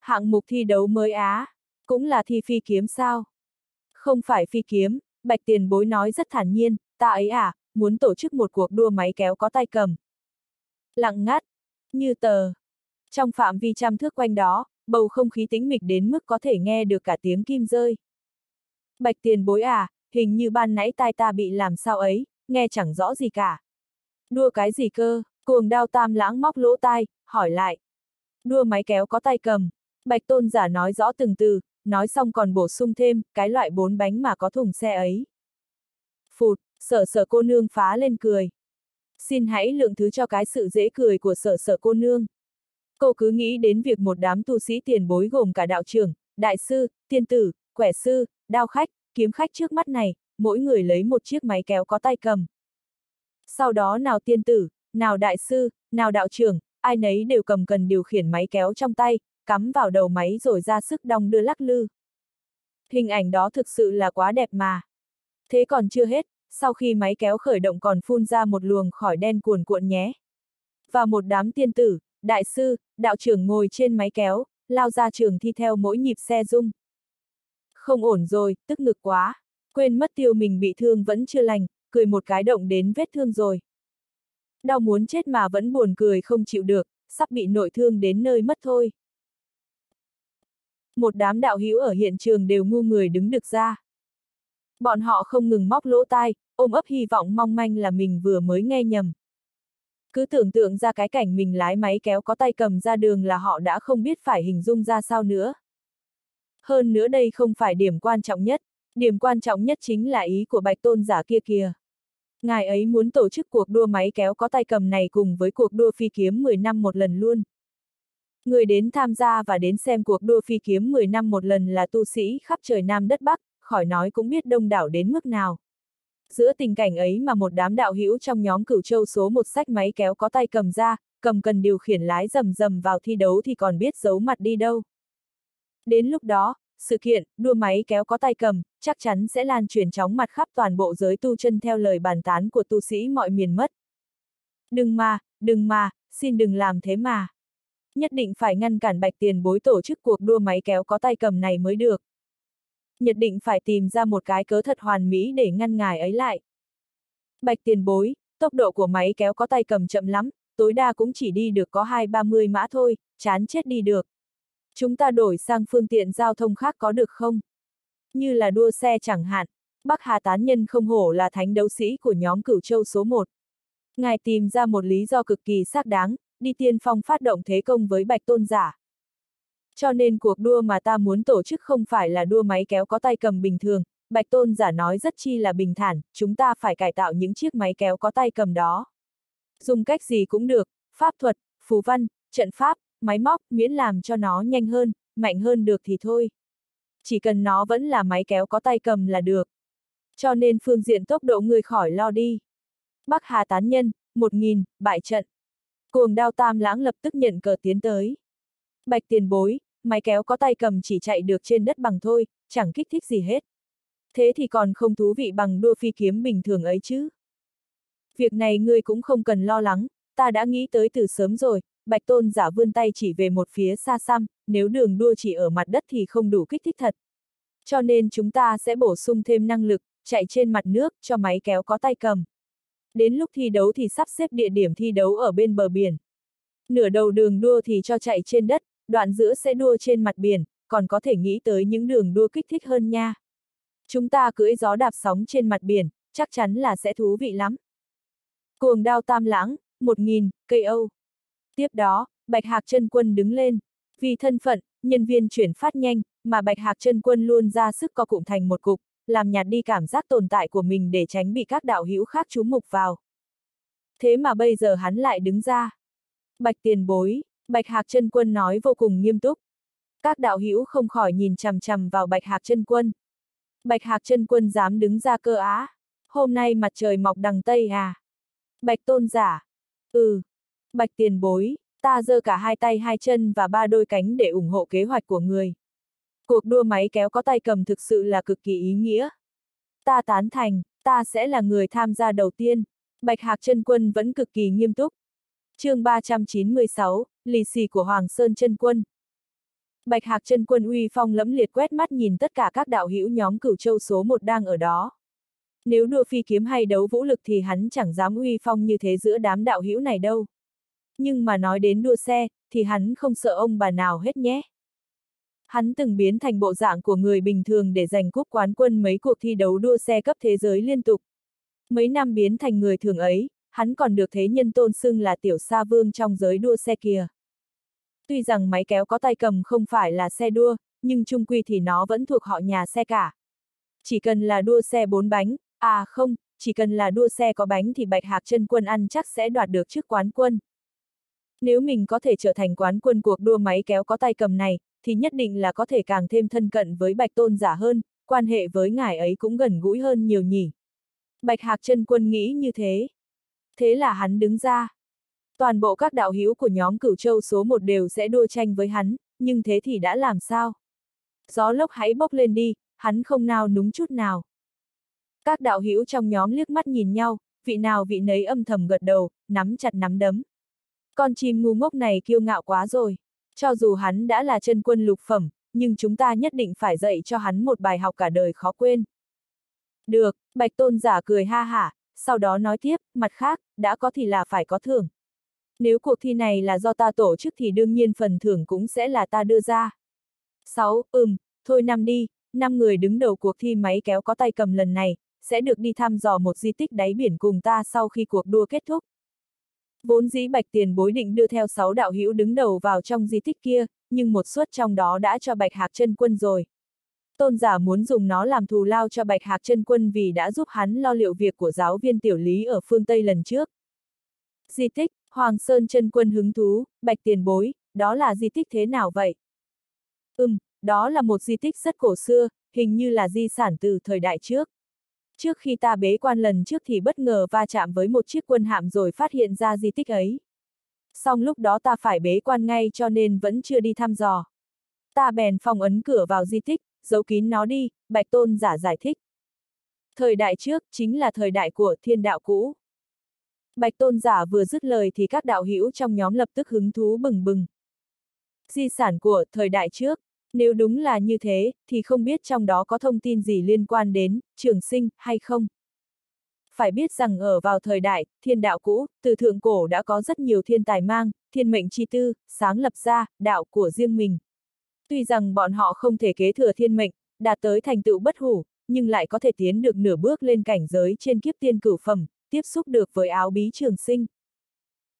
Hạng mục thi đấu mới á, cũng là thi phi kiếm sao? Không phải phi kiếm, bạch tiền bối nói rất thản nhiên, ta ấy à, muốn tổ chức một cuộc đua máy kéo có tay cầm. Lặng ngắt, như tờ. Trong phạm vi trăm thước quanh đó, bầu không khí tĩnh mịch đến mức có thể nghe được cả tiếng kim rơi. Bạch tiền bối à, hình như ban nãy tai ta bị làm sao ấy, nghe chẳng rõ gì cả. Đua cái gì cơ, cuồng đao tam lãng móc lỗ tai, hỏi lại. Đua máy kéo có tay cầm. Bạch tôn giả nói rõ từng từ, nói xong còn bổ sung thêm, cái loại bốn bánh mà có thùng xe ấy. Phụt, sở sở cô nương phá lên cười. Xin hãy lượng thứ cho cái sự dễ cười của sở sở cô nương. Cô cứ nghĩ đến việc một đám tu sĩ tiền bối gồm cả đạo trưởng, đại sư, tiên tử, quẻ sư, đao khách, kiếm khách trước mắt này, mỗi người lấy một chiếc máy kéo có tay cầm. Sau đó nào tiên tử, nào đại sư, nào đạo trưởng, ai nấy đều cầm cần điều khiển máy kéo trong tay, cắm vào đầu máy rồi ra sức đong đưa lắc lư. Hình ảnh đó thực sự là quá đẹp mà. Thế còn chưa hết, sau khi máy kéo khởi động còn phun ra một luồng khỏi đen cuồn cuộn nhé. Và một đám tiên tử, đại sư, đạo trưởng ngồi trên máy kéo, lao ra trường thi theo mỗi nhịp xe rung. Không ổn rồi, tức ngực quá. Quên mất tiêu mình bị thương vẫn chưa lành, cười một cái động đến vết thương rồi. Đau muốn chết mà vẫn buồn cười không chịu được, sắp bị nội thương đến nơi mất thôi. Một đám đạo hữu ở hiện trường đều ngu người đứng được ra. Bọn họ không ngừng móc lỗ tai, ôm ấp hy vọng mong manh là mình vừa mới nghe nhầm. Cứ tưởng tượng ra cái cảnh mình lái máy kéo có tay cầm ra đường là họ đã không biết phải hình dung ra sao nữa. Hơn nữa đây không phải điểm quan trọng nhất, điểm quan trọng nhất chính là ý của bạch tôn giả kia kìa. Ngài ấy muốn tổ chức cuộc đua máy kéo có tay cầm này cùng với cuộc đua phi kiếm 10 năm một lần luôn. Người đến tham gia và đến xem cuộc đua phi kiếm 10 năm một lần là tu sĩ khắp trời Nam đất Bắc, khỏi nói cũng biết đông đảo đến mức nào. Giữa tình cảnh ấy mà một đám đạo hữu trong nhóm cửu châu số một sách máy kéo có tay cầm ra, cầm cần điều khiển lái rầm rầm vào thi đấu thì còn biết giấu mặt đi đâu. Đến lúc đó, sự kiện, đua máy kéo có tay cầm, chắc chắn sẽ lan truyền chóng mặt khắp toàn bộ giới tu chân theo lời bàn tán của tu sĩ mọi miền mất. Đừng mà, đừng mà, xin đừng làm thế mà. Nhất định phải ngăn cản bạch tiền bối tổ chức cuộc đua máy kéo có tay cầm này mới được. Nhất định phải tìm ra một cái cớ thật hoàn mỹ để ngăn ngài ấy lại. Bạch tiền bối, tốc độ của máy kéo có tay cầm chậm lắm, tối đa cũng chỉ đi được có 2-30 mã thôi, chán chết đi được. Chúng ta đổi sang phương tiện giao thông khác có được không? Như là đua xe chẳng hạn, Bắc Hà Tán Nhân không hổ là thánh đấu sĩ của nhóm cửu châu số 1. Ngài tìm ra một lý do cực kỳ xác đáng, đi tiên phong phát động thế công với bạch tôn giả. Cho nên cuộc đua mà ta muốn tổ chức không phải là đua máy kéo có tay cầm bình thường, bạch tôn giả nói rất chi là bình thản, chúng ta phải cải tạo những chiếc máy kéo có tay cầm đó. Dùng cách gì cũng được, pháp thuật, phù văn, trận pháp, máy móc, miễn làm cho nó nhanh hơn, mạnh hơn được thì thôi. Chỉ cần nó vẫn là máy kéo có tay cầm là được. Cho nên phương diện tốc độ người khỏi lo đi. Bắc Hà tán nhân, 1.000, bại trận. Cuồng đao tam lãng lập tức nhận cờ tiến tới. Bạch tiền bối, máy kéo có tay cầm chỉ chạy được trên đất bằng thôi, chẳng kích thích gì hết. Thế thì còn không thú vị bằng đua phi kiếm bình thường ấy chứ. Việc này ngươi cũng không cần lo lắng, ta đã nghĩ tới từ sớm rồi, Bạch Tôn giả vươn tay chỉ về một phía xa xăm, nếu đường đua chỉ ở mặt đất thì không đủ kích thích thật. Cho nên chúng ta sẽ bổ sung thêm năng lực, chạy trên mặt nước, cho máy kéo có tay cầm. Đến lúc thi đấu thì sắp xếp địa điểm thi đấu ở bên bờ biển. Nửa đầu đường đua thì cho chạy trên đất, đoạn giữa sẽ đua trên mặt biển, còn có thể nghĩ tới những đường đua kích thích hơn nha. Chúng ta cưỡi gió đạp sóng trên mặt biển, chắc chắn là sẽ thú vị lắm. Cuồng đao tam lãng, 1.000, cây Âu. Tiếp đó, Bạch Hạc chân quân đứng lên. Vì thân phận, nhân viên chuyển phát nhanh, mà Bạch Hạc chân quân luôn ra sức co cụm thành một cục, làm nhạt đi cảm giác tồn tại của mình để tránh bị các đạo hữu khác chú mục vào. Thế mà bây giờ hắn lại đứng ra. Bạch tiền bối, Bạch Hạc chân quân nói vô cùng nghiêm túc. Các đạo hữu không khỏi nhìn chằm chằm vào Bạch Hạc chân quân. Bạch Hạc chân quân dám đứng ra cơ á. Hôm nay mặt trời mọc đằng Tây à. Bạch tôn giả. Ừ. Bạch tiền bối, Ta giơ cả hai tay hai chân và ba đôi cánh để ủng hộ kế hoạch của người. Cuộc đua máy kéo có tay cầm thực sự là cực kỳ ý nghĩa. Ta tán thành, ta sẽ là người tham gia đầu tiên. Bạch Hạc chân quân vẫn cực kỳ nghiêm túc. chương 396, lì xì của Hoàng Sơn chân quân. Bạch Hạc chân quân uy phong lẫm liệt quét mắt nhìn tất cả các đạo hữu nhóm cửu châu số một đang ở đó. Nếu đua phi kiếm hay đấu vũ lực thì hắn chẳng dám uy phong như thế giữa đám đạo hữu này đâu. Nhưng mà nói đến đua xe, thì hắn không sợ ông bà nào hết nhé. Hắn từng biến thành bộ dạng của người bình thường để giành cúp quán quân mấy cuộc thi đấu đua xe cấp thế giới liên tục. Mấy năm biến thành người thường ấy, hắn còn được thế nhân tôn xưng là tiểu sa vương trong giới đua xe kia Tuy rằng máy kéo có tay cầm không phải là xe đua, nhưng chung quy thì nó vẫn thuộc họ nhà xe cả. Chỉ cần là đua xe bốn bánh, à không, chỉ cần là đua xe có bánh thì Bạch Hạc chân quân ăn chắc sẽ đoạt được chức quán quân. Nếu mình có thể trở thành quán quân cuộc đua máy kéo có tay cầm này, thì nhất định là có thể càng thêm thân cận với Bạch Tôn giả hơn, quan hệ với ngài ấy cũng gần gũi hơn nhiều nhỉ. Bạch Hạc chân quân nghĩ như thế. Thế là hắn đứng ra. Toàn bộ các đạo hữu của nhóm cửu châu số một đều sẽ đua tranh với hắn, nhưng thế thì đã làm sao? Gió lốc hãy bốc lên đi, hắn không nào núng chút nào. Các đạo hữu trong nhóm liếc mắt nhìn nhau, vị nào vị nấy âm thầm gật đầu, nắm chặt nắm đấm. Con chim ngu ngốc này kiêu ngạo quá rồi. Cho dù hắn đã là chân quân lục phẩm, nhưng chúng ta nhất định phải dạy cho hắn một bài học cả đời khó quên. Được, Bạch Tôn giả cười ha hả, sau đó nói tiếp, mặt khác, đã có thì là phải có thưởng. Nếu cuộc thi này là do ta tổ chức thì đương nhiên phần thưởng cũng sẽ là ta đưa ra. 6. Ừm, thôi năm đi, năm người đứng đầu cuộc thi máy kéo có tay cầm lần này, sẽ được đi thăm dò một di tích đáy biển cùng ta sau khi cuộc đua kết thúc. Vốn dĩ bạch tiền bối định đưa theo sáu đạo hữu đứng đầu vào trong di tích kia, nhưng một suất trong đó đã cho bạch hạc chân quân rồi. Tôn giả muốn dùng nó làm thù lao cho bạch hạc chân quân vì đã giúp hắn lo liệu việc của giáo viên tiểu lý ở phương Tây lần trước. Di tích, Hoàng Sơn chân quân hứng thú, bạch tiền bối, đó là di tích thế nào vậy? Ừm, đó là một di tích rất cổ xưa, hình như là di sản từ thời đại trước. Trước khi ta bế quan lần trước thì bất ngờ va chạm với một chiếc quân hạm rồi phát hiện ra di tích ấy. Xong lúc đó ta phải bế quan ngay cho nên vẫn chưa đi thăm dò. Ta bèn phong ấn cửa vào di tích, giấu kín nó đi, Bạch Tôn giả giải thích. Thời đại trước chính là thời đại của thiên đạo cũ. Bạch Tôn giả vừa dứt lời thì các đạo hữu trong nhóm lập tức hứng thú bừng bừng. Di sản của thời đại trước, nếu đúng là như thế, thì không biết trong đó có thông tin gì liên quan đến trường sinh hay không. Phải biết rằng ở vào thời đại, thiên đạo cũ, từ thượng cổ đã có rất nhiều thiên tài mang, thiên mệnh chi tư, sáng lập ra, đạo của riêng mình. Tuy rằng bọn họ không thể kế thừa thiên mệnh, đạt tới thành tựu bất hủ, nhưng lại có thể tiến được nửa bước lên cảnh giới trên kiếp tiên cửu phẩm, tiếp xúc được với áo bí trường sinh.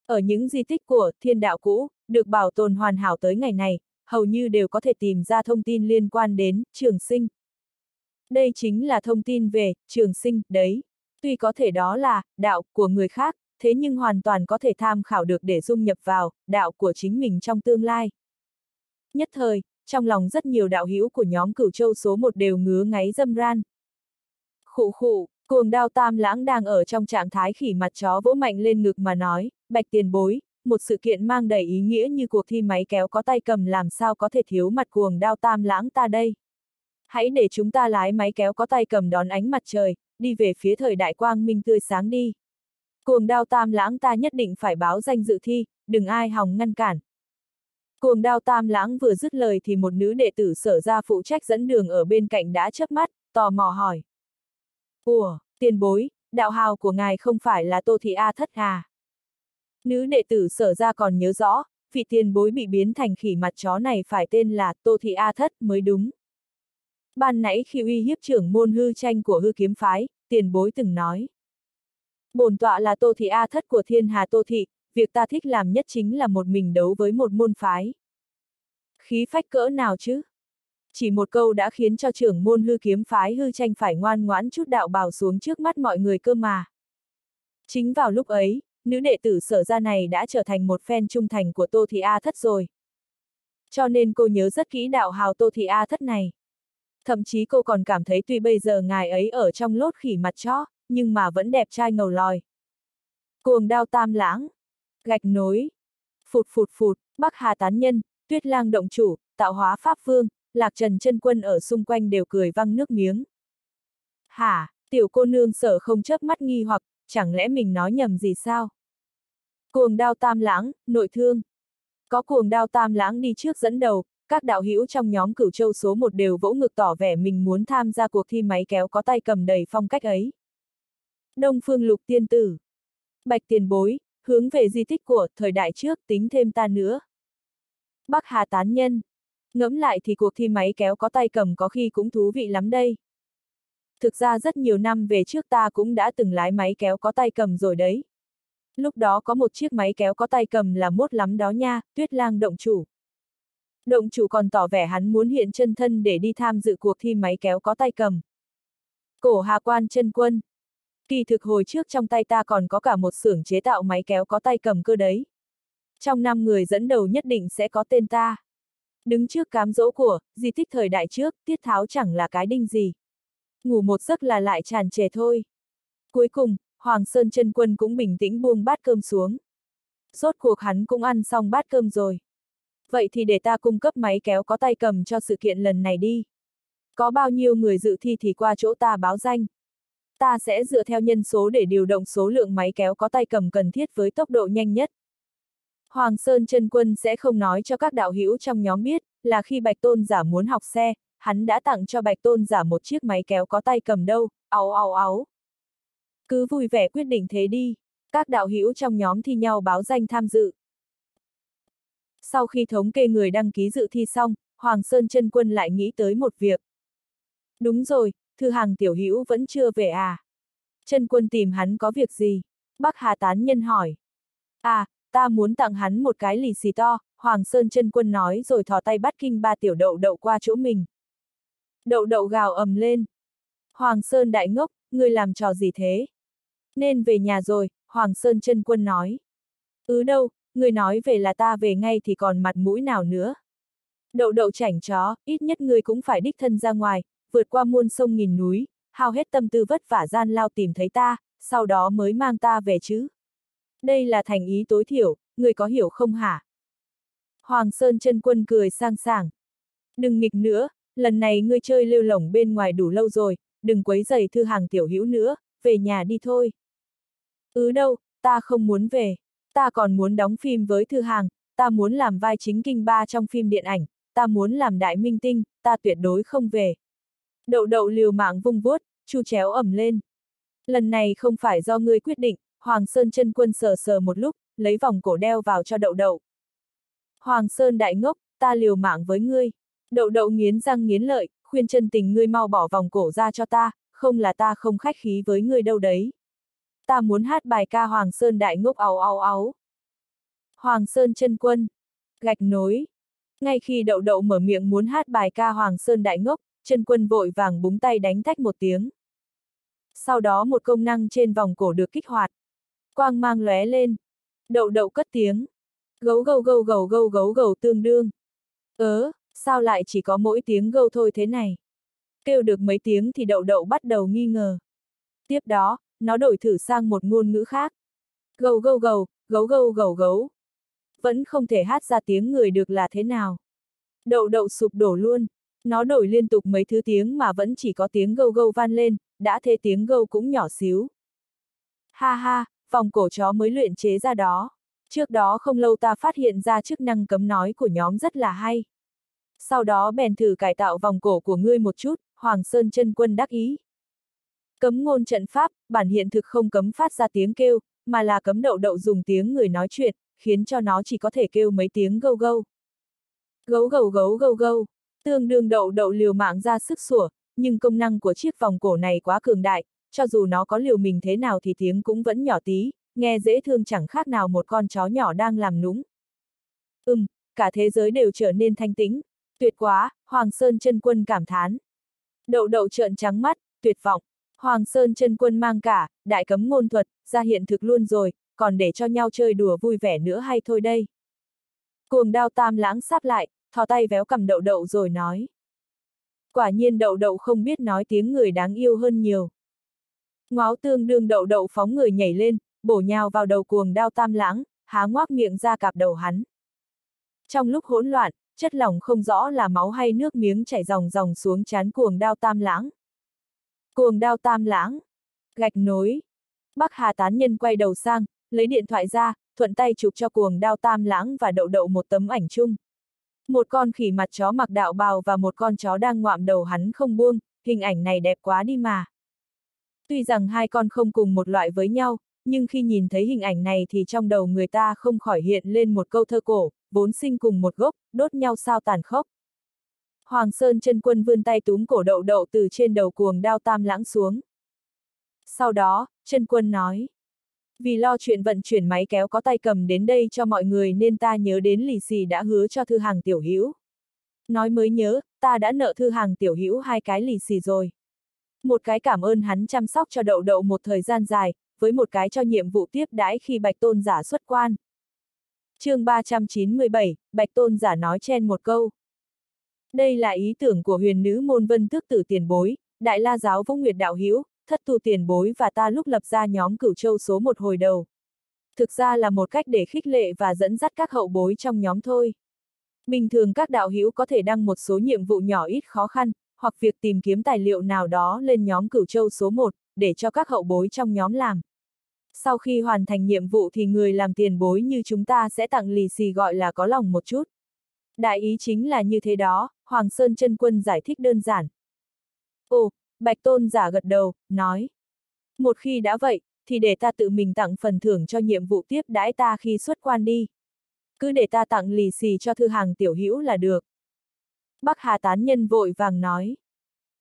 Ở những di tích của thiên đạo cũ, được bảo tồn hoàn hảo tới ngày này, hầu như đều có thể tìm ra thông tin liên quan đến trường sinh. Đây chính là thông tin về trường sinh đấy. Tuy có thể đó là đạo của người khác, thế nhưng hoàn toàn có thể tham khảo được để dung nhập vào đạo của chính mình trong tương lai. Nhất thời, trong lòng rất nhiều đạo hữu của nhóm cửu châu số một đều ngứa ngáy dâm ran. Khụ khụ, cuồng đao tam lãng đang ở trong trạng thái khỉ mặt chó vỗ mạnh lên ngực mà nói, bạch tiền bối, một sự kiện mang đầy ý nghĩa như cuộc thi máy kéo có tay cầm làm sao có thể thiếu mặt cuồng đao tam lãng ta đây. Hãy để chúng ta lái máy kéo có tay cầm đón ánh mặt trời, đi về phía thời đại quang minh tươi sáng đi. Cuồng đao tam lãng ta nhất định phải báo danh dự thi, đừng ai hòng ngăn cản. Cuồng đao tam lãng vừa dứt lời thì một nữ đệ tử sở ra phụ trách dẫn đường ở bên cạnh đã chớp mắt, tò mò hỏi. Ủa, tiền bối, đạo hào của ngài không phải là Tô Thị A thất à? Nữ đệ tử sở ra còn nhớ rõ, vị tiền bối bị biến thành khỉ mặt chó này phải tên là Tô Thị A Thất mới đúng. Ban nãy khi uy hiếp trưởng môn hư tranh của hư kiếm phái, tiền bối từng nói. Bổn tọa là Tô Thị A Thất của thiên hà Tô Thị, việc ta thích làm nhất chính là một mình đấu với một môn phái. Khí phách cỡ nào chứ? Chỉ một câu đã khiến cho trưởng môn hư kiếm phái hư tranh phải ngoan ngoãn chút đạo bào xuống trước mắt mọi người cơ mà. Chính vào lúc ấy, nữ đệ tử sở ra này đã trở thành một fan trung thành của Tô Thị A Thất rồi. Cho nên cô nhớ rất kỹ đạo hào Tô Thị A Thất này. Thậm chí cô còn cảm thấy tuy bây giờ ngài ấy ở trong lốt khỉ mặt chó, nhưng mà vẫn đẹp trai ngầu lòi. Cuồng đao tam lãng, gạch nối, Phụt phụt phụt, Bắc Hà tán nhân, Tuyết Lang động chủ, tạo hóa pháp vương, Lạc Trần chân quân ở xung quanh đều cười văng nước miếng. Hả, tiểu cô nương sở không chớp mắt nghi hoặc, chẳng lẽ mình nói nhầm gì sao? Cuồng đao tam lãng, nội thương. Có cuồng đao tam lãng đi trước dẫn đầu, các đạo hữu trong nhóm cửu châu số một đều vỗ ngực tỏ vẻ mình muốn tham gia cuộc thi máy kéo có tay cầm đầy phong cách ấy. Đông phương lục tiên tử. Bạch tiền bối, hướng về di tích của thời đại trước tính thêm ta nữa. Bắc Hà tán nhân. Ngẫm lại thì cuộc thi máy kéo có tay cầm có khi cũng thú vị lắm đây. Thực ra rất nhiều năm về trước ta cũng đã từng lái máy kéo có tay cầm rồi đấy. Lúc đó có một chiếc máy kéo có tay cầm là mốt lắm đó nha, tuyết lang động chủ. Động chủ còn tỏ vẻ hắn muốn hiện chân thân để đi tham dự cuộc thi máy kéo có tay cầm. Cổ Hà Quan chân quân. Kỳ thực hồi trước trong tay ta còn có cả một xưởng chế tạo máy kéo có tay cầm cơ đấy. Trong năm người dẫn đầu nhất định sẽ có tên ta. Đứng trước cám dỗ của, di tích thời đại trước, tiết tháo chẳng là cái đinh gì. Ngủ một giấc là lại tràn trề thôi. Cuối cùng, Hoàng Sơn chân quân cũng bình tĩnh buông bát cơm xuống. Rốt cuộc hắn cũng ăn xong bát cơm rồi. Vậy thì để ta cung cấp máy kéo có tay cầm cho sự kiện lần này đi. Có bao nhiêu người dự thi thì qua chỗ ta báo danh. Ta sẽ dựa theo nhân số để điều động số lượng máy kéo có tay cầm cần thiết với tốc độ nhanh nhất. Hoàng Sơn chân quân sẽ không nói cho các đạo hữu trong nhóm biết, là khi Bạch Tôn giả muốn học xe, hắn đã tặng cho Bạch Tôn giả một chiếc máy kéo có tay cầm đâu, áo áo áo. Cứ vui vẻ quyết định thế đi. Các đạo hữu trong nhóm thi nhau báo danh tham dự. Sau khi thống kê người đăng ký dự thi xong, Hoàng Sơn chân quân lại nghĩ tới một việc. Đúng rồi, thư hàng tiểu hữu vẫn chưa về à? Chân quân tìm hắn có việc gì? Bắc Hà tán nhân hỏi. À, ta muốn tặng hắn một cái lì xì to, Hoàng Sơn chân quân nói rồi thò tay bắt kinh ba tiểu đậu đậu qua chỗ mình. Đậu đậu gào ầm lên. Hoàng Sơn đại ngốc, ngươi làm trò gì thế? Nên về nhà rồi, Hoàng Sơn chân quân nói. Ừ đâu, người nói về là ta về ngay thì còn mặt mũi nào nữa. Đậu đậu chảnh chó, ít nhất người cũng phải đích thân ra ngoài, vượt qua muôn sông nghìn núi, hao hết tâm tư vất vả gian lao tìm thấy ta, sau đó mới mang ta về chứ. Đây là thành ý tối thiểu, người có hiểu không hả? Hoàng Sơn chân quân cười sang sảng. Đừng nghịch nữa, lần này ngươi chơi lêu lỏng bên ngoài đủ lâu rồi, đừng quấy giày thư hàng tiểu hữu nữa, về nhà đi thôi. Ừ đâu, ta không muốn về. Ta còn muốn đóng phim với thư hàng, ta muốn làm vai chính kinh ba trong phim điện ảnh, ta muốn làm đại minh tinh, ta tuyệt đối không về. Đậu đậu liều mạng vung vuốt, chu chéo ẩm lên. Lần này không phải do ngươi quyết định, Hoàng Sơn chân quân sờ sờ một lúc, lấy vòng cổ đeo vào cho đậu đậu. Hoàng Sơn đại ngốc, ta liều mạng với ngươi. Đậu đậu nghiến răng nghiến lợi, khuyên chân tình ngươi mau bỏ vòng cổ ra cho ta, không là ta không khách khí với ngươi đâu đấy. Ta muốn hát bài ca Hoàng Sơn đại ngốc áo áo áo. Hoàng Sơn chân quân. Gạch nối. Ngay khi đậu đậu mở miệng muốn hát bài ca Hoàng Sơn đại ngốc, chân quân vội vàng búng tay đánh tách một tiếng. Sau đó một công năng trên vòng cổ được kích hoạt. Quang mang lóe lên. Đậu đậu cất tiếng. Gấu gâu gâu gầu gâu gấu gầu tương đương. Ớ, sao lại chỉ có mỗi tiếng gâu thôi thế này? Kêu được mấy tiếng thì đậu đậu bắt đầu nghi ngờ. Tiếp đó, nó đổi thử sang một ngôn ngữ khác. gâu gâu gầu, gấu gâu gầu gấu. Vẫn không thể hát ra tiếng người được là thế nào. Đậu đậu sụp đổ luôn. Nó đổi liên tục mấy thứ tiếng mà vẫn chỉ có tiếng gâu gâu van lên, đã thế tiếng gâu cũng nhỏ xíu. Ha ha, vòng cổ chó mới luyện chế ra đó. Trước đó không lâu ta phát hiện ra chức năng cấm nói của nhóm rất là hay. Sau đó bèn thử cải tạo vòng cổ của ngươi một chút, Hoàng Sơn chân quân đắc ý. Cấm ngôn trận pháp, bản hiện thực không cấm phát ra tiếng kêu, mà là cấm đậu đậu dùng tiếng người nói chuyện, khiến cho nó chỉ có thể kêu mấy tiếng gâu gâu. Gấu gầu gấu gâu gâu, tương đương đậu đậu liều mạng ra sức sủa, nhưng công năng của chiếc vòng cổ này quá cường đại, cho dù nó có liều mình thế nào thì tiếng cũng vẫn nhỏ tí, nghe dễ thương chẳng khác nào một con chó nhỏ đang làm núng. Ừm, cả thế giới đều trở nên thanh tĩnh, tuyệt quá, Hoàng Sơn chân quân cảm thán. Đậu đậu trợn trắng mắt, tuyệt vọng. Hoàng Sơn chân quân mang cả, đại cấm ngôn thuật, ra hiện thực luôn rồi, còn để cho nhau chơi đùa vui vẻ nữa hay thôi đây. Cuồng đao tam lãng sáp lại, thò tay véo cầm đậu đậu rồi nói. Quả nhiên đậu đậu không biết nói tiếng người đáng yêu hơn nhiều. Ngáo tương đương đậu đậu phóng người nhảy lên, bổ nhào vào đầu cuồng đao tam lãng, há ngoác miệng ra cạp đầu hắn. Trong lúc hỗn loạn, chất lỏng không rõ là máu hay nước miếng chảy dòng dòng xuống chán cuồng đao tam lãng. Cuồng đao tam lãng. Gạch nối. Bắc Hà tán nhân quay đầu sang, lấy điện thoại ra, thuận tay chụp cho cuồng đao tam lãng và đậu đậu một tấm ảnh chung. Một con khỉ mặt chó mặc đạo bào và một con chó đang ngoạm đầu hắn không buông, hình ảnh này đẹp quá đi mà. Tuy rằng hai con không cùng một loại với nhau, nhưng khi nhìn thấy hình ảnh này thì trong đầu người ta không khỏi hiện lên một câu thơ cổ, vốn sinh cùng một gốc, đốt nhau sao tàn khốc. Hoàng Sơn chân quân vươn tay túm cổ đậu đậu từ trên đầu cuồng đao tam lãng xuống. Sau đó, chân quân nói. Vì lo chuyện vận chuyển máy kéo có tay cầm đến đây cho mọi người nên ta nhớ đến lì xì đã hứa cho thư hàng tiểu hữu. Nói mới nhớ, ta đã nợ thư hàng tiểu hữu hai cái lì xì rồi. Một cái cảm ơn hắn chăm sóc cho đậu đậu một thời gian dài, với một cái cho nhiệm vụ tiếp đãi khi bạch tôn giả xuất quan chương 397, bạch tôn giả nói chen một câu. Đây là ý tưởng của huyền nữ môn vân tước tử tiền bối, đại la giáo vũ nguyệt đạo hữu thất tu tiền bối và ta lúc lập ra nhóm cửu châu số một hồi đầu. Thực ra là một cách để khích lệ và dẫn dắt các hậu bối trong nhóm thôi. Bình thường các đạo hữu có thể đăng một số nhiệm vụ nhỏ ít khó khăn, hoặc việc tìm kiếm tài liệu nào đó lên nhóm cửu châu số 1, để cho các hậu bối trong nhóm làm. Sau khi hoàn thành nhiệm vụ thì người làm tiền bối như chúng ta sẽ tặng lì xì gọi là có lòng một chút. Đại ý chính là như thế đó, Hoàng Sơn chân Quân giải thích đơn giản. Ồ, Bạch Tôn giả gật đầu, nói. Một khi đã vậy, thì để ta tự mình tặng phần thưởng cho nhiệm vụ tiếp đãi ta khi xuất quan đi. Cứ để ta tặng lì xì cho thư hàng tiểu hữu là được. Bắc Hà tán nhân vội vàng nói.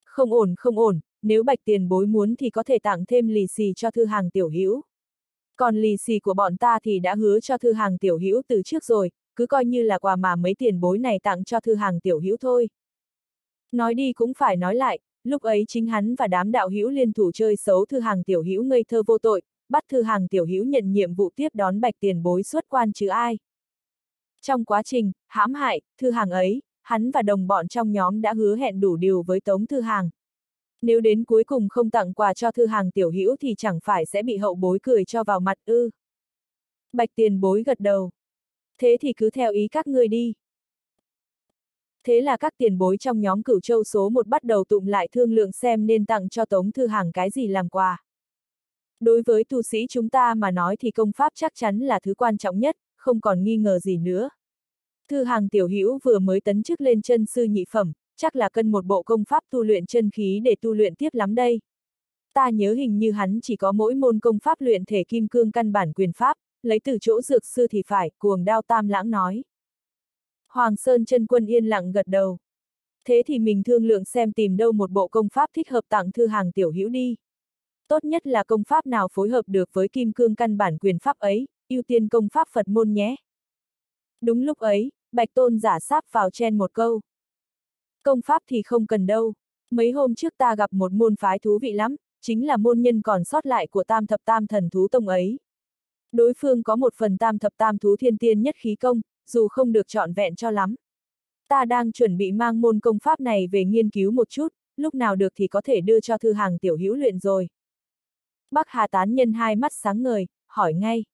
Không ổn không ổn, nếu bạch tiền bối muốn thì có thể tặng thêm lì xì cho thư hàng tiểu hữu. Còn lì xì của bọn ta thì đã hứa cho thư hàng tiểu hữu từ trước rồi, cứ coi như là quà mà mấy tiền bối này tặng cho thư hàng tiểu hữu thôi. Nói đi cũng phải nói lại, lúc ấy chính hắn và đám đạo hữu liên thủ chơi xấu thư hàng tiểu hữu ngây thơ vô tội, bắt thư hàng tiểu hữu nhận nhiệm vụ tiếp đón bạch tiền bối xuất quan chứ ai. Trong quá trình, hãm hại, thư hàng ấy, hắn và đồng bọn trong nhóm đã hứa hẹn đủ điều với Tống Thư Hàng. Nếu đến cuối cùng không tặng quà cho Thư Hàng tiểu hữu thì chẳng phải sẽ bị hậu bối cười cho vào mặt ư. Bạch tiền bối gật đầu. Thế thì cứ theo ý các ngươi đi. Thế là các tiền bối trong nhóm cửu châu số một bắt đầu tụng lại thương lượng xem nên tặng cho Tống Thư Hàng cái gì làm quà. Đối với tu sĩ chúng ta mà nói thì công pháp chắc chắn là thứ quan trọng nhất, không còn nghi ngờ gì nữa. Thư hàng tiểu hữu vừa mới tấn chức lên chân sư nhị phẩm, chắc là cân một bộ công pháp tu luyện chân khí để tu luyện tiếp lắm đây. Ta nhớ hình như hắn chỉ có mỗi môn công pháp luyện thể kim cương căn bản quyền pháp, lấy từ chỗ dược sư thì phải, cuồng đao tam lãng nói. Hoàng Sơn chân quân yên lặng gật đầu. Thế thì mình thương lượng xem tìm đâu một bộ công pháp thích hợp tặng thư hàng tiểu hữu đi. Tốt nhất là công pháp nào phối hợp được với kim cương căn bản quyền pháp ấy, ưu tiên công pháp Phật môn nhé. Đúng lúc ấy, Bạch Tôn giả sáp vào chen một câu. Công pháp thì không cần đâu. Mấy hôm trước ta gặp một môn phái thú vị lắm, chính là môn nhân còn sót lại của tam thập tam thần thú tông ấy. Đối phương có một phần tam thập tam thú thiên tiên nhất khí công, dù không được trọn vẹn cho lắm. Ta đang chuẩn bị mang môn công pháp này về nghiên cứu một chút, lúc nào được thì có thể đưa cho thư hàng tiểu hữu luyện rồi. Bắc Hà tán nhân hai mắt sáng ngời, hỏi ngay.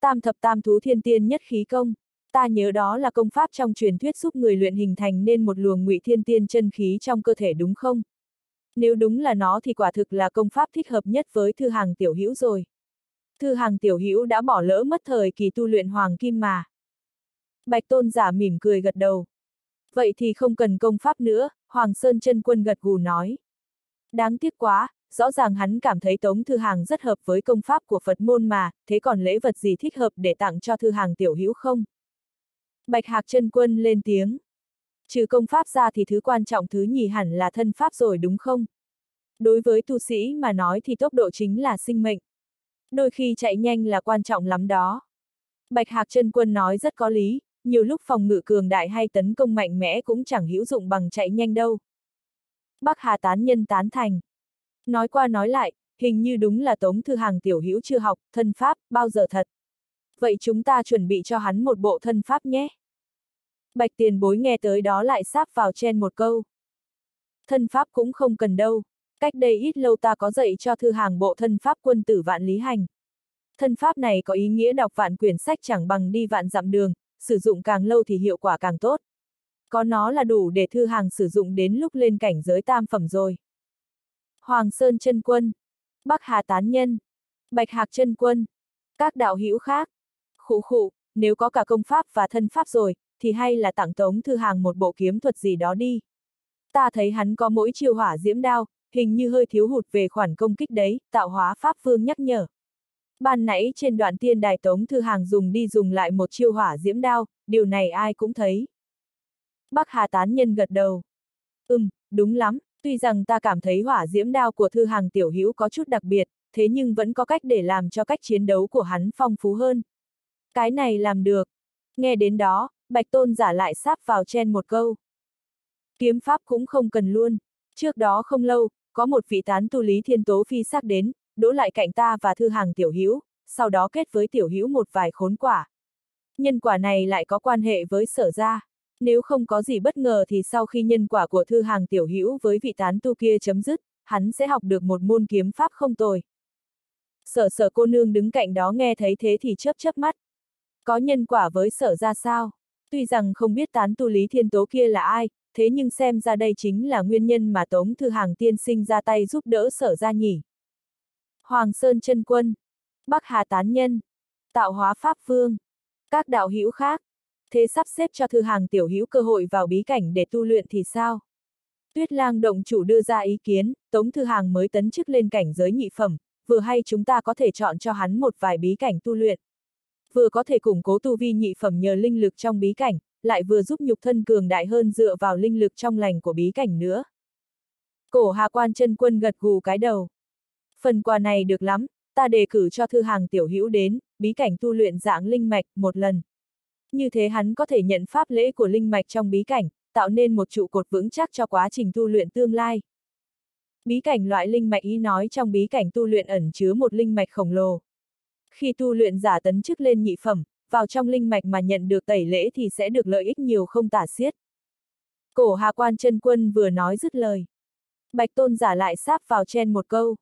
Tam thập tam thú thiên tiên nhất khí công. Ta nhớ đó là công pháp trong truyền thuyết giúp người luyện hình thành nên một luồng ngụy thiên tiên chân khí trong cơ thể đúng không? Nếu đúng là nó thì quả thực là công pháp thích hợp nhất với thư hàng tiểu hữu rồi. Thư hàng tiểu hữu đã bỏ lỡ mất thời kỳ tu luyện hoàng kim mà. Bạch tôn giả mỉm cười gật đầu. Vậy thì không cần công pháp nữa, Hoàng Sơn chân quân gật gù nói. Đáng tiếc quá, rõ ràng hắn cảm thấy Tống Thư Hàng rất hợp với công pháp của Phật môn mà, thế còn lễ vật gì thích hợp để tặng cho Thư Hàng tiểu hữu không? Bạch Hạc chân quân lên tiếng. Trừ công pháp ra thì thứ quan trọng thứ nhì hẳn là thân pháp rồi đúng không? Đối với tu sĩ mà nói thì tốc độ chính là sinh mệnh. Đôi khi chạy nhanh là quan trọng lắm đó. Bạch Hạc chân quân nói rất có lý, nhiều lúc phòng ngự cường đại hay tấn công mạnh mẽ cũng chẳng hữu dụng bằng chạy nhanh đâu. Bắc Hà tán nhân tán thành. Nói qua nói lại, hình như đúng là Tống Thư Hàng tiểu hữu chưa học, thân pháp, bao giờ thật. Vậy chúng ta chuẩn bị cho hắn một bộ thân pháp nhé. Bạch tiền bối nghe tới đó lại sáp vào chen một câu. Thân pháp cũng không cần đâu. Cách đây ít lâu ta có dạy cho thư hàng bộ thân pháp quân tử vạn lý hành. Thân pháp này có ý nghĩa đọc vạn quyển sách chẳng bằng đi vạn dặm đường, sử dụng càng lâu thì hiệu quả càng tốt. Có nó là đủ để thư hàng sử dụng đến lúc lên cảnh giới tam phẩm rồi. Hoàng Sơn chân quân, Bắc Hà tán nhân, Bạch Hạc chân quân, các đạo hữu khác. Khụ khụ, nếu có cả công pháp và thân pháp rồi, thì hay là tặng tống thư hàng một bộ kiếm thuật gì đó đi. Ta thấy hắn có mỗi chiêu hỏa diễm đao, hình như hơi thiếu hụt về khoản công kích đấy, tạo hóa pháp vương nhắc nhở. Ban nãy trên đoạn tiên đài tống thư hàng dùng đi dùng lại một chiêu hỏa diễm đao, điều này ai cũng thấy. Bắc Hà tán nhân gật đầu. Ừm, đúng lắm, tuy rằng ta cảm thấy hỏa diễm đao của thư hàng tiểu hữu có chút đặc biệt, thế nhưng vẫn có cách để làm cho cách chiến đấu của hắn phong phú hơn. Cái này làm được. Nghe đến đó, Bạch Tôn giả lại sáp vào chen một câu. Kiếm pháp cũng không cần luôn. Trước đó không lâu, có một vị tán tu lý thiên tố phi sắc đến, đỗ lại cạnh ta và thư hàng tiểu hữu, sau đó kết với tiểu hữu một vài khốn quả. Nhân quả này lại có quan hệ với sở gia. Nếu không có gì bất ngờ thì sau khi nhân quả của thư hàng tiểu hữu với vị tán tu kia chấm dứt, hắn sẽ học được một môn kiếm pháp không tồi. Sở sở cô nương đứng cạnh đó nghe thấy thế thì chớp chớp mắt. Có nhân quả với sở ra sao? Tuy rằng không biết tán tu lý thiên tố kia là ai, thế nhưng xem ra đây chính là nguyên nhân mà Tống Thư Hàng tiên sinh ra tay giúp đỡ sở ra nhỉ. Hoàng Sơn chân Quân, Bắc Hà Tán Nhân, Tạo Hóa Pháp Vương, các đạo hữu khác, thế sắp xếp cho Thư Hàng tiểu hữu cơ hội vào bí cảnh để tu luyện thì sao? Tuyết lang động chủ đưa ra ý kiến, Tống Thư Hàng mới tấn chức lên cảnh giới nhị phẩm, vừa hay chúng ta có thể chọn cho hắn một vài bí cảnh tu luyện. Vừa có thể củng cố tu vi nhị phẩm nhờ linh lực trong bí cảnh, lại vừa giúp nhục thân cường đại hơn dựa vào linh lực trong lành của bí cảnh nữa. Cổ Hà Quan chân quân gật gù cái đầu. Phần quà này được lắm, ta đề cử cho thư hàng tiểu hữu đến, bí cảnh tu luyện dạng linh mạch, một lần. Như thế hắn có thể nhận pháp lễ của linh mạch trong bí cảnh, tạo nên một trụ cột vững chắc cho quá trình tu luyện tương lai. Bí cảnh loại linh mạch ý nói trong bí cảnh tu luyện ẩn chứa một linh mạch khổng lồ. Khi tu luyện giả tấn chức lên nhị phẩm, vào trong linh mạch mà nhận được tẩy lễ thì sẽ được lợi ích nhiều không tả xiết. Cổ Hà Quan chân quân vừa nói dứt lời. Bạch tôn giả lại sáp vào chen một câu.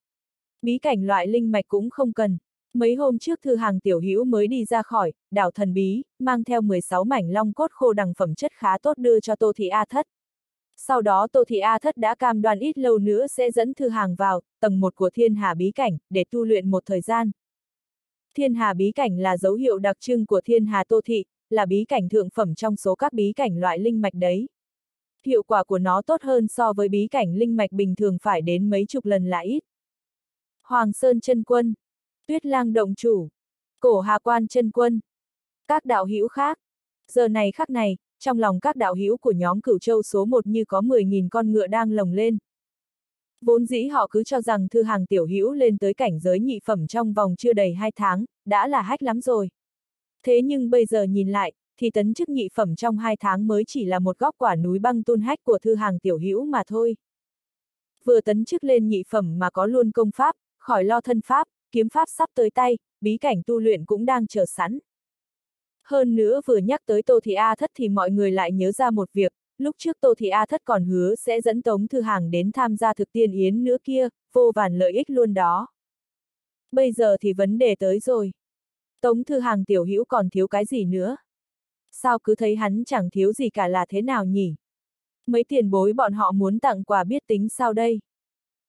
Bí cảnh loại linh mạch cũng không cần. Mấy hôm trước thư hàng tiểu hữu mới đi ra khỏi, đảo thần bí, mang theo 16 mảnh long cốt khô đằng phẩm chất khá tốt đưa cho Tô Thị A Thất. Sau đó Tô Thị A Thất đã cam đoan ít lâu nữa sẽ dẫn thư hàng vào, tầng 1 của thiên hà bí cảnh, để tu luyện một thời gian. Thiên hà bí cảnh là dấu hiệu đặc trưng của thiên hà Tô Thị, là bí cảnh thượng phẩm trong số các bí cảnh loại linh mạch đấy. Hiệu quả của nó tốt hơn so với bí cảnh linh mạch bình thường phải đến mấy chục lần là ít. Hoàng Sơn chân quân, Tuyết Lang động chủ, Cổ Hà Quan chân quân, các đạo hữu khác. Giờ này khắc này, trong lòng các đạo hữu của nhóm cửu châu số 1 như có 10.000 con ngựa đang lồng lên. Vốn dĩ họ cứ cho rằng thư hàng tiểu hữu lên tới cảnh giới nhị phẩm trong vòng chưa đầy 2 tháng, đã là hách lắm rồi. Thế nhưng bây giờ nhìn lại, thì tấn chức nhị phẩm trong 2 tháng mới chỉ là một góc quả núi băng tôn hách của thư hàng tiểu hữu mà thôi. Vừa tấn chức lên nhị phẩm mà có luôn công pháp, khỏi lo thân pháp, kiếm pháp sắp tới tay, bí cảnh tu luyện cũng đang chờ sẵn. Hơn nữa vừa nhắc tới Tô Thị A Thất thì mọi người lại nhớ ra một việc, lúc trước Tô Thị A Thất còn hứa sẽ dẫn Tống Thư Hàng đến tham gia thực tiên yến nữa kia, vô vàn lợi ích luôn đó. Bây giờ thì vấn đề tới rồi. Tống Thư Hàng tiểu hữu còn thiếu cái gì nữa? Sao cứ thấy hắn chẳng thiếu gì cả là thế nào nhỉ? Mấy tiền bối bọn họ muốn tặng quà biết tính sao đây?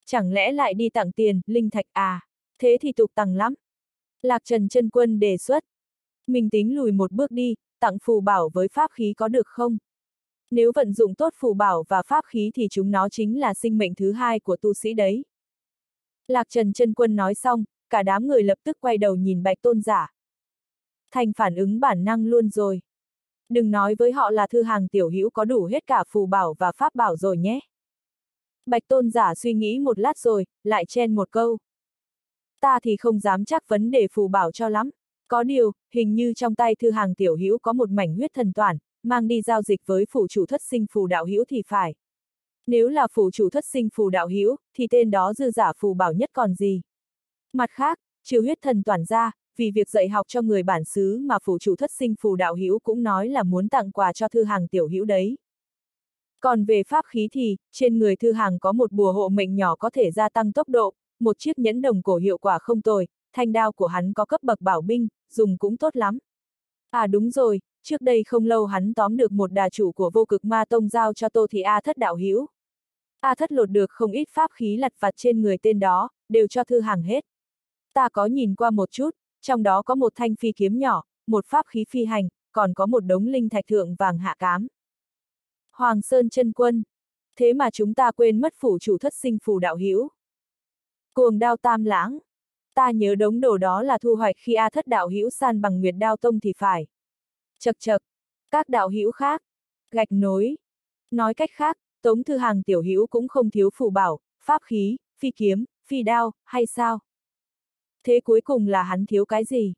Chẳng lẽ lại đi tặng tiền, linh thạch à? Thế thì tục tặng lắm. Lạc Trần chân Quân đề xuất. Mình tính lùi một bước đi, tặng phù bảo với pháp khí có được không? Nếu vận dụng tốt phù bảo và pháp khí thì chúng nó chính là sinh mệnh thứ hai của tu sĩ đấy. Lạc Trần chân Quân nói xong, cả đám người lập tức quay đầu nhìn bạch tôn giả. Thành phản ứng bản năng luôn rồi. Đừng nói với họ là thư hàng tiểu hữu có đủ hết cả phù bảo và pháp bảo rồi nhé. Bạch tôn giả suy nghĩ một lát rồi, lại chen một câu. Ta thì không dám chắc vấn đề phù bảo cho lắm. Có điều, hình như trong tay thư hàng tiểu hữu có một mảnh huyết thần toàn, mang đi giao dịch với phủ chủ thất sinh phù đạo hữu thì phải. Nếu là phủ chủ thất sinh phù đạo hữu, thì tên đó dư giả phù bảo nhất còn gì. Mặt khác, trừ huyết thần toàn ra, vì việc dạy học cho người bản xứ mà phủ chủ thất sinh phù đạo hữu cũng nói là muốn tặng quà cho thư hàng tiểu hữu đấy. Còn về pháp khí thì, trên người thư hàng có một bùa hộ mệnh nhỏ có thể gia tăng tốc độ, một chiếc nhẫn đồng cổ hiệu quả không tồi, thanh đao của hắn có cấp bậc bảo binh, dùng cũng tốt lắm. À đúng rồi, trước đây không lâu hắn tóm được một đà chủ của vô cực ma tông giao cho tô thì A thất đạo hữu A thất lột được không ít pháp khí lặt vặt trên người tên đó, đều cho thư hàng hết. Ta có nhìn qua một chút, trong đó có một thanh phi kiếm nhỏ, một pháp khí phi hành, còn có một đống linh thạch thượng vàng hạ cám. Hoàng Sơn chân quân. Thế mà chúng ta quên mất phủ chủ thất sinh phù đạo hữu. Cuồng đao tam lãng. Ta nhớ đống đồ đó là thu hoạch khi A thất đạo hữu san bằng nguyệt đao tông thì phải. Chật chật. Các đạo hữu khác. Gạch nối. Nói cách khác, Tống Thư Hàng tiểu hữu cũng không thiếu phù bảo, pháp khí, phi kiếm, phi đao, hay sao? Thế cuối cùng là hắn thiếu cái gì?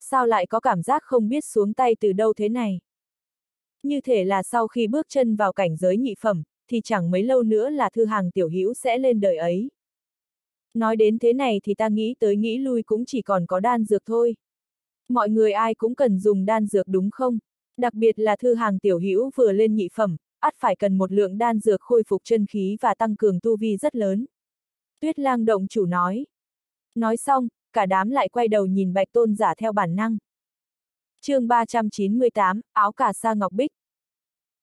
Sao lại có cảm giác không biết xuống tay từ đâu thế này? Như thể là sau khi bước chân vào cảnh giới nhị phẩm, thì chẳng mấy lâu nữa là thư hàng tiểu hữu sẽ lên đời ấy. Nói đến thế này thì ta nghĩ tới nghĩ lui cũng chỉ còn có đan dược thôi. Mọi người ai cũng cần dùng đan dược đúng không? Đặc biệt là thư hàng tiểu hữu vừa lên nhị phẩm, ắt phải cần một lượng đan dược khôi phục chân khí và tăng cường tu vi rất lớn. Tuyết lang động chủ nói. Nói xong, cả đám lại quay đầu nhìn bạch tôn giả theo bản năng. chương 398, áo cà sa ngọc bích.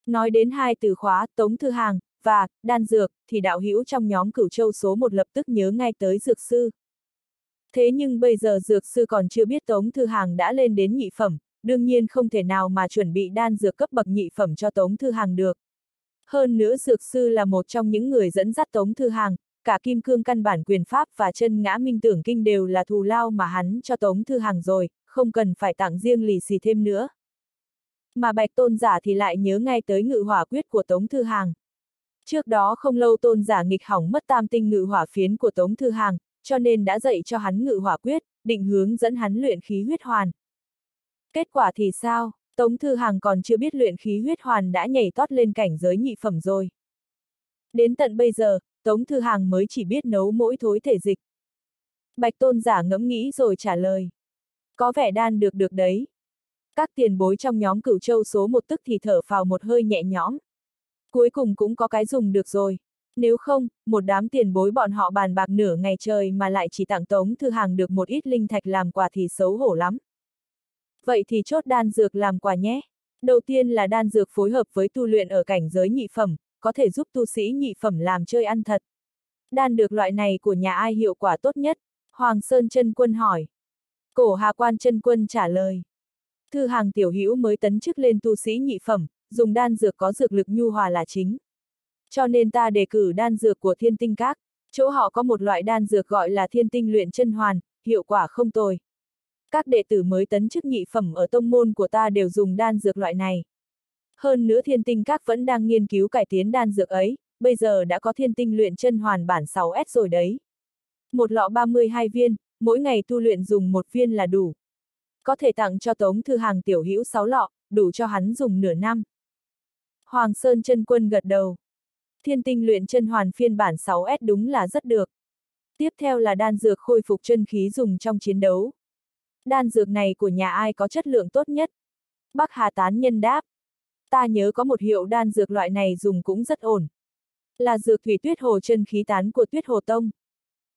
Nói đến hai từ khóa, tống thư hàng, và, đan dược, thì đạo hữu trong nhóm cửu châu số một lập tức nhớ ngay tới dược sư. Thế nhưng bây giờ dược sư còn chưa biết tống thư hàng đã lên đến nhị phẩm, đương nhiên không thể nào mà chuẩn bị đan dược cấp bậc nhị phẩm cho tống thư hàng được. Hơn nữa dược sư là một trong những người dẫn dắt tống thư hàng, cả kim cương căn bản quyền pháp và chân ngã minh tưởng kinh đều là thù lao mà hắn cho Tống Thư Hàng rồi, không cần phải tặng riêng lì xì thêm nữa. Mà bạch tôn giả thì lại nhớ ngay tới ngự hỏa quyết của Tống Thư Hàng. Trước đó không lâu tôn giả nghịch hỏng mất tam tinh ngự hỏa phiến của Tống Thư Hàng, cho nên đã dạy cho hắn ngự hỏa quyết, định hướng dẫn hắn luyện khí huyết hoàn. Kết quả thì sao? Tống Thư Hàng còn chưa biết luyện khí huyết hoàn đã nhảy tót lên cảnh giới nhị phẩm rồi. Đến tận bây giờ, Tống Thư Hàng mới chỉ biết nấu mỗi thối thể dịch. Bạch tôn giả ngẫm nghĩ rồi trả lời. Có vẻ đan được được đấy. Các tiền bối trong nhóm cửu châu số một tức thì thở phào một hơi nhẹ nhõm. Cuối cùng cũng có cái dùng được rồi. Nếu không, một đám tiền bối bọn họ bàn bạc nửa ngày trời mà lại chỉ tặng Tống Thư Hàng được một ít linh thạch làm quà thì xấu hổ lắm. Vậy thì chốt đan dược làm quà nhé. Đầu tiên là đan dược phối hợp với tu luyện ở cảnh giới nhị phẩm, có thể giúp tu sĩ nhị phẩm làm chơi ăn thật. Đan được loại này của nhà ai hiệu quả tốt nhất? Hoàng Sơn chân quân hỏi. Cổ Hà Quan chân quân trả lời. Thư hàng tiểu hữu mới tấn chức lên tu sĩ nhị phẩm, dùng đan dược có dược lực nhu hòa là chính. Cho nên ta đề cử đan dược của thiên tinh các, chỗ họ có một loại đan dược gọi là thiên tinh luyện chân hoàn, hiệu quả không tồi. Các đệ tử mới tấn chức nhị phẩm ở tông môn của ta đều dùng đan dược loại này. Hơn nữa thiên tinh các vẫn đang nghiên cứu cải tiến đan dược ấy, bây giờ đã có thiên tinh luyện chân hoàn bản 6S rồi đấy. Một lọ 32 viên, mỗi ngày tu luyện dùng một viên là đủ. Có thể tặng cho Tống Thư Hàng tiểu hữu 6 lọ, đủ cho hắn dùng nửa năm. Hoàng Sơn chân quân gật đầu. Thiên tinh luyện chân hoàn phiên bản 6S đúng là rất được. Tiếp theo là đan dược khôi phục chân khí dùng trong chiến đấu. Đan dược này của nhà ai có chất lượng tốt nhất? Bắc Hà Tán Nhân đáp ta nhớ có một hiệu đan dược loại này dùng cũng rất ổn. Là dược thủy tuyết hồ chân khí tán của tuyết hồ tông.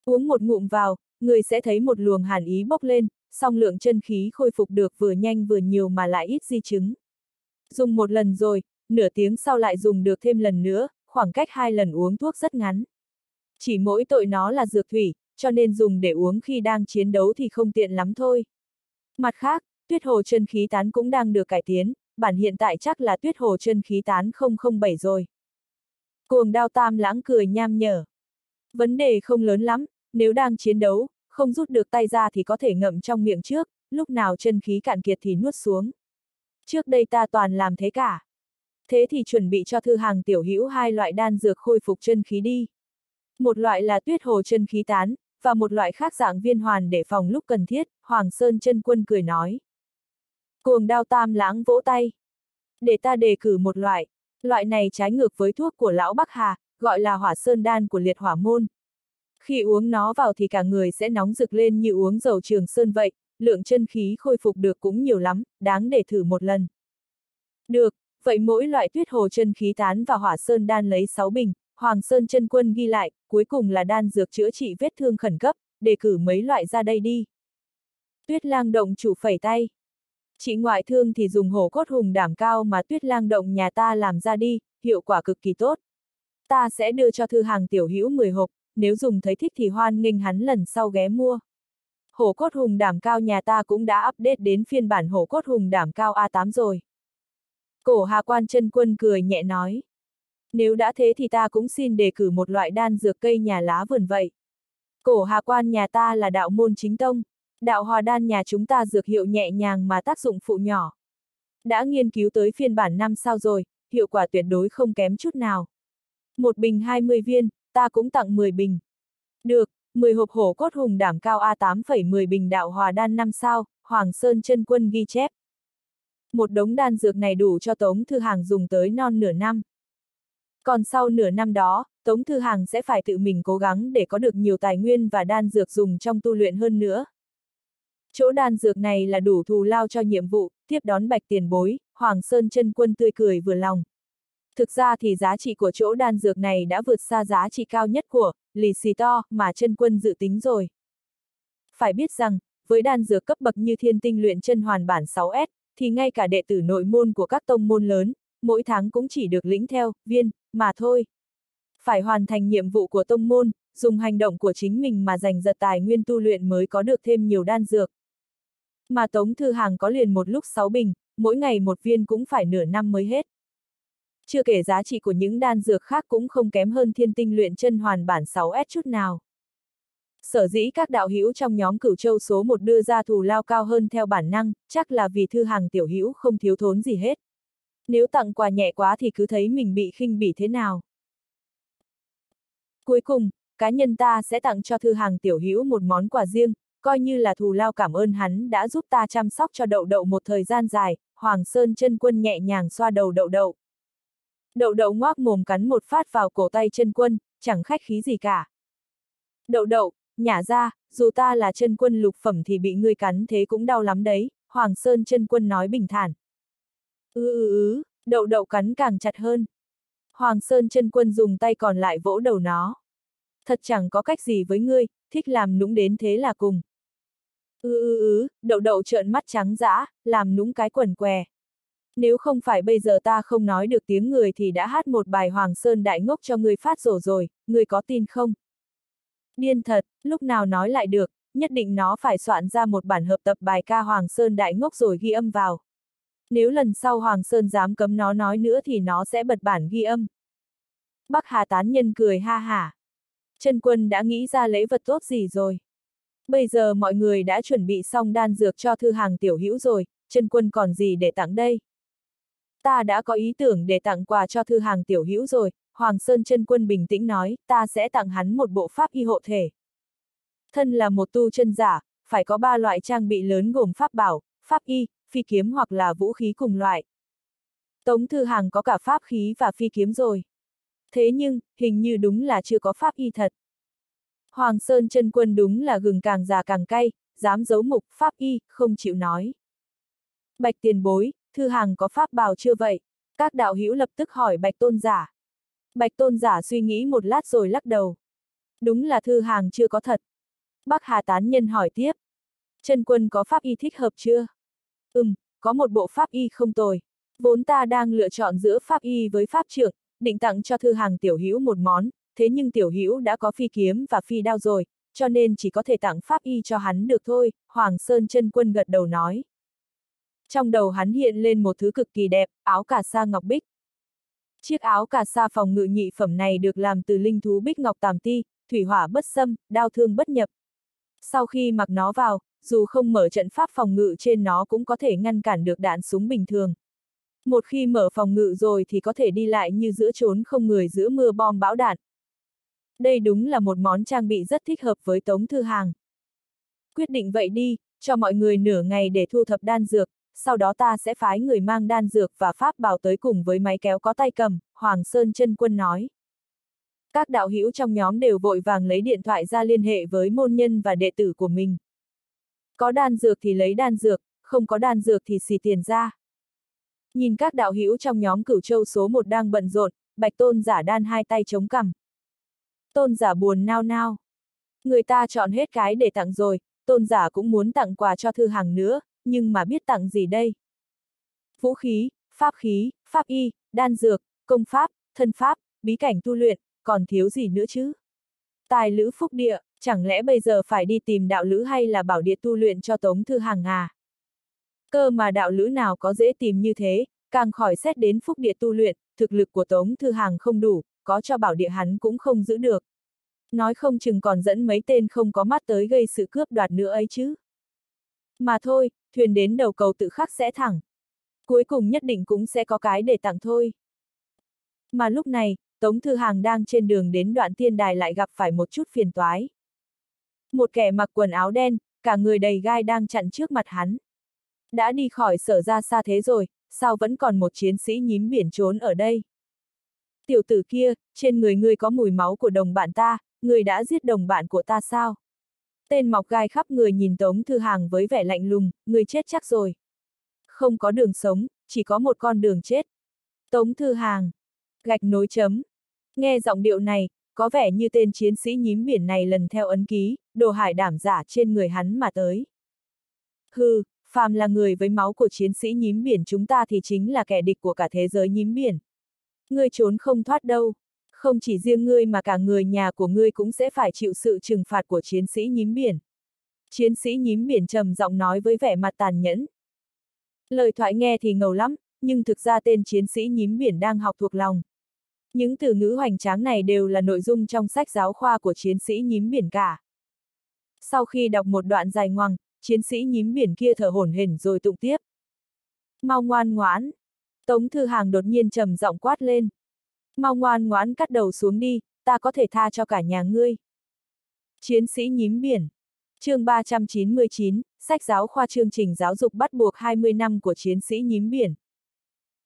Uống một ngụm vào, người sẽ thấy một luồng hàn ý bốc lên, song lượng chân khí khôi phục được vừa nhanh vừa nhiều mà lại ít di chứng. Dùng một lần rồi, nửa tiếng sau lại dùng được thêm lần nữa, khoảng cách hai lần uống thuốc rất ngắn. Chỉ mỗi tội nó là dược thủy, cho nên dùng để uống khi đang chiến đấu thì không tiện lắm thôi. Mặt khác, tuyết hồ chân khí tán cũng đang được cải tiến, bản hiện tại chắc là tuyết hồ chân khí tán 007 rồi. Cuồng đao tam lãng cười nham nhở. Vấn đề không lớn lắm, nếu đang chiến đấu, không rút được tay ra thì có thể ngậm trong miệng trước, lúc nào chân khí cạn kiệt thì nuốt xuống. Trước đây ta toàn làm thế cả. Thế thì chuẩn bị cho thư hàng tiểu hữu hai loại đan dược khôi phục chân khí đi. Một loại là tuyết hồ chân khí tán, và một loại khác dạng viên hoàn để phòng lúc cần thiết, Hoàng Sơn chân quân cười nói. Cuồng đao tam lãng vỗ tay. Để ta đề cử một loại, loại này trái ngược với thuốc của lão Bắc Hà, gọi là hỏa sơn đan của liệt hỏa môn. Khi uống nó vào thì cả người sẽ nóng rực lên như uống dầu trường sơn vậy, lượng chân khí khôi phục được cũng nhiều lắm, đáng để thử một lần. Được, vậy mỗi loại tuyết hồ chân khí tán và hỏa sơn đan lấy 6 bình, Hoàng Sơn chân quân ghi lại, cuối cùng là đan dược chữa trị vết thương khẩn cấp, đề cử mấy loại ra đây đi. Tuyết lang động chủ phẩy tay. Chị ngoại thương thì dùng hổ cốt hùng đảm cao mà tuyết lang động nhà ta làm ra đi, hiệu quả cực kỳ tốt. Ta sẽ đưa cho thư hàng tiểu hữu 10 hộp, nếu dùng thấy thích thì hoan nghênh hắn lần sau ghé mua. Hổ cốt hùng đảm cao nhà ta cũng đã update đến phiên bản hổ cốt hùng đảm cao A8 rồi. Cổ Hà Quan chân quân cười nhẹ nói. Nếu đã thế thì ta cũng xin đề cử một loại đan dược cây nhà lá vườn vậy. Cổ Hà Quan nhà ta là đạo môn chính tông. Đạo hòa đan nhà chúng ta dược hiệu nhẹ nhàng mà tác dụng phụ nhỏ. Đã nghiên cứu tới phiên bản năm sao rồi, hiệu quả tuyệt đối không kém chút nào. Một bình 20 viên, ta cũng tặng 10 bình. Được, 10 hộp hổ cốt hùng đảm cao A8,10 bình đạo hòa đan năm sao, Hoàng Sơn chân quân ghi chép. Một đống đan dược này đủ cho Tống Thư Hàng dùng tới non nửa năm. Còn sau nửa năm đó, Tống Thư Hàng sẽ phải tự mình cố gắng để có được nhiều tài nguyên và đan dược dùng trong tu luyện hơn nữa. Chỗ đan dược này là đủ thù lao cho nhiệm vụ, tiếp đón bạch tiền bối, Hoàng Sơn chân quân tươi cười vừa lòng. Thực ra thì giá trị của chỗ đan dược này đã vượt xa giá trị cao nhất của lì xì to mà chân quân dự tính rồi. Phải biết rằng, với đan dược cấp bậc như thiên tinh luyện chân hoàn bản 6S, thì ngay cả đệ tử nội môn của các tông môn lớn, mỗi tháng cũng chỉ được lĩnh theo, viên, mà thôi. Phải hoàn thành nhiệm vụ của tông môn, dùng hành động của chính mình mà giành giật tài nguyên tu luyện mới có được thêm nhiều đan dược. Mà Tống Thư Hàng có liền một lúc 6 bình, mỗi ngày một viên cũng phải nửa năm mới hết. Chưa kể giá trị của những đan dược khác cũng không kém hơn thiên tinh luyện chân hoàn bản 6S chút nào. Sở dĩ các đạo hữu trong nhóm cửu châu số 1 đưa ra thù lao cao hơn theo bản năng, chắc là vì thư hàng tiểu hữu không thiếu thốn gì hết. Nếu tặng quà nhẹ quá thì cứ thấy mình bị khinh bỉ thế nào. Cuối cùng, cá nhân ta sẽ tặng cho thư hàng tiểu hữu một món quà riêng, coi như là thù lao cảm ơn hắn đã giúp ta chăm sóc cho đậu đậu một thời gian dài, Hoàng Sơn chân quân nhẹ nhàng xoa đầu đậu đậu. Đậu đậu ngoác mồm cắn một phát vào cổ tay chân quân, chẳng khách khí gì cả. Đậu đậu, nhả ra, dù ta là chân quân lục phẩm thì bị ngươi cắn thế cũng đau lắm đấy, Hoàng Sơn chân quân nói bình thản. Ừ ừ ừ, đậu đậu cắn càng chặt hơn. Hoàng Sơn chân quân dùng tay còn lại vỗ đầu nó. Thật chẳng có cách gì với ngươi, thích làm nũng đến thế là cùng. Ừ ừ ừ, đậu đậu trợn mắt trắng dã, làm nũng cái quần què. Nếu không phải bây giờ ta không nói được tiếng người thì đã hát một bài Hoàng Sơn Đại Ngốc cho ngươi phát rổ rồi, ngươi có tin không? Điên thật, lúc nào nói lại được, nhất định nó phải soạn ra một bản hợp tập bài ca Hoàng Sơn Đại Ngốc rồi ghi âm vào. Nếu lần sau Hoàng Sơn dám cấm nó nói nữa thì nó sẽ bật bản ghi âm. Bắc Hà tán nhân cười ha hả. Trần Quân đã nghĩ ra lễ vật tốt gì rồi. Bây giờ mọi người đã chuẩn bị xong đan dược cho thư hàng tiểu hữu rồi, Trần Quân còn gì để tặng đây? Ta đã có ý tưởng để tặng quà cho thư hàng tiểu hữu rồi, Hoàng Sơn chân quân bình tĩnh nói, ta sẽ tặng hắn một bộ pháp y hộ thể. Thân là một tu chân giả, phải có ba loại trang bị lớn gồm pháp bảo, pháp y, phi kiếm hoặc là vũ khí cùng loại. Tống Thư Hàng có cả pháp khí và phi kiếm rồi. Thế nhưng, hình như đúng là chưa có pháp y thật. Hoàng Sơn chân quân đúng là gừng càng già càng cay, dám giấu mục pháp y, không chịu nói. Bạch tiền bối, Thư Hàng có pháp bảo chưa vậy? Các đạo hữu lập tức hỏi Bạch Tôn giả. Bạch Tôn giả suy nghĩ một lát rồi lắc đầu. Đúng là Thư Hàng chưa có thật. Bắc Hà Tán Nhân hỏi tiếp. Chân quân có pháp y thích hợp chưa? Ừm, có một bộ pháp y không tồi. Vốn ta đang lựa chọn giữa pháp y với pháp trưởng, định tặng cho Thư Hàng tiểu hữu một món, thế nhưng tiểu hữu đã có phi kiếm và phi đao rồi, cho nên chỉ có thể tặng pháp y cho hắn được thôi, Hoàng Sơn chân quân gật đầu nói. Trong đầu hắn hiện lên một thứ cực kỳ đẹp, áo cà sa ngọc bích. Chiếc áo cà sa phòng ngự nhị phẩm này được làm từ linh thú bích ngọc tàm ti, thủy hỏa bất xâm, đao thương bất nhập. Sau khi mặc nó vào, dù không mở trận pháp phòng ngự trên nó cũng có thể ngăn cản được đạn súng bình thường. Một khi mở phòng ngự rồi thì có thể đi lại như giữa trốn không người giữa mưa bom bão đạn. Đây đúng là một món trang bị rất thích hợp với Tống Thư Hàng. Quyết định vậy đi, cho mọi người nửa ngày để thu thập đan dược, sau đó ta sẽ phái người mang đan dược và pháp bảo tới cùng với máy kéo có tay cầm, Hoàng Sơn chân quân nói. Các đạo hữu trong nhóm đều vội vàng lấy điện thoại ra liên hệ với môn nhân và đệ tử của mình. Có đan dược thì lấy đan dược, không có đan dược thì xì tiền ra. Nhìn các đạo hữu trong nhóm cửu châu số 1 đang bận rộn, bạch tôn giả đan hai tay chống cằm. Tôn giả buồn nao nao. Người ta chọn hết cái để tặng rồi, tôn giả cũng muốn tặng quà cho thư hàng nữa, nhưng mà biết tặng gì đây? Vũ khí, pháp khí, pháp y, đan dược, công pháp, thân pháp, bí cảnh tu luyện, còn thiếu gì nữa chứ? Tài lữ phúc địa, chẳng lẽ bây giờ phải đi tìm đạo lữ hay là bảo địa tu luyện cho Tống Thư Hàng à? Cơ mà đạo lữ nào có dễ tìm như thế, càng khỏi xét đến phúc địa tu luyện, thực lực của Tống Thư Hàng không đủ, có cho bảo địa hắn cũng không giữ được. Nói không chừng còn dẫn mấy tên không có mắt tới gây sự cướp đoạt nữa ấy chứ. Mà thôi, thuyền đến đầu cầu tự khắc sẽ thẳng. Cuối cùng nhất định cũng sẽ có cái để tặng thôi. Mà lúc này, Tống Thư Hàng đang trên đường đến đoạn tiên đài lại gặp phải một chút phiền toái. Một kẻ mặc quần áo đen, cả người đầy gai đang chặn trước mặt hắn. Đã đi khỏi sở ra xa thế rồi, sao vẫn còn một chiến sĩ nhím biển trốn ở đây? Tiểu tử kia, trên người ngươi có mùi máu của đồng bạn ta, ngươi đã giết đồng bạn của ta sao? Tên mọc gai khắp người nhìn Tống Thư Hàng với vẻ lạnh lùng, người chết chắc rồi. Không có đường sống, chỉ có một con đường chết. Tống Thư Hàng. Gạch nối chấm. Nghe giọng điệu này, có vẻ như tên chiến sĩ nhím biển này lần theo ấn ký, đồ hải đảm giả trên người hắn mà tới. Hừ, phàm là người với máu của chiến sĩ nhím biển chúng ta thì chính là kẻ địch của cả thế giới nhím biển. Ngươi trốn không thoát đâu. Không chỉ riêng ngươi mà cả người nhà của ngươi cũng sẽ phải chịu sự trừng phạt của chiến sĩ nhím biển. Chiến sĩ nhím biển trầm giọng nói với vẻ mặt tàn nhẫn. Lời thoại nghe thì ngầu lắm, nhưng thực ra tên chiến sĩ nhím biển đang học thuộc lòng. Những từ ngữ hoành tráng này đều là nội dung trong sách giáo khoa của chiến sĩ nhím biển cả. Sau khi đọc một đoạn dài ngoằng, chiến sĩ nhím biển kia thở hổn hển rồi tụng tiếp. Mau ngoan ngoãn. Tống Thư Hàng đột nhiên trầm giọng quát lên. Mau ngoan ngoãn cắt đầu xuống đi, ta có thể tha cho cả nhà ngươi. Chiến sĩ nhím biển. chương 399, sách giáo khoa chương trình giáo dục bắt buộc 20 năm của chiến sĩ nhím biển.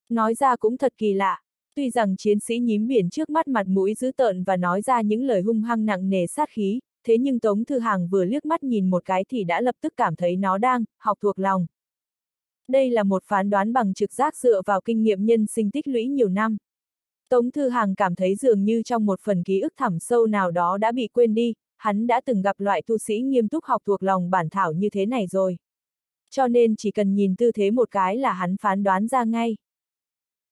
Nói ra cũng thật kỳ lạ. Tuy rằng chiến sĩ nhím biển trước mắt mặt mũi dữ tợn và nói ra những lời hung hăng nặng nề sát khí, thế nhưng Tống Thư Hàng vừa liếc mắt nhìn một cái thì đã lập tức cảm thấy nó đang học thuộc lòng. Đây là một phán đoán bằng trực giác dựa vào kinh nghiệm nhân sinh tích lũy nhiều năm. Tống Thư Hàng cảm thấy dường như trong một phần ký ức thẳm sâu nào đó đã bị quên đi, hắn đã từng gặp loại tu sĩ nghiêm túc học thuộc lòng bản thảo như thế này rồi. Cho nên chỉ cần nhìn tư thế một cái là hắn phán đoán ra ngay.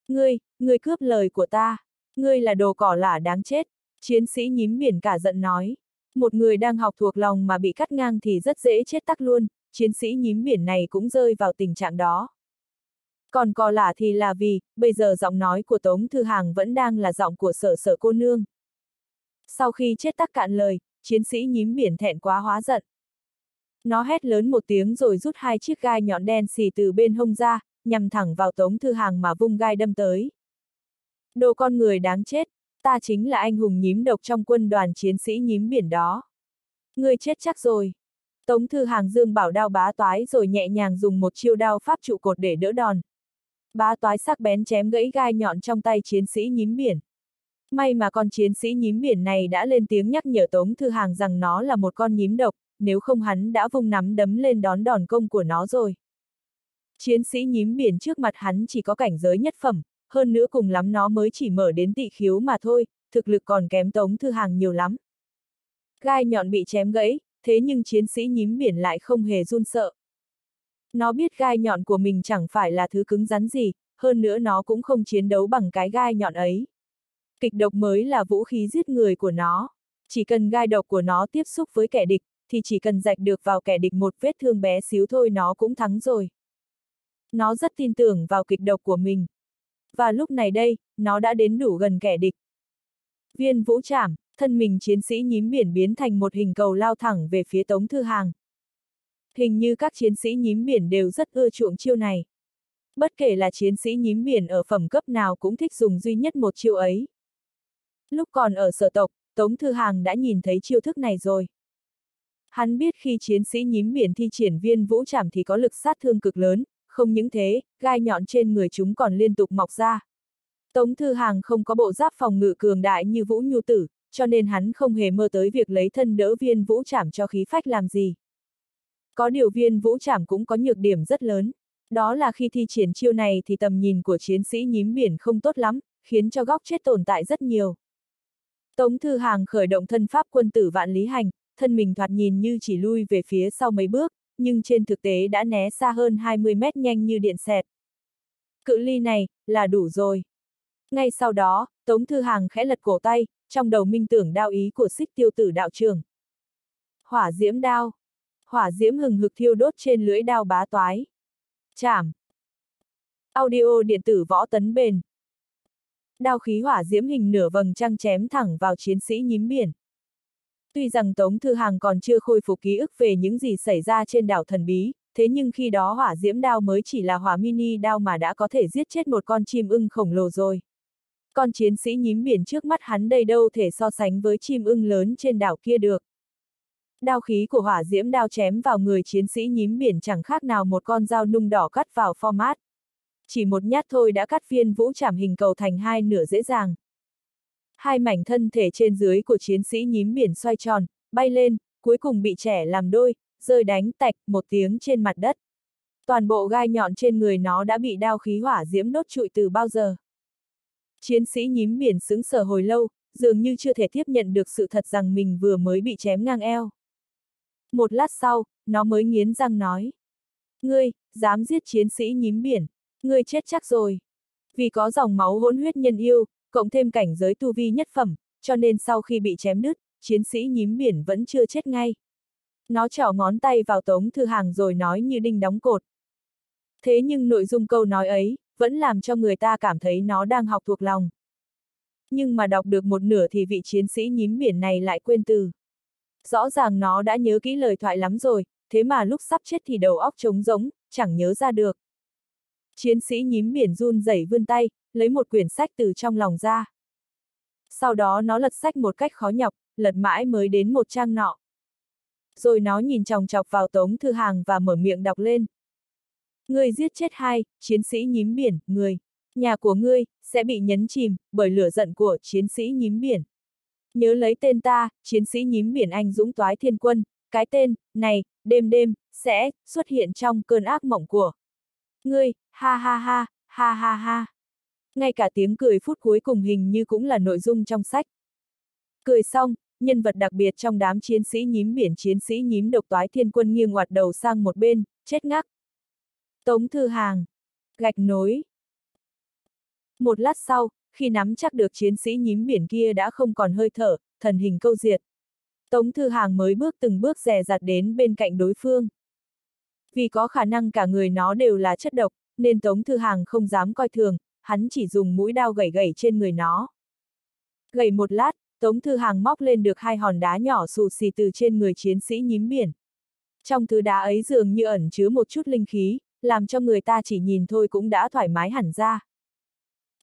Ngươi, ngươi cướp lời của ta. Ngươi là đồ cỏ lả đáng chết. Chiến sĩ nhím biển cả giận nói. Một người đang học thuộc lòng mà bị cắt ngang thì rất dễ chết tắc luôn, chiến sĩ nhím biển này cũng rơi vào tình trạng đó. Còn cò lạ thì là vì, bây giờ giọng nói của Tống Thư Hàng vẫn đang là giọng của sở sở cô nương. Sau khi chết tắc cạn lời, chiến sĩ nhím biển thẹn quá hóa giận. Nó hét lớn một tiếng rồi rút hai chiếc gai nhọn đen xì từ bên hông ra, nhằm thẳng vào Tống Thư Hàng mà vung gai đâm tới. Đồ con người đáng chết, ta chính là anh hùng nhím độc trong quân đoàn chiến sĩ nhím biển đó. Ngươi chết chắc rồi. Tống Thư Hàng dương bảo đao bá toái rồi nhẹ nhàng dùng một chiêu đao pháp trụ cột để đỡ đòn. Bá toái sắc bén chém gãy gai nhọn trong tay chiến sĩ nhím biển. May mà con chiến sĩ nhím biển này đã lên tiếng nhắc nhở Tống Thư Hàng rằng nó là một con nhím độc, nếu không hắn đã vung nắm đấm lên đón đòn công của nó rồi. Chiến sĩ nhím biển trước mặt hắn chỉ có cảnh giới nhất phẩm, hơn nữa cùng lắm nó mới chỉ mở đến tị khiếu mà thôi, thực lực còn kém Tống Thư Hàng nhiều lắm. Gai nhọn bị chém gãy, thế nhưng chiến sĩ nhím biển lại không hề run sợ. Nó biết gai nhọn của mình chẳng phải là thứ cứng rắn gì, hơn nữa nó cũng không chiến đấu bằng cái gai nhọn ấy. Kịch độc mới là vũ khí giết người của nó. Chỉ cần gai độc của nó tiếp xúc với kẻ địch, thì chỉ cần rạch được vào kẻ địch một vết thương bé xíu thôi nó cũng thắng rồi. Nó rất tin tưởng vào kịch độc của mình. Và lúc này đây, nó đã đến đủ gần kẻ địch. Viên vũ trảm, thân mình chiến sĩ nhím biển biến thành một hình cầu lao thẳng về phía Tống Thư Hàng. Hình như các chiến sĩ nhím biển đều rất ưa chuộng chiêu này. Bất kể là chiến sĩ nhím biển ở phẩm cấp nào cũng thích dùng duy nhất một chiêu ấy. Lúc còn ở sở tộc, Tống Thư Hàng đã nhìn thấy chiêu thức này rồi. Hắn biết khi chiến sĩ nhím biển thi triển viên vũ trảm thì có lực sát thương cực lớn, không những thế, gai nhọn trên người chúng còn liên tục mọc ra. Tống Thư Hàng không có bộ giáp phòng ngự cường đại như Vũ Nhu Tử, cho nên hắn không hề mơ tới việc lấy thân đỡ viên vũ trảm cho khí phách làm gì. Có điều viên vũ trảm cũng có nhược điểm rất lớn. Đó là khi thi triển chiêu này thì tầm nhìn của chiến sĩ nhím biển không tốt lắm, khiến cho góc chết tồn tại rất nhiều. Tống Thư Hàng khởi động thân pháp quân tử vạn lý hành, thân mình thoạt nhìn như chỉ lui về phía sau mấy bước, nhưng trên thực tế đã né xa hơn 20 mét nhanh như điện xẹt. Cự ly này, là đủ rồi. Ngay sau đó, Tống Thư Hàng khẽ lật cổ tay, trong đầu minh tưởng đao ý của xích tiêu tử đạo trường. Hỏa diễm đao. Hỏa diễm hừng hực thiêu đốt trên lưỡi đao bá toái. Chảm. Audio điện tử võ tấn bền. Đao khí hỏa diễm hình nửa vầng trăng chém thẳng vào chiến sĩ nhím biển. Tuy rằng Tống Thư Hàng còn chưa khôi phục ký ức về những gì xảy ra trên đảo thần bí, thế nhưng khi đó hỏa diễm đao mới chỉ là hỏa mini đao mà đã có thể giết chết một con chim ưng khổng lồ rồi. Con chiến sĩ nhím biển trước mắt hắn đây đâu thể so sánh với chim ưng lớn trên đảo kia được. Đao khí của hỏa diễm đao chém vào người chiến sĩ nhím biển chẳng khác nào một con dao nung đỏ cắt vào format. Chỉ một nhát thôi đã cắt viên vũ chảm hình cầu thành hai nửa dễ dàng. Hai mảnh thân thể trên dưới của chiến sĩ nhím biển xoay tròn, bay lên, cuối cùng bị trẻ làm đôi, rơi đánh tạch một tiếng trên mặt đất. Toàn bộ gai nhọn trên người nó đã bị đao khí hỏa diễm đốt trụi từ bao giờ. Chiến sĩ nhím biển sững sờ hồi lâu, dường như chưa thể tiếp nhận được sự thật rằng mình vừa mới bị chém ngang eo. Một lát sau, nó mới nghiến răng nói. Ngươi, dám giết chiến sĩ nhím biển, ngươi chết chắc rồi. Vì có dòng máu hỗn huyết nhân yêu, cộng thêm cảnh giới tu vi nhất phẩm, cho nên sau khi bị chém đứt, chiến sĩ nhím biển vẫn chưa chết ngay. Nó trỏ ngón tay vào tống thư hàng rồi nói như đinh đóng cột. Thế nhưng nội dung câu nói ấy, vẫn làm cho người ta cảm thấy nó đang học thuộc lòng. Nhưng mà đọc được một nửa thì vị chiến sĩ nhím biển này lại quên từ. Rõ ràng nó đã nhớ kỹ lời thoại lắm rồi, thế mà lúc sắp chết thì đầu óc trống rỗng, chẳng nhớ ra được. Chiến sĩ nhím biển run rẩy vươn tay, lấy một quyển sách từ trong lòng ra. Sau đó nó lật sách một cách khó nhọc, lật mãi mới đến một trang nọ. Rồi nó nhìn chòng chọc vào tống thư hàng và mở miệng đọc lên. Ngươi giết chết hai, chiến sĩ nhím biển, người. Nhà của ngươi, sẽ bị nhấn chìm, bởi lửa giận của chiến sĩ nhím biển. Nhớ lấy tên ta, chiến sĩ nhím biển anh dũng toái thiên quân, cái tên, này, đêm đêm, sẽ, xuất hiện trong cơn ác mộng của. Ngươi, ha ha ha, ha ha ha. Ngay cả tiếng cười phút cuối cùng hình như cũng là nội dung trong sách. Cười xong, nhân vật đặc biệt trong đám chiến sĩ nhím biển chiến sĩ nhím độc toái thiên quân nghiêng ngoặt đầu sang một bên, chết ngắc. Tống Thư Hàng. Gạch nối. Một lát sau, khi nắm chắc được chiến sĩ nhím biển kia đã không còn hơi thở, thần hình câu diệt. Tống Thư Hàng mới bước từng bước dè dặt đến bên cạnh đối phương. Vì có khả năng cả người nó đều là chất độc, nên Tống Thư Hàng không dám coi thường, hắn chỉ dùng mũi đao gẩy gẩy trên người nó. Gẩy một lát, Tống Thư Hàng móc lên được hai hòn đá nhỏ xù xì từ trên người chiến sĩ nhím biển. Trong thứ đá ấy dường như ẩn chứa một chút linh khí, làm cho người ta chỉ nhìn thôi cũng đã thoải mái hẳn ra.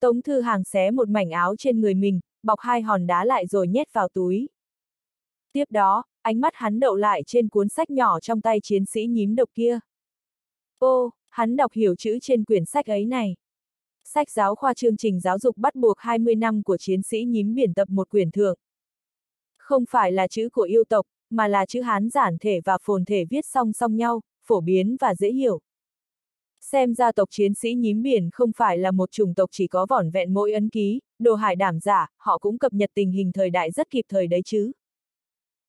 Tống Thư Hàng xé một mảnh áo trên người mình, bọc hai hòn đá lại rồi nhét vào túi. Tiếp đó, ánh mắt hắn đậu lại trên cuốn sách nhỏ trong tay chiến sĩ nhím độc kia. Ô, hắn đọc hiểu chữ trên quyển sách ấy này. Sách giáo khoa chương trình giáo dục bắt buộc 20 năm của chiến sĩ nhím biển tập một quyển thượng. Không phải là chữ của yêu tộc, mà là chữ Hán giản thể và phồn thể viết song song nhau, phổ biến và dễ hiểu. Xem ra tộc chiến sĩ nhím biển không phải là một chủng tộc chỉ có vỏn vẹn mỗi ấn ký, đồ hải đảm giả, họ cũng cập nhật tình hình thời đại rất kịp thời đấy chứ.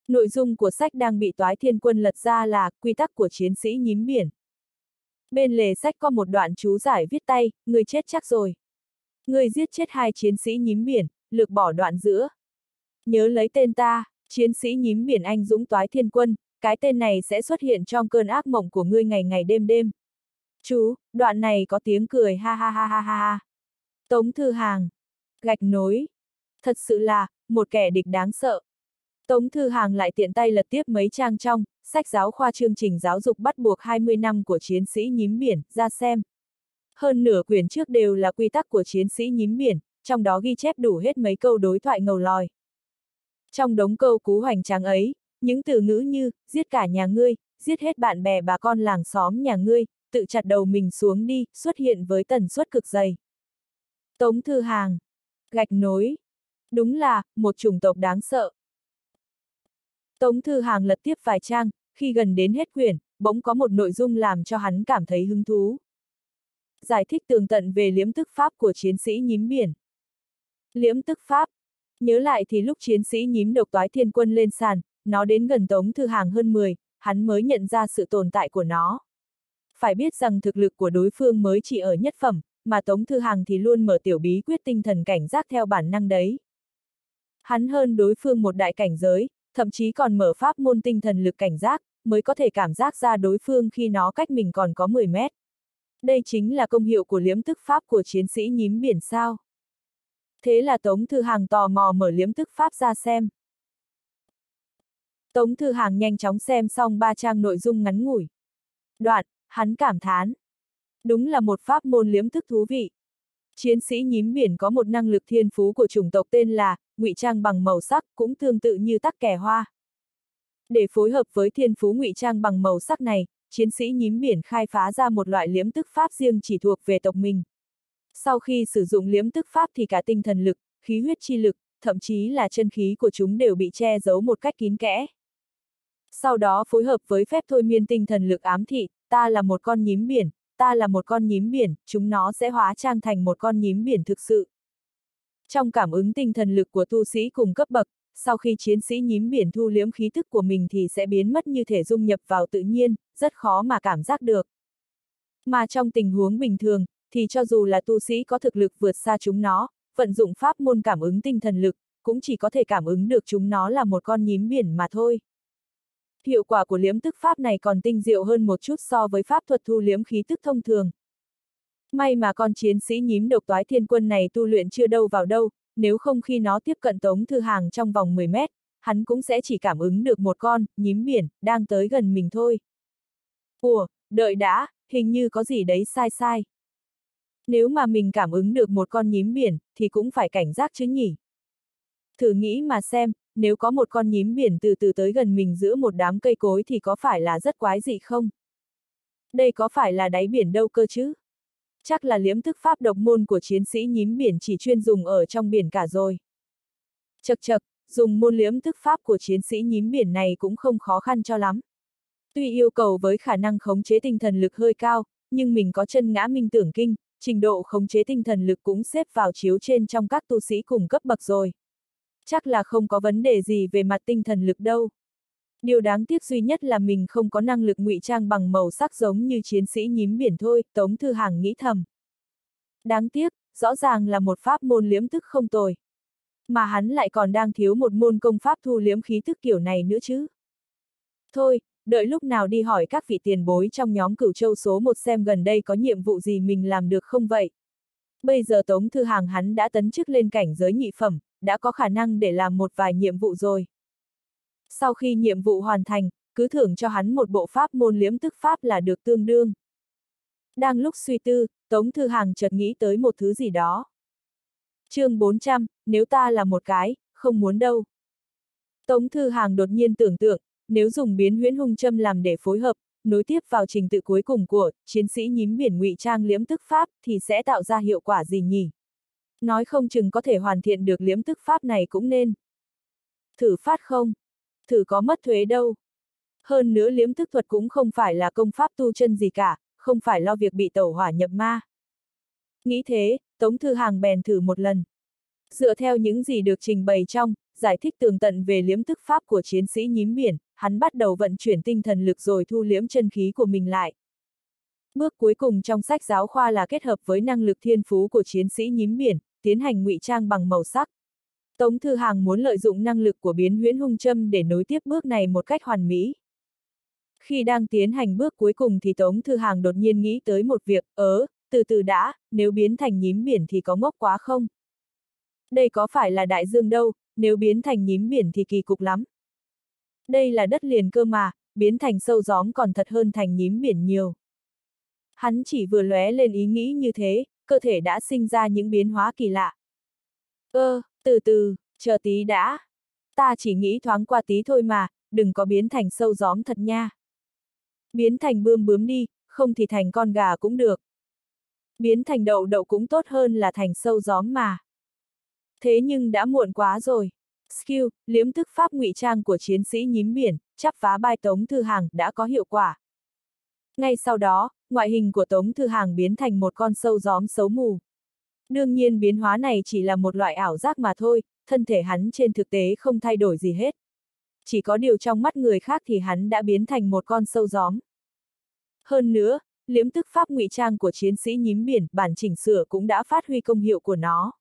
Nội dung của sách đang bị toái thiên quân lật ra là quy tắc của chiến sĩ nhím biển. Bên lề sách có một đoạn chú giải viết tay, người chết chắc rồi. Người giết chết hai chiến sĩ nhím biển, lược bỏ đoạn giữa. Nhớ lấy tên ta, chiến sĩ nhím biển anh dũng toái thiên quân, cái tên này sẽ xuất hiện trong cơn ác mộng của ngươi ngày ngày đêm đêm. Chú, đoạn này có tiếng cười ha ha ha ha ha ha. Tống Thư Hàng. Gạch nối. Thật sự là, một kẻ địch đáng sợ. Tống Thư Hàng lại tiện tay lật tiếp mấy trang trong, sách giáo khoa chương trình giáo dục bắt buộc 20 năm của chiến sĩ nhím biển, ra xem. Hơn nửa quyển trước đều là quy tắc của chiến sĩ nhím biển, trong đó ghi chép đủ hết mấy câu đối thoại ngầu lòi. Trong đống câu cú hoành tráng ấy, những từ ngữ như, giết cả nhà ngươi, giết hết bạn bè bà con làng xóm nhà ngươi, tự chặt đầu mình xuống đi, xuất hiện với tần suất cực dày. Tống Thư Hàng. Gạch nối. Đúng là, một chủng tộc đáng sợ. Tống Thư Hàng lật tiếp vài trang, khi gần đến hết quyển, bỗng có một nội dung làm cho hắn cảm thấy hứng thú. Giải thích tường tận về liếm tức pháp của chiến sĩ nhím biển. Liếm tức pháp. Nhớ lại thì lúc chiến sĩ nhím độc toái thiên quân lên sàn, nó đến gần Tống Thư Hàng hơn 10, hắn mới nhận ra sự tồn tại của nó. Phải biết rằng thực lực của đối phương mới chỉ ở nhất phẩm, mà Tống Thư Hàng thì luôn mở tiểu bí quyết tinh thần cảnh giác theo bản năng đấy. Hắn hơn đối phương một đại cảnh giới, thậm chí còn mở pháp môn tinh thần lực cảnh giác, mới có thể cảm giác ra đối phương khi nó cách mình còn có 10 mét. Đây chính là công hiệu của liếm tức pháp của chiến sĩ nhím biển sao. Thế là Tống Thư Hàng tò mò mở liếm tức pháp ra xem. Tống Thư Hàng nhanh chóng xem xong ba trang nội dung ngắn ngủi. Đoạn, hắn cảm thán. Đúng là một pháp môn liếm thức thú vị. Chiến sĩ nhím biển có một năng lực thiên phú của chủng tộc tên là, ngụy trang bằng màu sắc, cũng tương tự như tắc kè hoa. Để phối hợp với thiên phú ngụy trang bằng màu sắc này, chiến sĩ nhím biển khai phá ra một loại liếm tức pháp riêng chỉ thuộc về tộc mình. Sau khi sử dụng liếm tức pháp thì cả tinh thần lực, khí huyết chi lực, thậm chí là chân khí của chúng đều bị che giấu một cách kín kẽ. Sau đó phối hợp với phép thôi miên tinh thần lực ám thị, ta là một con nhím biển, ta là một con nhím biển, chúng nó sẽ hóa trang thành một con nhím biển thực sự. Trong cảm ứng tinh thần lực của tu sĩ cùng cấp bậc, sau khi chiến sĩ nhím biển thu liếm khí thức của mình thì sẽ biến mất như thể dung nhập vào tự nhiên, rất khó mà cảm giác được. Mà trong tình huống bình thường, thì cho dù là tu sĩ có thực lực vượt xa chúng nó, vận dụng pháp môn cảm ứng tinh thần lực, cũng chỉ có thể cảm ứng được chúng nó là một con nhím biển mà thôi. Hiệu quả của liếm tức pháp này còn tinh diệu hơn một chút so với pháp thuật thu liếm khí tức thông thường. May mà con chiến sĩ nhím độc toái thiên quân này tu luyện chưa đâu vào đâu, nếu không khi nó tiếp cận Tống Thư Hàng trong vòng 10 mét, hắn cũng sẽ chỉ cảm ứng được một con, nhím biển, đang tới gần mình thôi. Ủa, đợi đã, hình như có gì đấy sai sai. Nếu mà mình cảm ứng được một con nhím biển, thì cũng phải cảnh giác chứ nhỉ. Thử nghĩ mà xem, nếu có một con nhím biển từ từ tới gần mình giữa một đám cây cối thì có phải là rất quái dị không? Đây có phải là đáy biển đâu cơ chứ? Chắc là liếm thức pháp độc môn của chiến sĩ nhím biển chỉ chuyên dùng ở trong biển cả rồi. Chật chật, dùng môn liếm thức pháp của chiến sĩ nhím biển này cũng không khó khăn cho lắm. Tuy yêu cầu với khả năng khống chế tinh thần lực hơi cao, nhưng mình có chân ngã minh tưởng kinh, trình độ khống chế tinh thần lực cũng xếp vào chiếu trên trong các tu sĩ cùng cấp bậc rồi. Chắc là không có vấn đề gì về mặt tinh thần lực đâu. Điều đáng tiếc duy nhất là mình không có năng lực ngụy trang bằng màu sắc giống như chiến sĩ nhím biển thôi, Tống Thư Hàng nghĩ thầm. Đáng tiếc, rõ ràng là một pháp môn liếm thức không tồi. Mà hắn lại còn đang thiếu một môn công pháp thu liếm khí thức kiểu này nữa chứ. Thôi, đợi lúc nào đi hỏi các vị tiền bối trong nhóm cửu châu số một xem gần đây có nhiệm vụ gì mình làm được không vậy. Bây giờ Tống Thư Hàng hắn đã tấn chức lên cảnh giới nhị phẩm, đã có khả năng để làm một vài nhiệm vụ rồi. Sau khi nhiệm vụ hoàn thành, cứ thưởng cho hắn một bộ pháp môn liếm tức pháp là được tương đương. Đang lúc suy tư, Tống Thư Hàng chợt nghĩ tới một thứ gì đó. chương 400, nếu ta là một cái, không muốn đâu. Tống Thư Hàng đột nhiên tưởng tượng, nếu dùng biến huyễn hung châm làm để phối hợp, nối tiếp vào trình tự cuối cùng của chiến sĩ nhím biển ngụy trang liếm tức pháp thì sẽ tạo ra hiệu quả gì nhỉ? Nói không chừng có thể hoàn thiện được liếm tức pháp này cũng nên. Thử phát không? Thử có mất thuế đâu. Hơn nữa liếm tức thuật cũng không phải là công pháp tu chân gì cả, không phải lo việc bị tẩu hỏa nhập ma. Nghĩ thế, Tống Thư Hàng bèn thử một lần. Dựa theo những gì được trình bày trong, giải thích tường tận về liếm tức pháp của chiến sĩ nhím biển, hắn bắt đầu vận chuyển tinh thần lực rồi thu liếm chân khí của mình lại. Bước cuối cùng trong sách giáo khoa là kết hợp với năng lực thiên phú của chiến sĩ nhím biển, tiến hành ngụy trang bằng màu sắc. Tống Thư Hàng muốn lợi dụng năng lực của biến huyễn hung châm để nối tiếp bước này một cách hoàn mỹ. Khi đang tiến hành bước cuối cùng thì Tống Thư Hàng đột nhiên nghĩ tới một việc, ớ, từ từ đã, nếu biến thành nhím biển thì có ngốc quá không? Đây có phải là đại dương đâu, nếu biến thành nhím biển thì kỳ cục lắm. Đây là đất liền cơ mà, biến thành sâu gióm còn thật hơn thành nhím biển nhiều. Hắn chỉ vừa lóe lên ý nghĩ như thế, cơ thể đã sinh ra những biến hóa kỳ lạ. Ơ, từ từ, chờ tí đã. Ta chỉ nghĩ thoáng qua tí thôi mà, đừng có biến thành sâu gióm thật nha. Biến thành bươm bướm đi, không thì thành con gà cũng được. Biến thành đậu đậu cũng tốt hơn là thành sâu gióm mà. Thế nhưng đã muộn quá rồi. Skill, liếm thức pháp ngụy trang của chiến sĩ nhím biển, chắp phá bai Tống Thư Hàng đã có hiệu quả. Ngay sau đó, ngoại hình của Tống Thư Hàng biến thành một con sâu gióm xấu mù. Đương nhiên biến hóa này chỉ là một loại ảo giác mà thôi, thân thể hắn trên thực tế không thay đổi gì hết. chỉ có điều trong mắt người khác thì hắn đã biến thành một con sâu gióm. Hơn nữa, liếm tức pháp ngụy trang của chiến sĩ nhím biển, bản chỉnh sửa cũng đã phát huy công hiệu của nó.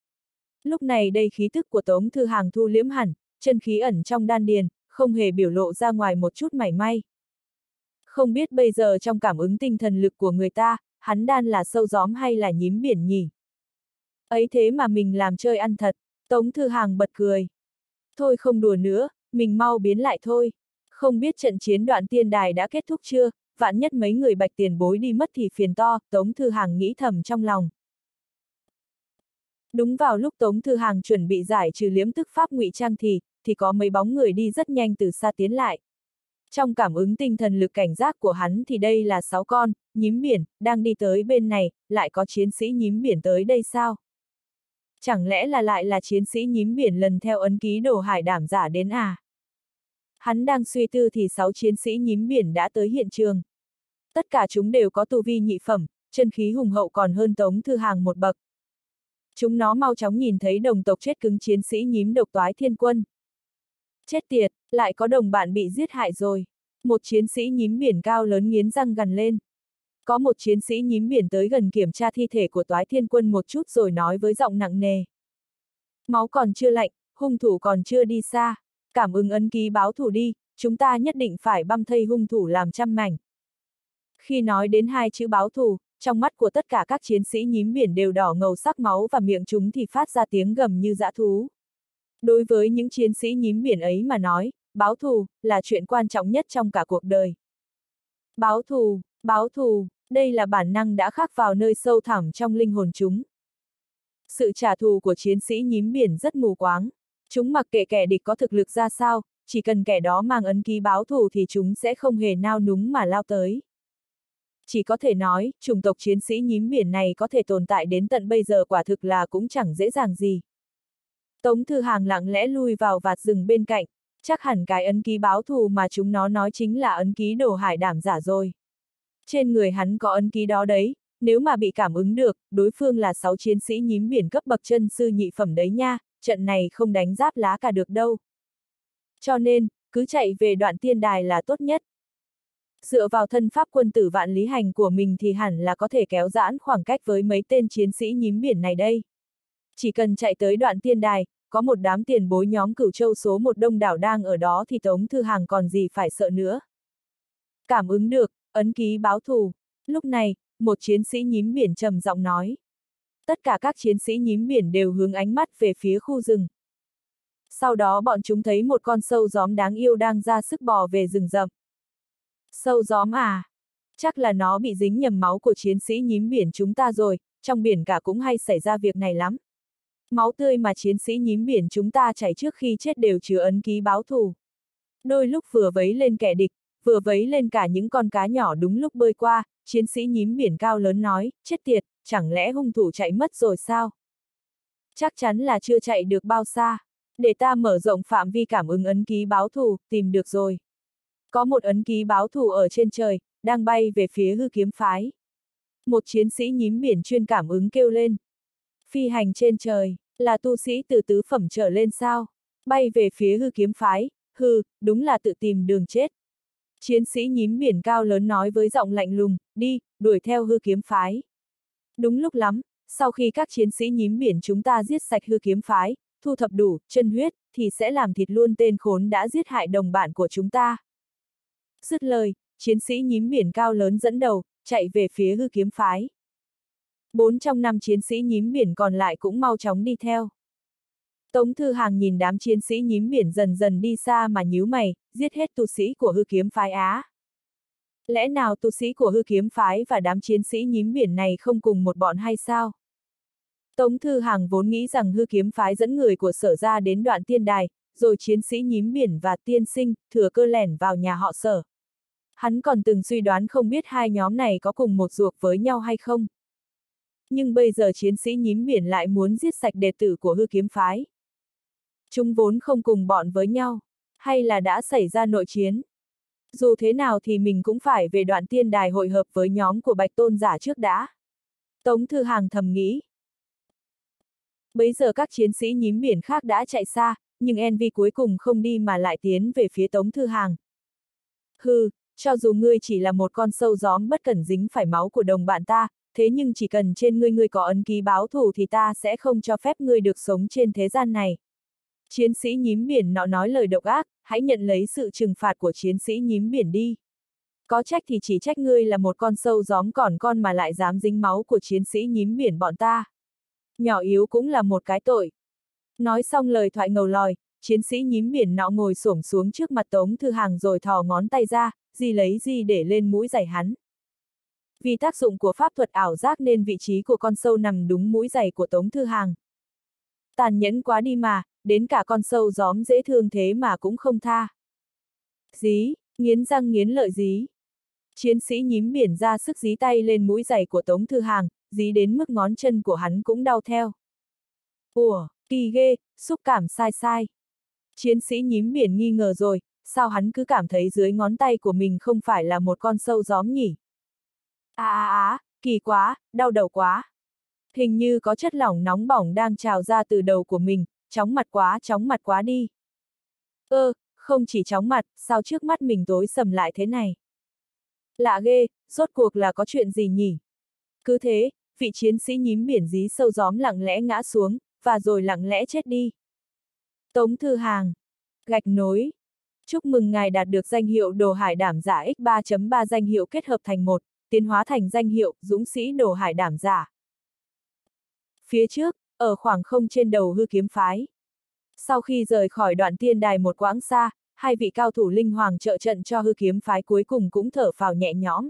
Lúc này đây khí tức của Tống Thư Hàng thu liếm hẳn, chân khí ẩn trong đan điền, không hề biểu lộ ra ngoài một chút mảy may. Không biết bây giờ trong cảm ứng tinh thần lực của người ta, hắn đan là sâu gióm hay là nhím biển nhỉ? Ấy thế mà mình làm chơi ăn thật, Tống Thư Hàng bật cười. Thôi không đùa nữa, mình mau biến lại thôi. Không biết trận chiến đoạn tiên đài đã kết thúc chưa, vạn nhất mấy người bạch tiền bối đi mất thì phiền to, Tống Thư Hàng nghĩ thầm trong lòng. Đúng vào lúc Tống Thư Hàng chuẩn bị giải trừ liếm tức pháp ngụy trang thì, thì có mấy bóng người đi rất nhanh từ xa tiến lại. Trong cảm ứng tinh thần lực cảnh giác của hắn thì đây là sáu con, nhím biển, đang đi tới bên này, lại có chiến sĩ nhím biển tới đây sao? Chẳng lẽ là lại là chiến sĩ nhím biển lần theo ấn ký đồ hải đảm giả đến à? Hắn đang suy tư thì sáu chiến sĩ nhím biển đã tới hiện trường. Tất cả chúng đều có tu vi nhị phẩm, chân khí hùng hậu còn hơn Tống Thư Hàng một bậc. Chúng nó mau chóng nhìn thấy đồng tộc chết cứng chiến sĩ nhím độc toái thiên quân. Chết tiệt, lại có đồng bạn bị giết hại rồi. Một chiến sĩ nhím biển cao lớn nghiến răng gần lên. Có một chiến sĩ nhím biển tới gần kiểm tra thi thể của toái thiên quân một chút rồi nói với giọng nặng nề. Máu còn chưa lạnh, hung thủ còn chưa đi xa. Cảm ứng ấn ký báo thủ đi, chúng ta nhất định phải băm thây hung thủ làm trăm mảnh. Khi nói đến hai chữ báo thù, trong mắt của tất cả các chiến sĩ nhím biển đều đỏ ngầu sắc máu và miệng chúng thì phát ra tiếng gầm như dã thú. Đối với những chiến sĩ nhím biển ấy mà nói, báo thù, là chuyện quan trọng nhất trong cả cuộc đời. Báo thù, báo thù, đây là bản năng đã khắc vào nơi sâu thẳm trong linh hồn chúng. Sự trả thù của chiến sĩ nhím biển rất mù quáng. Chúng mặc kệ kẻ địch có thực lực ra sao, chỉ cần kẻ đó mang ấn ký báo thù thì chúng sẽ không hề nao núng mà lao tới. Chỉ có thể nói, chủng tộc chiến sĩ nhím biển này có thể tồn tại đến tận bây giờ quả thực là cũng chẳng dễ dàng gì. Tống Thư Hàng lặng lẽ lui vào vạt rừng bên cạnh, chắc hẳn cái ấn ký báo thù mà chúng nó nói chính là ấn ký đồ hải đảm giả rồi. Trên người hắn có ấn ký đó đấy, nếu mà bị cảm ứng được, đối phương là sáu chiến sĩ nhím biển cấp bậc chân sư nhị phẩm đấy nha, trận này không đánh giáp lá cả được đâu. Cho nên, cứ chạy về đoạn tiên đài là tốt nhất. Dựa vào thân pháp quân tử vạn lý hành của mình thì hẳn là có thể kéo giãn khoảng cách với mấy tên chiến sĩ nhím biển này đây. Chỉ cần chạy tới đoạn tiên đài, có một đám tiền bối nhóm cửu châu số một đông đảo đang ở đó thì Tống Thư Hàng còn gì phải sợ nữa. Cảm ứng được, ấn ký báo thù. Lúc này, một chiến sĩ nhím biển trầm giọng nói. Tất cả các chiến sĩ nhím biển đều hướng ánh mắt về phía khu rừng. Sau đó bọn chúng thấy một con sâu gióm đáng yêu đang ra sức bò về rừng rậm. Sâu gióm à? Chắc là nó bị dính nhầm máu của chiến sĩ nhím biển chúng ta rồi, trong biển cả cũng hay xảy ra việc này lắm. Máu tươi mà chiến sĩ nhím biển chúng ta chảy trước khi chết đều chứa ấn ký báo thù. Đôi lúc vừa vấy lên kẻ địch, vừa vấy lên cả những con cá nhỏ đúng lúc bơi qua, chiến sĩ nhím biển cao lớn nói, chết tiệt, chẳng lẽ hung thủ chạy mất rồi sao? Chắc chắn là chưa chạy được bao xa. Để ta mở rộng phạm vi cảm ứng ấn ký báo thù, tìm được rồi. Có một ấn ký báo thù ở trên trời, đang bay về phía hư kiếm phái. Một chiến sĩ nhím biển chuyên cảm ứng kêu lên. Phi hành trên trời, là tu sĩ từ tứ phẩm trở lên sao? Bay về phía hư kiếm phái, hư, đúng là tự tìm đường chết. Chiến sĩ nhím biển cao lớn nói với giọng lạnh lùng, đi, đuổi theo hư kiếm phái. Đúng lúc lắm, sau khi các chiến sĩ nhím biển chúng ta giết sạch hư kiếm phái, thu thập đủ, chân huyết, thì sẽ làm thịt luôn tên khốn đã giết hại đồng bạn của chúng ta. Dứt lời, chiến sĩ nhím biển cao lớn dẫn đầu, chạy về phía hư kiếm phái. Bốn trong năm chiến sĩ nhím biển còn lại cũng mau chóng đi theo. Tống Thư Hàng nhìn đám chiến sĩ nhím biển dần dần đi xa mà nhíu mày, giết hết tu sĩ của hư kiếm phái Á. Lẽ nào tu sĩ của hư kiếm phái và đám chiến sĩ nhím biển này không cùng một bọn hay sao? Tống Thư Hàng vốn nghĩ rằng hư kiếm phái dẫn người của sở ra đến đoạn tiên đài, rồi chiến sĩ nhím biển và tiên sinh, thừa cơ lẻn vào nhà họ sở. Hắn còn từng suy đoán không biết hai nhóm này có cùng một ruột với nhau hay không. Nhưng bây giờ chiến sĩ nhím biển lại muốn giết sạch đệ tử của hư kiếm phái. Chúng vốn không cùng bọn với nhau, hay là đã xảy ra nội chiến. Dù thế nào thì mình cũng phải về đoạn tiên đài hội hợp với nhóm của Bạch Tôn giả trước đã. Tống Thư Hàng thầm nghĩ. Bây giờ các chiến sĩ nhím biển khác đã chạy xa, nhưng Envy cuối cùng không đi mà lại tiến về phía Tống Thư Hàng. Hừ, cho dù ngươi chỉ là một con sâu gióm bất cẩn dính phải máu của đồng bạn ta, thế nhưng chỉ cần trên ngươi ngươi có ấn ký báo thù thì ta sẽ không cho phép ngươi được sống trên thế gian này. Chiến sĩ nhím biển nọ nói lời độc ác, hãy nhận lấy sự trừng phạt của chiến sĩ nhím biển đi. Có trách thì chỉ trách ngươi là một con sâu gióm còn con mà lại dám dính máu của chiến sĩ nhím biển bọn ta. Nhỏ yếu cũng là một cái tội. Nói xong lời thoại ngầu lòi, chiến sĩ nhím biển nọ ngồi xổm xuống trước mặt Tống Thư Hàng rồi thò ngón tay ra, gì lấy gì để lên mũi giày hắn. Vì tác dụng của pháp thuật ảo giác nên vị trí của con sâu nằm đúng mũi giày của Tống Thư Hàng. Tàn nhẫn quá đi mà, đến cả con sâu gióm dễ thương thế mà cũng không tha. Dí, nghiến răng nghiến lợi dí. Chiến sĩ nhím biển ra sức dí tay lên mũi giày của Tống Thư Hàng, dí đến mức ngón chân của hắn cũng đau theo. Ủa, kỳ ghê, xúc cảm sai sai. Chiến sĩ nhím biển nghi ngờ rồi, sao hắn cứ cảm thấy dưới ngón tay của mình không phải là một con sâu gióm nhỉ? À à à, kỳ quá, đau đầu quá. Hình như có chất lỏng nóng bỏng đang trào ra từ đầu của mình, chóng mặt quá chóng mặt quá đi. Ơ, không chỉ chóng mặt, sao trước mắt mình tối sầm lại thế này? Lạ ghê, rốt cuộc là có chuyện gì nhỉ? Cứ thế, vị chiến sĩ nhím biển dí sâu gióm lặng lẽ ngã xuống, và rồi lặng lẽ chết đi. Tống Thư Hàng. Gạch nối. Chúc mừng ngài đạt được danh hiệu đồ hải đảm giả X3.3 danh hiệu kết hợp thành một, tiến hóa thành danh hiệu dũng sĩ nổ hải đảm giả. Phía trước, ở khoảng không trên đầu hư kiếm phái. Sau khi rời khỏi đoạn tiên đài một quãng xa, hai vị cao thủ linh hoàng trợ trận cho hư kiếm phái cuối cùng cũng thở phào nhẹ nhõm.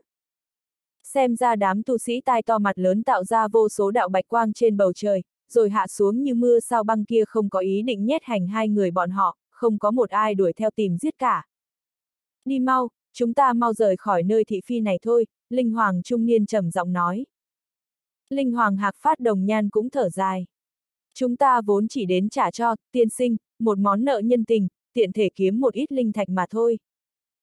Xem ra đám tu sĩ tai to mặt lớn tạo ra vô số đạo bạch quang trên bầu trời, rồi hạ xuống như mưa sao băng kia không có ý định nhét hành hai người bọn họ, không có một ai đuổi theo tìm giết cả. Đi mau, chúng ta mau rời khỏi nơi thị phi này thôi, Linh Hoàng trung niên trầm giọng nói. Linh Hoàng hạc phát đồng nhan cũng thở dài. Chúng ta vốn chỉ đến trả cho, tiên sinh, một món nợ nhân tình, tiện thể kiếm một ít linh thạch mà thôi.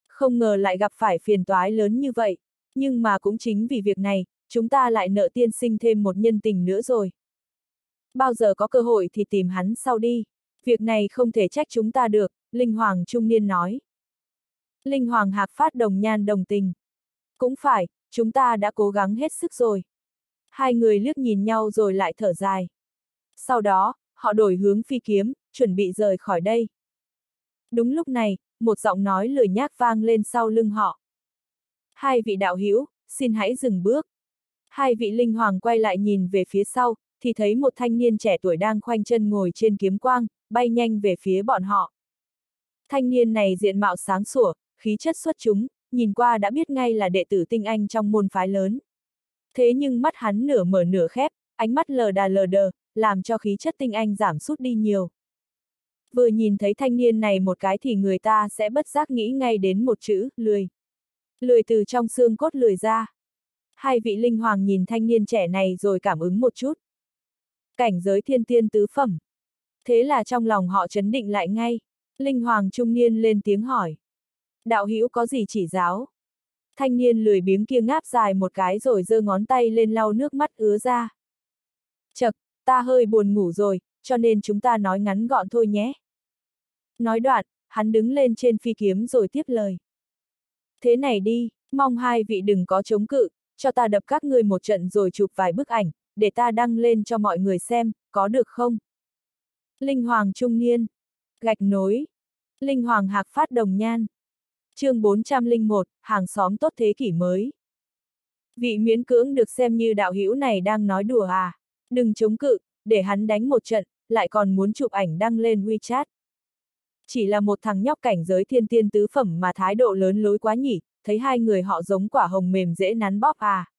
Không ngờ lại gặp phải phiền toái lớn như vậy, nhưng mà cũng chính vì việc này, chúng ta lại nợ tiên sinh thêm một nhân tình nữa rồi. Bao giờ có cơ hội thì tìm hắn sau đi. Việc này không thể trách chúng ta được, Linh Hoàng trung niên nói. Linh Hoàng hạc phát đồng nhan đồng tình. Cũng phải, chúng ta đã cố gắng hết sức rồi. Hai người liếc nhìn nhau rồi lại thở dài. Sau đó, họ đổi hướng phi kiếm, chuẩn bị rời khỏi đây. Đúng lúc này, một giọng nói lười nhác vang lên sau lưng họ. Hai vị đạo hữu, xin hãy dừng bước. Hai vị linh hoàng quay lại nhìn về phía sau, thì thấy một thanh niên trẻ tuổi đang khoanh chân ngồi trên kiếm quang, bay nhanh về phía bọn họ. Thanh niên này diện mạo sáng sủa, khí chất xuất chúng, nhìn qua đã biết ngay là đệ tử tinh anh trong môn phái lớn. Thế nhưng mắt hắn nửa mở nửa khép, ánh mắt lờ đà lờ đờ, làm cho khí chất tinh anh giảm sút đi nhiều. Vừa nhìn thấy thanh niên này một cái thì người ta sẽ bất giác nghĩ ngay đến một chữ, lười. Lười từ trong xương cốt lười ra. Hai vị linh hoàng nhìn thanh niên trẻ này rồi cảm ứng một chút. Cảnh giới thiên tiên tứ phẩm. Thế là trong lòng họ chấn định lại ngay. Linh hoàng trung niên lên tiếng hỏi. Đạo hữu có gì chỉ giáo? Thanh niên lười biếng kia ngáp dài một cái rồi giơ ngón tay lên lau nước mắt ứa ra. Chật, ta hơi buồn ngủ rồi, cho nên chúng ta nói ngắn gọn thôi nhé. Nói đoạn, hắn đứng lên trên phi kiếm rồi tiếp lời. Thế này đi, mong hai vị đừng có chống cự, cho ta đập các ngươi một trận rồi chụp vài bức ảnh, để ta đăng lên cho mọi người xem, có được không? Linh Hoàng Trung Niên. Gạch nối. Linh Hoàng Hạc Phát Đồng Nhan chương 401, hàng xóm tốt thế kỷ mới. Vị miễn cưỡng được xem như đạo hữu này đang nói đùa à? Đừng chống cự, để hắn đánh một trận, lại còn muốn chụp ảnh đăng lên WeChat. Chỉ là một thằng nhóc cảnh giới thiên tiên tứ phẩm mà thái độ lớn lối quá nhỉ, thấy hai người họ giống quả hồng mềm dễ nắn bóp à.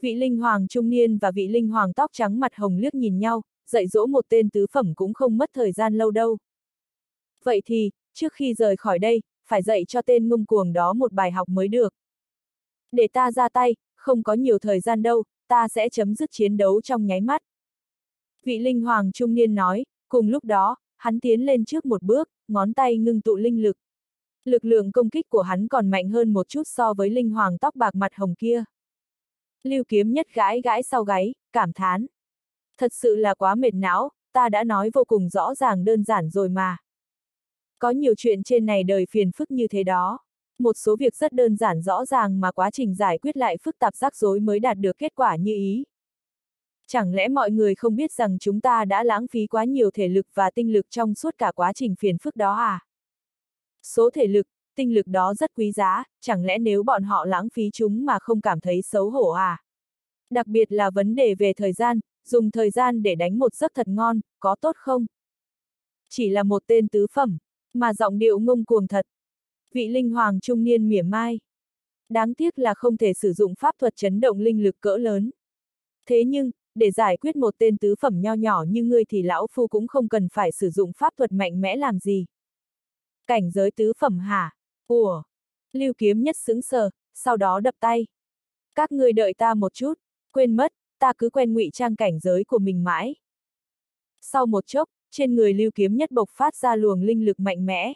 Vị linh hoàng trung niên và vị linh hoàng tóc trắng mặt hồng liếc nhìn nhau, dạy dỗ một tên tứ phẩm cũng không mất thời gian lâu đâu. Vậy thì, trước khi rời khỏi đây, phải dạy cho tên ngông cuồng đó một bài học mới được. Để ta ra tay, không có nhiều thời gian đâu, ta sẽ chấm dứt chiến đấu trong nháy mắt. Vị linh hoàng trung niên nói, cùng lúc đó, hắn tiến lên trước một bước, ngón tay ngưng tụ linh lực. Lực lượng công kích của hắn còn mạnh hơn một chút so với linh hoàng tóc bạc mặt hồng kia. Lưu kiếm nhất gãi gãi sau gáy, cảm thán. Thật sự là quá mệt não, ta đã nói vô cùng rõ ràng đơn giản rồi mà. Có nhiều chuyện trên này đời phiền phức như thế đó. Một số việc rất đơn giản rõ ràng mà quá trình giải quyết lại phức tạp rắc rối mới đạt được kết quả như ý. Chẳng lẽ mọi người không biết rằng chúng ta đã lãng phí quá nhiều thể lực và tinh lực trong suốt cả quá trình phiền phức đó à? Số thể lực, tinh lực đó rất quý giá, chẳng lẽ nếu bọn họ lãng phí chúng mà không cảm thấy xấu hổ à? Đặc biệt là vấn đề về thời gian, dùng thời gian để đánh một giấc thật ngon, có tốt không? Chỉ là một tên tứ phẩm, mà giọng điệu ngông cuồng thật. Vị linh hoàng trung niên mỉa mai. Đáng tiếc là không thể sử dụng pháp thuật chấn động linh lực cỡ lớn. Thế nhưng, để giải quyết một tên tứ phẩm nho nhỏ như ngươi thì lão phu cũng không cần phải sử dụng pháp thuật mạnh mẽ làm gì. Cảnh giới tứ phẩm hả? Ủa? Lưu kiếm nhất sững sờ, sau đó đập tay. Các ngươi đợi ta một chút, quên mất, ta cứ quen ngụy trang cảnh giới của mình mãi. Sau một chốc, trên người lưu kiếm nhất bộc phát ra luồng linh lực mạnh mẽ.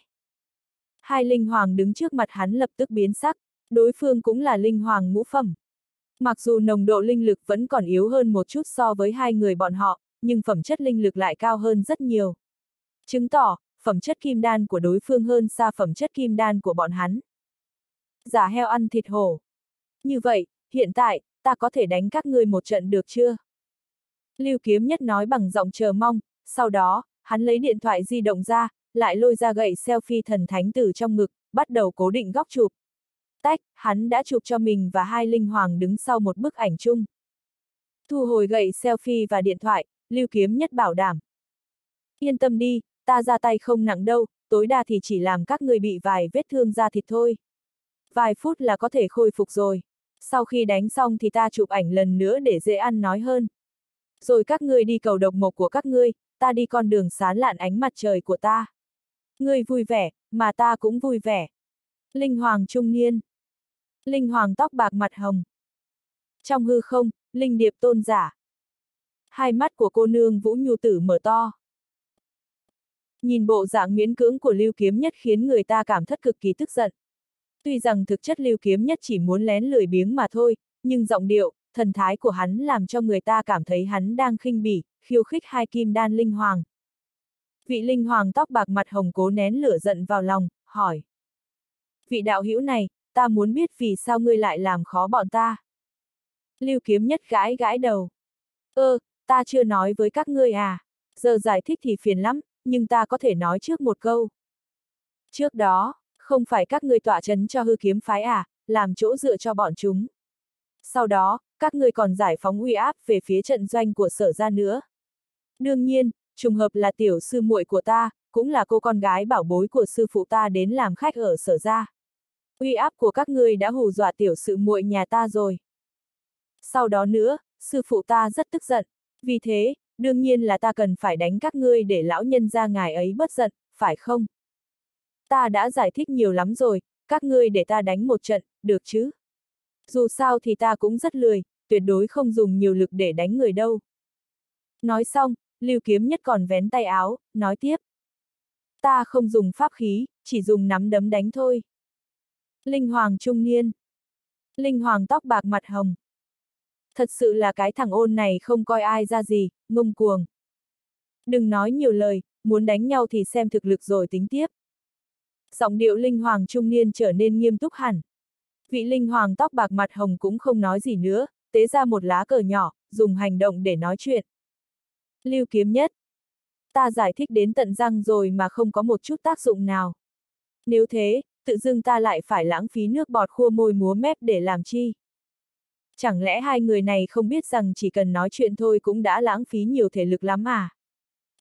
Hai linh hoàng đứng trước mặt hắn lập tức biến sắc, đối phương cũng là linh hoàng ngũ phẩm. Mặc dù nồng độ linh lực vẫn còn yếu hơn một chút so với hai người bọn họ, nhưng phẩm chất linh lực lại cao hơn rất nhiều. Chứng tỏ, phẩm chất kim đan của đối phương hơn xa phẩm chất kim đan của bọn hắn. Giả heo ăn thịt hổ. Như vậy, hiện tại, ta có thể đánh các ngươi một trận được chưa? Lưu Kiếm Nhất nói bằng giọng chờ mong, sau đó, hắn lấy điện thoại di động ra, lại lôi ra gậy selfie thần thánh từ trong ngực, bắt đầu cố định góc chụp. Tách, hắn đã chụp cho mình và hai linh hoàng đứng sau một bức ảnh chung. Thu hồi gậy selfie và điện thoại, Lưu Kiếm Nhất bảo đảm. Yên tâm đi, ta ra tay không nặng đâu, tối đa thì chỉ làm các người bị vài vết thương da thịt thôi. Vài phút là có thể khôi phục rồi. Sau khi đánh xong thì ta chụp ảnh lần nữa để dễ ăn nói hơn. Rồi các ngươi đi cầu độc mộc của các ngươi, ta đi con đường sán lạn ánh mặt trời của ta. Ngươi vui vẻ, mà ta cũng vui vẻ. Linh Hoàng trung niên. Linh Hoàng tóc bạc mặt hồng. Trong hư không, Linh Điệp tôn giả. Hai mắt của cô nương Vũ Nhu Tử mở to. Nhìn bộ dạng miễn cưỡng của Lưu Kiếm Nhất khiến người ta cảm thất cực kỳ tức giận. Tuy rằng thực chất Lưu Kiếm Nhất chỉ muốn lén lười biếng mà thôi, nhưng giọng điệu, thần thái của hắn làm cho người ta cảm thấy hắn đang khinh bỉ, khiêu khích hai kim đan linh hoàng. Vị linh hoàng tóc bạc mặt hồng cố nén lửa giận vào lòng, hỏi. Vị đạo hữu này, ta muốn biết vì sao ngươi lại làm khó bọn ta. Lưu kiếm nhất gãi gãi đầu. Ơ, ta chưa nói với các ngươi à. Giờ giải thích thì phiền lắm, nhưng ta có thể nói trước một câu. Trước đó, không phải các ngươi tọa chấn cho hư kiếm phái à, làm chỗ dựa cho bọn chúng. Sau đó, các người còn giải phóng uy áp về phía trận doanh của sở ra nữa. Đương nhiên, trùng hợp là tiểu sư muội của ta, cũng là cô con gái bảo bối của sư phụ ta đến làm khách ở sở ra. Uy áp của các ngươi đã hù dọa tiểu sự muội nhà ta rồi. Sau đó nữa, sư phụ ta rất tức giận. Vì thế, đương nhiên là ta cần phải đánh các ngươi để lão nhân ra ngài ấy bất giận, phải không? Ta đã giải thích nhiều lắm rồi, các ngươi để ta đánh một trận, được chứ? Dù sao thì ta cũng rất lười, tuyệt đối không dùng nhiều lực để đánh người đâu. Nói xong, Lưu Kiếm Nhất còn vén tay áo, nói tiếp. Ta không dùng pháp khí, chỉ dùng nắm đấm đánh thôi. Linh Hoàng trung niên. Linh Hoàng tóc bạc mặt hồng. Thật sự là cái thằng ôn này không coi ai ra gì, ngông cuồng. Đừng nói nhiều lời, muốn đánh nhau thì xem thực lực rồi tính tiếp. Giọng điệu Linh Hoàng trung niên trở nên nghiêm túc hẳn. Vị Linh Hoàng tóc bạc mặt hồng cũng không nói gì nữa, tế ra một lá cờ nhỏ, dùng hành động để nói chuyện. Lưu kiếm nhất. Ta giải thích đến tận răng rồi mà không có một chút tác dụng nào. Nếu thế, tự dưng ta lại phải lãng phí nước bọt khua môi múa mép để làm chi? Chẳng lẽ hai người này không biết rằng chỉ cần nói chuyện thôi cũng đã lãng phí nhiều thể lực lắm à?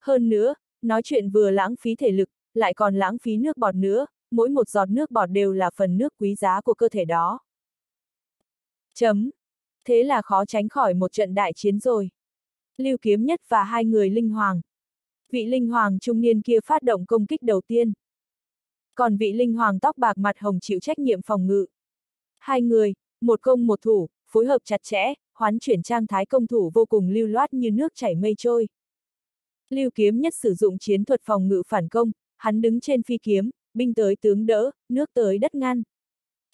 Hơn nữa, nói chuyện vừa lãng phí thể lực, lại còn lãng phí nước bọt nữa, mỗi một giọt nước bọt đều là phần nước quý giá của cơ thể đó. Chấm. Thế là khó tránh khỏi một trận đại chiến rồi. Lưu Kiếm Nhất và hai người linh hoàng. Vị linh hoàng trung niên kia phát động công kích đầu tiên. Còn vị linh hoàng tóc bạc mặt hồng chịu trách nhiệm phòng ngự. Hai người, một công một thủ, phối hợp chặt chẽ, hoán chuyển trang thái công thủ vô cùng lưu loát như nước chảy mây trôi. Lưu Kiếm Nhất sử dụng chiến thuật phòng ngự phản công, hắn đứng trên phi kiếm, binh tới tướng đỡ, nước tới đất ngăn.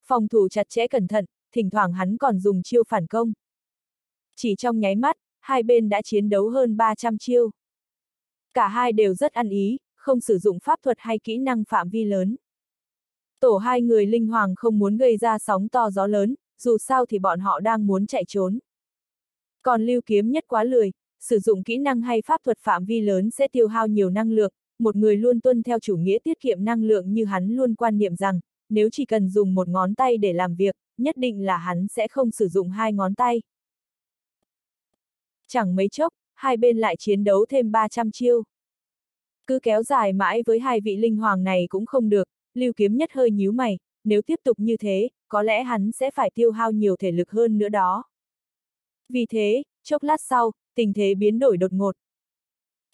Phòng thủ chặt chẽ cẩn thận, thỉnh thoảng hắn còn dùng chiêu phản công. Chỉ trong nháy mắt, hai bên đã chiến đấu hơn 300 chiêu. Cả hai đều rất ăn ý, không sử dụng pháp thuật hay kỹ năng phạm vi lớn. Tổ hai người linh hoàng không muốn gây ra sóng to gió lớn, dù sao thì bọn họ đang muốn chạy trốn. Còn lưu kiếm nhất quá lười, sử dụng kỹ năng hay pháp thuật phạm vi lớn sẽ tiêu hao nhiều năng lượng, một người luôn tuân theo chủ nghĩa tiết kiệm năng lượng như hắn luôn quan niệm rằng, nếu chỉ cần dùng một ngón tay để làm việc, nhất định là hắn sẽ không sử dụng hai ngón tay. Chẳng mấy chốc, hai bên lại chiến đấu thêm 300 chiêu. Cứ kéo dài mãi với hai vị linh hoàng này cũng không được, lưu kiếm nhất hơi nhíu mày, nếu tiếp tục như thế, có lẽ hắn sẽ phải tiêu hao nhiều thể lực hơn nữa đó. Vì thế, chốc lát sau, tình thế biến đổi đột ngột.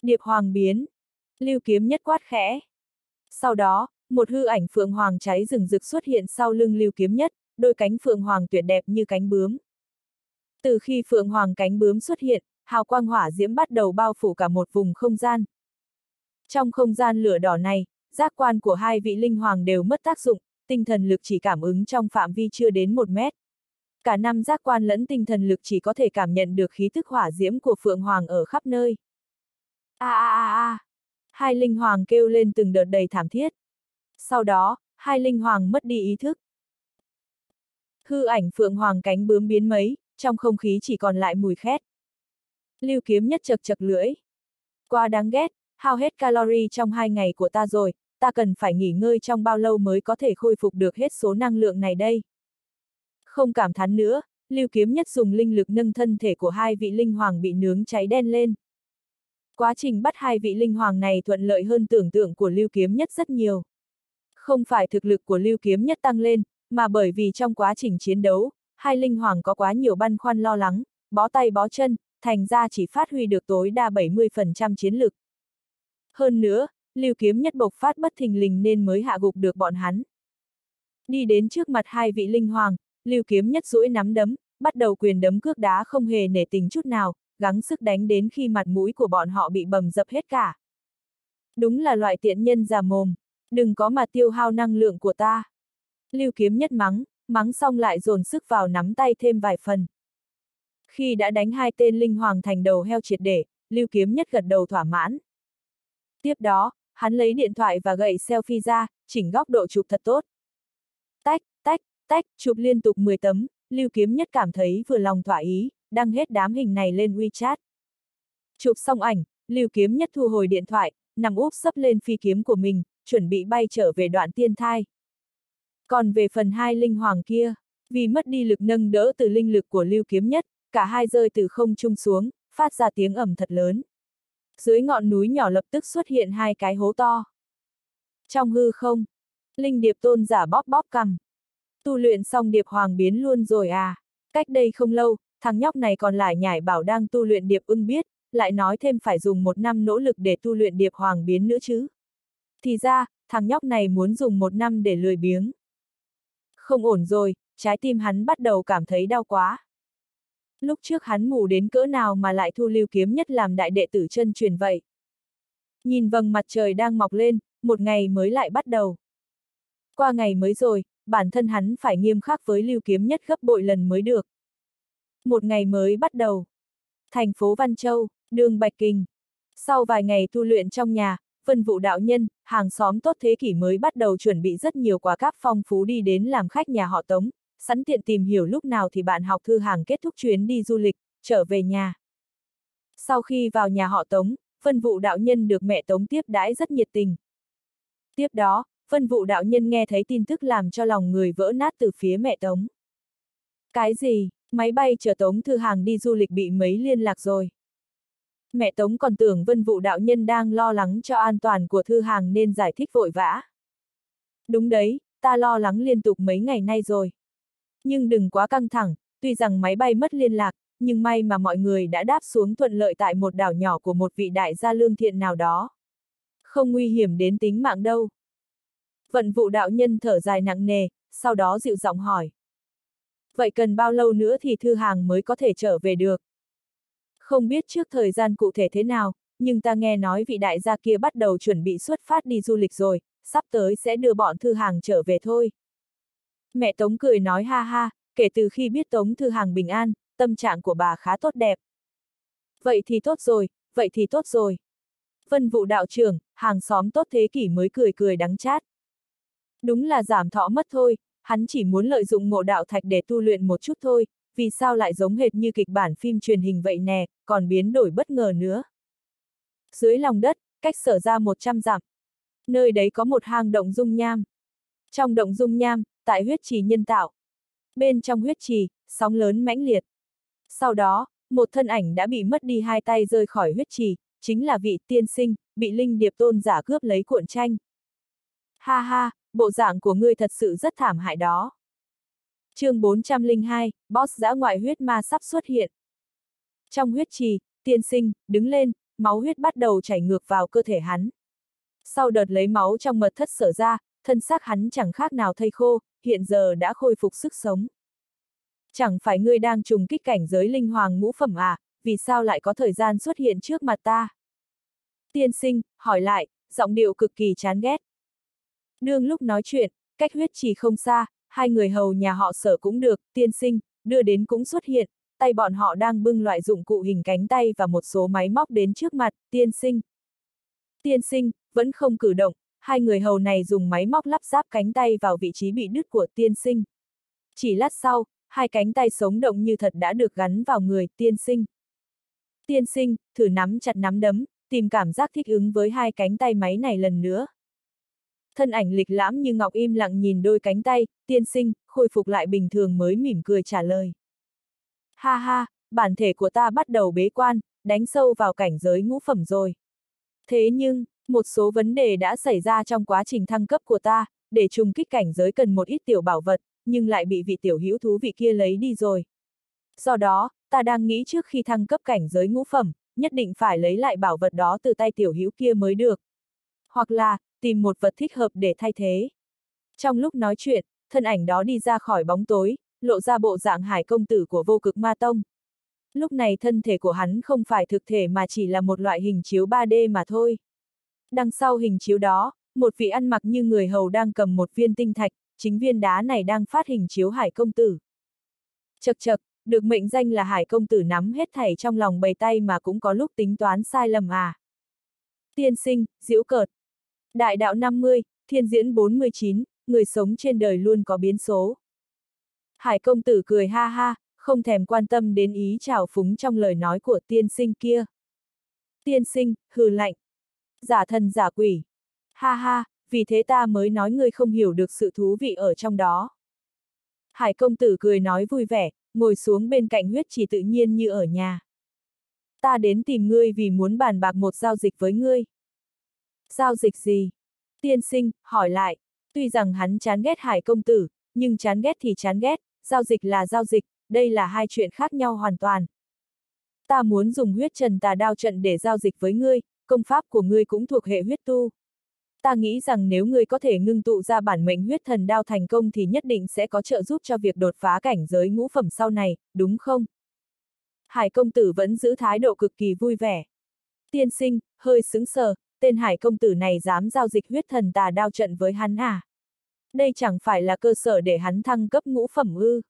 Điệp hoàng biến. Lưu kiếm nhất quát khẽ. Sau đó, một hư ảnh phượng hoàng cháy rừng rực xuất hiện sau lưng lưu kiếm nhất, đôi cánh phượng hoàng tuyệt đẹp như cánh bướm. Từ khi phượng hoàng cánh bướm xuất hiện, hào quang hỏa diễm bắt đầu bao phủ cả một vùng không gian. Trong không gian lửa đỏ này, giác quan của hai vị linh hoàng đều mất tác dụng, tinh thần lực chỉ cảm ứng trong phạm vi chưa đến một mét. Cả năm giác quan lẫn tinh thần lực chỉ có thể cảm nhận được khí thức hỏa diễm của Phượng Hoàng ở khắp nơi. A a a a! Hai linh hoàng kêu lên từng đợt đầy thảm thiết. Sau đó, hai linh hoàng mất đi ý thức. Hư ảnh Phượng Hoàng cánh bướm biến mấy, trong không khí chỉ còn lại mùi khét. Lưu kiếm nhất chật chật lưỡi. Quá đáng ghét, hao hết calorie trong hai ngày của ta rồi, ta cần phải nghỉ ngơi trong bao lâu mới có thể khôi phục được hết số năng lượng này đây. Không cảm thán nữa, Lưu Kiếm Nhất dùng linh lực nâng thân thể của hai vị linh hoàng bị nướng cháy đen lên. Quá trình bắt hai vị linh hoàng này thuận lợi hơn tưởng tượng của Lưu Kiếm Nhất rất nhiều. Không phải thực lực của Lưu Kiếm Nhất tăng lên, mà bởi vì trong quá trình chiến đấu, hai linh hoàng có quá nhiều băn khoăn lo lắng, bó tay bó chân, thành ra chỉ phát huy được tối đa 70% chiến lực. Hơn nữa, lưu kiếm nhất bộc phát bất thình lình nên mới hạ gục được bọn hắn. Đi đến trước mặt hai vị linh hoàng, lưu kiếm nhất duỗi nắm đấm, bắt đầu quyền đấm cước đá không hề nể tình chút nào, gắng sức đánh đến khi mặt mũi của bọn họ bị bầm dập hết cả. Đúng là loại tiện nhân già mồm, đừng có mà tiêu hao năng lượng của ta. Lưu kiếm nhất mắng, mắng xong lại dồn sức vào nắm tay thêm vài phần. Khi đã đánh hai tên linh hoàng thành đầu heo triệt để, lưu kiếm nhất gật đầu thỏa mãn. Tiếp đó, hắn lấy điện thoại và gậy selfie ra, chỉnh góc độ chụp thật tốt. Tách, tách, tách, chụp liên tục 10 tấm, lưu kiếm nhất cảm thấy vừa lòng thỏa ý, đăng hết đám hình này lên WeChat. Chụp xong ảnh, lưu kiếm nhất thu hồi điện thoại, nằm úp sấp lên phi kiếm của mình, chuẩn bị bay trở về đoạn tiên thai. Còn về phần hai linh hoàng kia, vì mất đi lực nâng đỡ từ linh lực của lưu kiếm nhất, cả hai rơi từ không trung xuống, phát ra tiếng ẩm thật lớn. Dưới ngọn núi nhỏ lập tức xuất hiện hai cái hố to. Trong hư không, linh điệp tôn giả bóp bóp cầm. Tu luyện xong điệp hoàng biến luôn rồi à. Cách đây không lâu, thằng nhóc này còn lại nhảy bảo đang tu luyện điệp ưng biết, lại nói thêm phải dùng một năm nỗ lực để tu luyện điệp hoàng biến nữa chứ. Thì ra, thằng nhóc này muốn dùng một năm để lười biếng. Không ổn rồi, trái tim hắn bắt đầu cảm thấy đau quá. Lúc trước hắn ngủ đến cỡ nào mà lại thu lưu kiếm nhất làm đại đệ tử chân truyền vậy. Nhìn vầng mặt trời đang mọc lên, một ngày mới lại bắt đầu. Qua ngày mới rồi, bản thân hắn phải nghiêm khắc với lưu kiếm nhất gấp bội lần mới được. Một ngày mới bắt đầu. Thành phố Văn Châu, đường Bạch Kinh. Sau vài ngày tu luyện trong nhà, phân vụ đạo nhân, hàng xóm tốt thế kỷ mới bắt đầu chuẩn bị rất nhiều quà cáp phong phú đi đến làm khách nhà họ Tống, sẵn tiện tìm hiểu lúc nào thì bạn học thư hàng kết thúc chuyến đi du lịch, trở về nhà. Sau khi vào nhà họ Tống, phân Vụ đạo nhân được mẹ Tống tiếp đãi rất nhiệt tình. Tiếp đó, phân Vụ đạo nhân nghe thấy tin tức làm cho lòng người vỡ nát từ phía mẹ Tống. Cái gì, máy bay chở Tống Thư Hàng đi du lịch bị mấy liên lạc rồi. Mẹ Tống còn tưởng Vân Vụ đạo nhân đang lo lắng cho an toàn của Thư Hàng nên giải thích vội vã. Đúng đấy, ta lo lắng liên tục mấy ngày nay rồi. Nhưng đừng quá căng thẳng, tuy rằng máy bay mất liên lạc, nhưng may mà mọi người đã đáp xuống thuận lợi tại một đảo nhỏ của một vị đại gia lương thiện nào đó. Không nguy hiểm đến tính mạng đâu. Vận vụ đạo nhân thở dài nặng nề, sau đó dịu giọng hỏi. Vậy cần bao lâu nữa thì thư hàng mới có thể trở về được? Không biết trước thời gian cụ thể thế nào, nhưng ta nghe nói vị đại gia kia bắt đầu chuẩn bị xuất phát đi du lịch rồi, sắp tới sẽ đưa bọn thư hàng trở về thôi. Mẹ Tống cười nói ha ha, kể từ khi biết Tống Thư Hàng bình an, tâm trạng của bà khá tốt đẹp. Vậy thì tốt rồi, vậy thì tốt rồi. Vân vụ đạo trưởng, hàng xóm tốt thế kỷ mới cười cười đắng chát. Đúng là giảm thọ mất thôi, hắn chỉ muốn lợi dụng ngộ đạo thạch để tu luyện một chút thôi, vì sao lại giống hệt như kịch bản phim truyền hình vậy nè, còn biến đổi bất ngờ nữa. Dưới lòng đất, cách sở ra 100 dặm. Nơi đấy có một hang động dung nham. Trong động dung nham, tại huyết trì nhân tạo. Bên trong huyết trì, sóng lớn mãnh liệt. Sau đó, một thân ảnh đã bị mất đi hai tay rơi khỏi huyết trì, chính là vị tiên sinh, bị linh điệp tôn giả cướp lấy cuộn tranh. Ha ha, bộ dạng của ngươi thật sự rất thảm hại đó. chương 402, boss giã ngoại huyết ma sắp xuất hiện. Trong huyết trì, tiên sinh, đứng lên, máu huyết bắt đầu chảy ngược vào cơ thể hắn. Sau đợt lấy máu trong mật thất sở ra, thân xác hắn chẳng khác nào thây khô, hiện giờ đã khôi phục sức sống. Chẳng phải ngươi đang trùng kích cảnh giới linh hoàng ngũ phẩm à, vì sao lại có thời gian xuất hiện trước mặt ta? Tiên sinh, hỏi lại, giọng điệu cực kỳ chán ghét. Đương lúc nói chuyện, cách huyết chỉ không xa, hai người hầu nhà họ sở cũng được, tiên sinh, đưa đến cũng xuất hiện, tay bọn họ đang bưng loại dụng cụ hình cánh tay và một số máy móc đến trước mặt, tiên sinh. Tiên sinh, vẫn không cử động, hai người hầu này dùng máy móc lắp ráp cánh tay vào vị trí bị đứt của tiên sinh. Chỉ lát sau, hai cánh tay sống động như thật đã được gắn vào người tiên sinh. Tiên sinh, thử nắm chặt nắm đấm, tìm cảm giác thích ứng với hai cánh tay máy này lần nữa. Thân ảnh lịch lãm như ngọc im lặng nhìn đôi cánh tay, tiên sinh, khôi phục lại bình thường mới mỉm cười trả lời. Ha ha, bản thể của ta bắt đầu bế quan, đánh sâu vào cảnh giới ngũ phẩm rồi. Thế nhưng, một số vấn đề đã xảy ra trong quá trình thăng cấp của ta, để trùng kích cảnh giới cần một ít tiểu bảo vật, nhưng lại bị vị tiểu hữu thú vị kia lấy đi rồi. Do đó, ta đang nghĩ trước khi thăng cấp cảnh giới ngũ phẩm, nhất định phải lấy lại bảo vật đó từ tay tiểu hữu kia mới được. Hoặc là, tìm một vật thích hợp để thay thế. Trong lúc nói chuyện, thân ảnh đó đi ra khỏi bóng tối, lộ ra bộ dạng hải công tử của vô cực ma tông. Lúc này thân thể của hắn không phải thực thể mà chỉ là một loại hình chiếu 3D mà thôi. Đằng sau hình chiếu đó, một vị ăn mặc như người hầu đang cầm một viên tinh thạch, chính viên đá này đang phát hình chiếu hải công tử. Chật chật, được mệnh danh là hải công tử nắm hết thảy trong lòng bầy tay mà cũng có lúc tính toán sai lầm à. Tiên sinh, diễu cợt. Đại đạo 50, thiên diễn 49, người sống trên đời luôn có biến số. Hải công tử cười ha ha, không thèm quan tâm đến ý trào phúng trong lời nói của tiên sinh kia. Tiên sinh, hừ lạnh. Giả thần giả quỷ. Ha ha, vì thế ta mới nói ngươi không hiểu được sự thú vị ở trong đó. Hải công tử cười nói vui vẻ, ngồi xuống bên cạnh huyết chỉ tự nhiên như ở nhà. Ta đến tìm ngươi vì muốn bàn bạc một giao dịch với ngươi. Giao dịch gì? Tiên sinh, hỏi lại. Tuy rằng hắn chán ghét hải công tử, nhưng chán ghét thì chán ghét, giao dịch là giao dịch, đây là hai chuyện khác nhau hoàn toàn. Ta muốn dùng huyết trần tà đao trận để giao dịch với ngươi, công pháp của ngươi cũng thuộc hệ huyết tu. Ta nghĩ rằng nếu ngươi có thể ngưng tụ ra bản mệnh huyết thần đao thành công thì nhất định sẽ có trợ giúp cho việc đột phá cảnh giới ngũ phẩm sau này, đúng không? Hải công tử vẫn giữ thái độ cực kỳ vui vẻ. Tiên sinh, hơi sững sờ, tên hải công tử này dám giao dịch huyết thần tà đao trận với hắn à? Đây chẳng phải là cơ sở để hắn thăng cấp ngũ phẩm ư.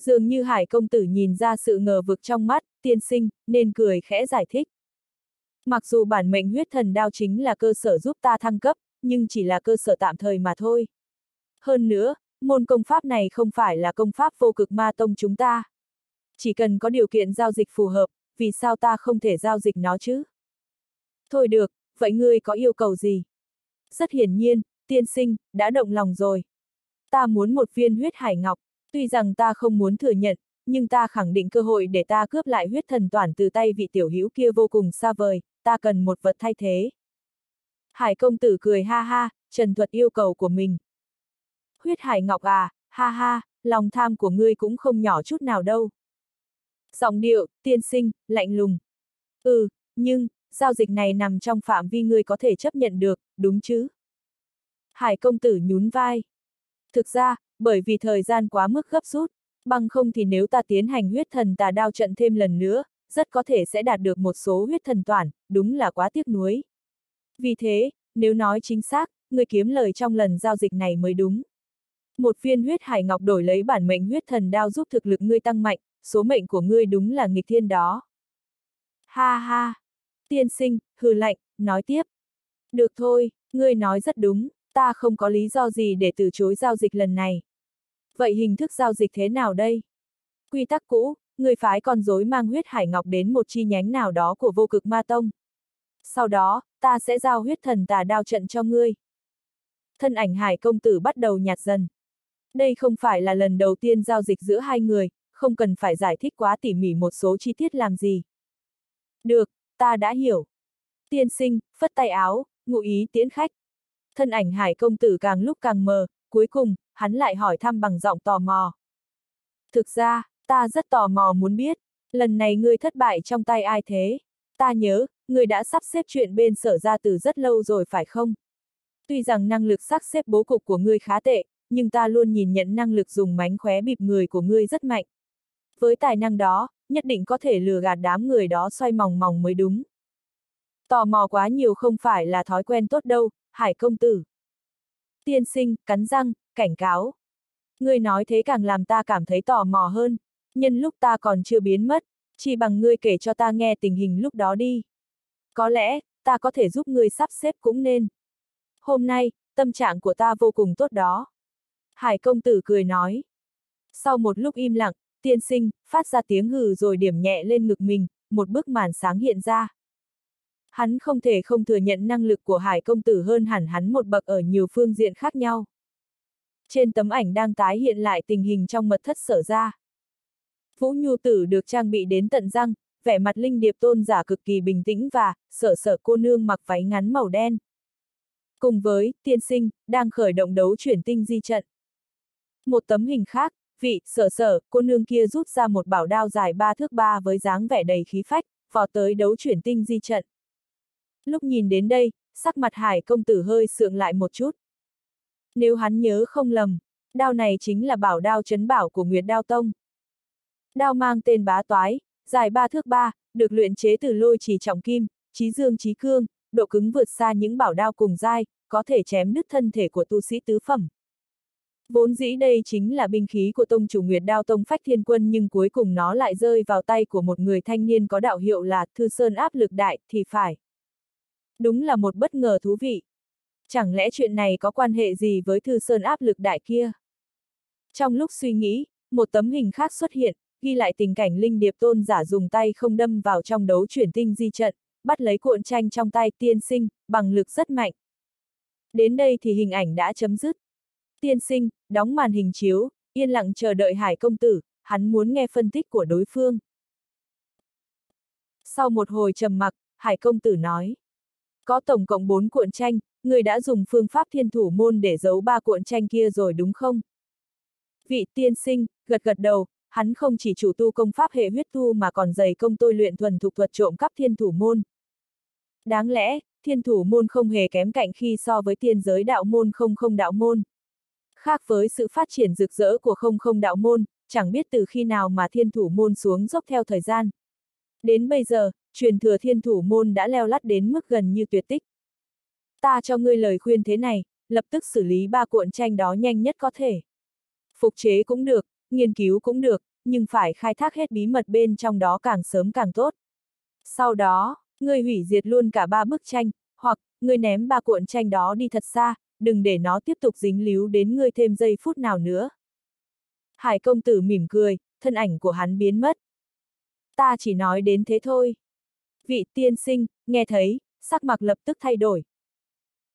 Dường như hải công tử nhìn ra sự ngờ vực trong mắt, tiên sinh, nên cười khẽ giải thích. Mặc dù bản mệnh huyết thần đao chính là cơ sở giúp ta thăng cấp, nhưng chỉ là cơ sở tạm thời mà thôi. Hơn nữa, môn công pháp này không phải là công pháp vô cực ma tông chúng ta. Chỉ cần có điều kiện giao dịch phù hợp, vì sao ta không thể giao dịch nó chứ? Thôi được, vậy ngươi có yêu cầu gì? Rất hiển nhiên, tiên sinh, đã động lòng rồi. Ta muốn một viên huyết hải ngọc, tuy rằng ta không muốn thừa nhận, nhưng ta khẳng định cơ hội để ta cướp lại huyết thần toàn từ tay vị tiểu hữu kia vô cùng xa vời, ta cần một vật thay thế. Hải công tử cười ha ha, trần thuật yêu cầu của mình. Huyết hải ngọc à, ha ha, lòng tham của ngươi cũng không nhỏ chút nào đâu. Giọng điệu, tiên sinh, lạnh lùng. Ừ, nhưng, giao dịch này nằm trong phạm vi ngươi có thể chấp nhận được, đúng chứ? Hải công tử nhún vai. Thực ra, bởi vì thời gian quá mức gấp rút, bằng không thì nếu ta tiến hành huyết thần tà đao trận thêm lần nữa, rất có thể sẽ đạt được một số huyết thần toàn, đúng là quá tiếc nuối. Vì thế, nếu nói chính xác, người kiếm lời trong lần giao dịch này mới đúng. Một viên huyết hải ngọc đổi lấy bản mệnh huyết thần đao giúp thực lực ngươi tăng mạnh, số mệnh của ngươi đúng là nghịch thiên đó. Ha ha! Tiên sinh, hừ lạnh, nói tiếp. Được thôi, ngươi nói rất đúng, ta không có lý do gì để từ chối giao dịch lần này. Vậy hình thức giao dịch thế nào đây? Quy tắc cũ, người phái con rối mang huyết hải ngọc đến một chi nhánh nào đó của vô cực ma tông. Sau đó, ta sẽ giao huyết thần tà đao trận cho ngươi. Thân ảnh hải công tử bắt đầu nhạt dần. Đây không phải là lần đầu tiên giao dịch giữa hai người, không cần phải giải thích quá tỉ mỉ một số chi tiết làm gì. Được, ta đã hiểu. Tiên sinh, phất tay áo, ngụ ý tiễn khách. Thân ảnh hải công tử càng lúc càng mờ, cuối cùng, hắn lại hỏi thăm bằng giọng tò mò. Thực ra, ta rất tò mò muốn biết, lần này ngươi thất bại trong tay ai thế? Ta nhớ, ngươi đã sắp xếp chuyện bên sở ra từ rất lâu rồi phải không? Tuy rằng năng lực sắp xếp bố cục của ngươi khá tệ, nhưng ta luôn nhìn nhận năng lực dùng mánh khóe bịp người của ngươi rất mạnh. Với tài năng đó, nhất định có thể lừa gạt đám người đó xoay mòng mòng mới đúng. Tò mò quá nhiều không phải là thói quen tốt đâu, hải công tử. Tiên sinh, cắn răng, cảnh cáo. Ngươi nói thế càng làm ta cảm thấy tò mò hơn, nhân lúc ta còn chưa biến mất, chỉ bằng ngươi kể cho ta nghe tình hình lúc đó đi. Có lẽ, ta có thể giúp ngươi sắp xếp cũng nên. Hôm nay, tâm trạng của ta vô cùng tốt đó. Hải công tử cười nói. Sau một lúc im lặng, tiên sinh, phát ra tiếng hừ rồi điểm nhẹ lên ngực mình, một bức màn sáng hiện ra. Hắn không thể không thừa nhận năng lực của hải công tử hơn hẳn hắn một bậc ở nhiều phương diện khác nhau. Trên tấm ảnh đang tái hiện lại tình hình trong mật thất sở ra. Vũ Nhu Tử được trang bị đến tận răng, vẻ mặt linh điệp tôn giả cực kỳ bình tĩnh và, sở sở cô nương mặc váy ngắn màu đen. Cùng với, tiên sinh, đang khởi động đấu chuyển tinh di trận. Một tấm hình khác, vị, sở sở, cô nương kia rút ra một bảo đao dài ba thước ba với dáng vẻ đầy khí phách, vọt tới đấu chuyển tinh di trận. Lúc nhìn đến đây, sắc mặt hải công tử hơi sượng lại một chút. Nếu hắn nhớ không lầm, đao này chính là bảo đao chấn bảo của Nguyệt Đao Tông. Đao mang tên bá toái, dài ba thước ba, được luyện chế từ lôi trì trọng kim, trí dương trí cương, độ cứng vượt xa những bảo đao cùng dai, có thể chém nứt thân thể của tu sĩ tứ phẩm. Vốn dĩ đây chính là binh khí của tông chủ Nguyệt Đao Tông Phách Thiên Quân nhưng cuối cùng nó lại rơi vào tay của một người thanh niên có đạo hiệu là Thư Sơn áp lực đại, thì phải. Đúng là một bất ngờ thú vị. Chẳng lẽ chuyện này có quan hệ gì với Thư Sơn áp lực đại kia? Trong lúc suy nghĩ, một tấm hình khác xuất hiện, ghi lại tình cảnh Linh Điệp Tôn giả dùng tay không đâm vào trong đấu chuyển tinh di trận, bắt lấy cuộn tranh trong tay tiên sinh, bằng lực rất mạnh. Đến đây thì hình ảnh đã chấm dứt. Tiên sinh, đóng màn hình chiếu, yên lặng chờ đợi hải công tử, hắn muốn nghe phân tích của đối phương. Sau một hồi trầm mặc, hải công tử nói. Có tổng cộng 4 cuộn tranh, người đã dùng phương pháp thiên thủ môn để giấu ba cuộn tranh kia rồi đúng không? Vị tiên sinh, gật gật đầu, hắn không chỉ chủ tu công pháp hệ huyết tu mà còn dày công tôi luyện thuần thục thuật trộm cắp thiên thủ môn. Đáng lẽ, thiên thủ môn không hề kém cạnh khi so với tiên giới đạo môn không không đạo môn. Khác với sự phát triển rực rỡ của không không đạo môn, chẳng biết từ khi nào mà thiên thủ môn xuống dốc theo thời gian. Đến bây giờ, truyền thừa thiên thủ môn đã leo lắt đến mức gần như tuyệt tích. Ta cho ngươi lời khuyên thế này, lập tức xử lý ba cuộn tranh đó nhanh nhất có thể. Phục chế cũng được, nghiên cứu cũng được, nhưng phải khai thác hết bí mật bên trong đó càng sớm càng tốt. Sau đó, ngươi hủy diệt luôn cả ba bức tranh, hoặc, ngươi ném ba cuộn tranh đó đi thật xa, đừng để nó tiếp tục dính líu đến ngươi thêm giây phút nào nữa. Hải công tử mỉm cười, thân ảnh của hắn biến mất. Ta chỉ nói đến thế thôi. Vị tiên sinh, nghe thấy, sắc mặt lập tức thay đổi.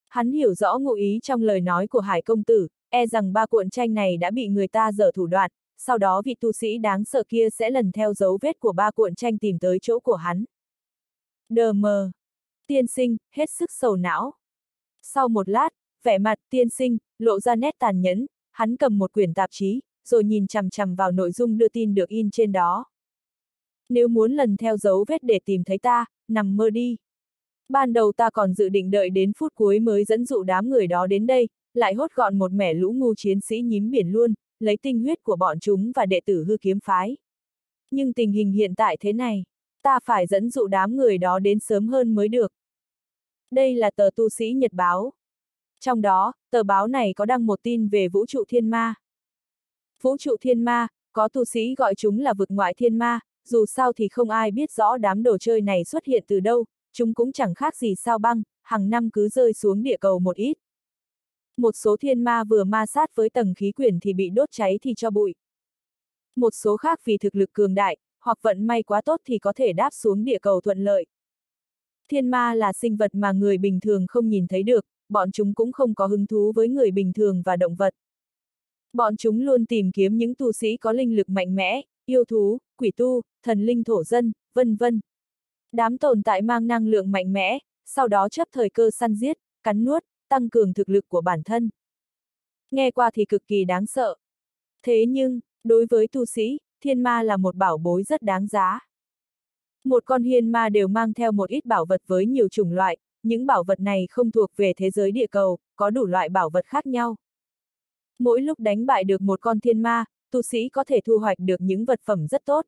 Hắn hiểu rõ ngụ ý trong lời nói của Hải công tử, e rằng ba cuộn tranh này đã bị người ta dở thủ đoạn, sau đó vị tu sĩ đáng sợ kia sẽ lần theo dấu vết của ba cuộn tranh tìm tới chỗ của hắn. Đờ mờ. Tiên sinh, hết sức sầu não. Sau một lát, vẻ mặt tiên sinh, lộ ra nét tàn nhẫn, hắn cầm một quyển tạp chí, rồi nhìn chằm chằm vào nội dung đưa tin được in trên đó. Nếu muốn lần theo dấu vết để tìm thấy ta, nằm mơ đi. Ban đầu ta còn dự định đợi đến phút cuối mới dẫn dụ đám người đó đến đây, lại hốt gọn một mẻ lũ ngu chiến sĩ nhím biển luôn, lấy tinh huyết của bọn chúng và đệ tử hư kiếm phái. Nhưng tình hình hiện tại thế này, ta phải dẫn dụ đám người đó đến sớm hơn mới được. Đây là tờ tu sĩ Nhật Báo. Trong đó, tờ báo này có đăng một tin về vũ trụ thiên ma. Vũ trụ thiên ma, có tu sĩ gọi chúng là vực ngoại thiên ma, dù sao thì không ai biết rõ đám đồ chơi này xuất hiện từ đâu, chúng cũng chẳng khác gì sao băng, hàng năm cứ rơi xuống địa cầu một ít. Một số thiên ma vừa ma sát với tầng khí quyển thì bị đốt cháy thì cho bụi. Một số khác vì thực lực cường đại, hoặc vận may quá tốt thì có thể đáp xuống địa cầu thuận lợi. Thiên ma là sinh vật mà người bình thường không nhìn thấy được, bọn chúng cũng không có hứng thú với người bình thường và động vật. Bọn chúng luôn tìm kiếm những tu sĩ có linh lực mạnh mẽ, yêu thú, quỷ tu, thần linh thổ dân, vân vân. Đám tồn tại mang năng lượng mạnh mẽ, sau đó chấp thời cơ săn giết, cắn nuốt, tăng cường thực lực của bản thân. Nghe qua thì cực kỳ đáng sợ. Thế nhưng, đối với tu sĩ, thiên ma là một bảo bối rất đáng giá. Một con hiên ma đều mang theo một ít bảo vật với nhiều chủng loại, những bảo vật này không thuộc về thế giới địa cầu, có đủ loại bảo vật khác nhau. Mỗi lúc đánh bại được một con thiên ma, tu sĩ có thể thu hoạch được những vật phẩm rất tốt.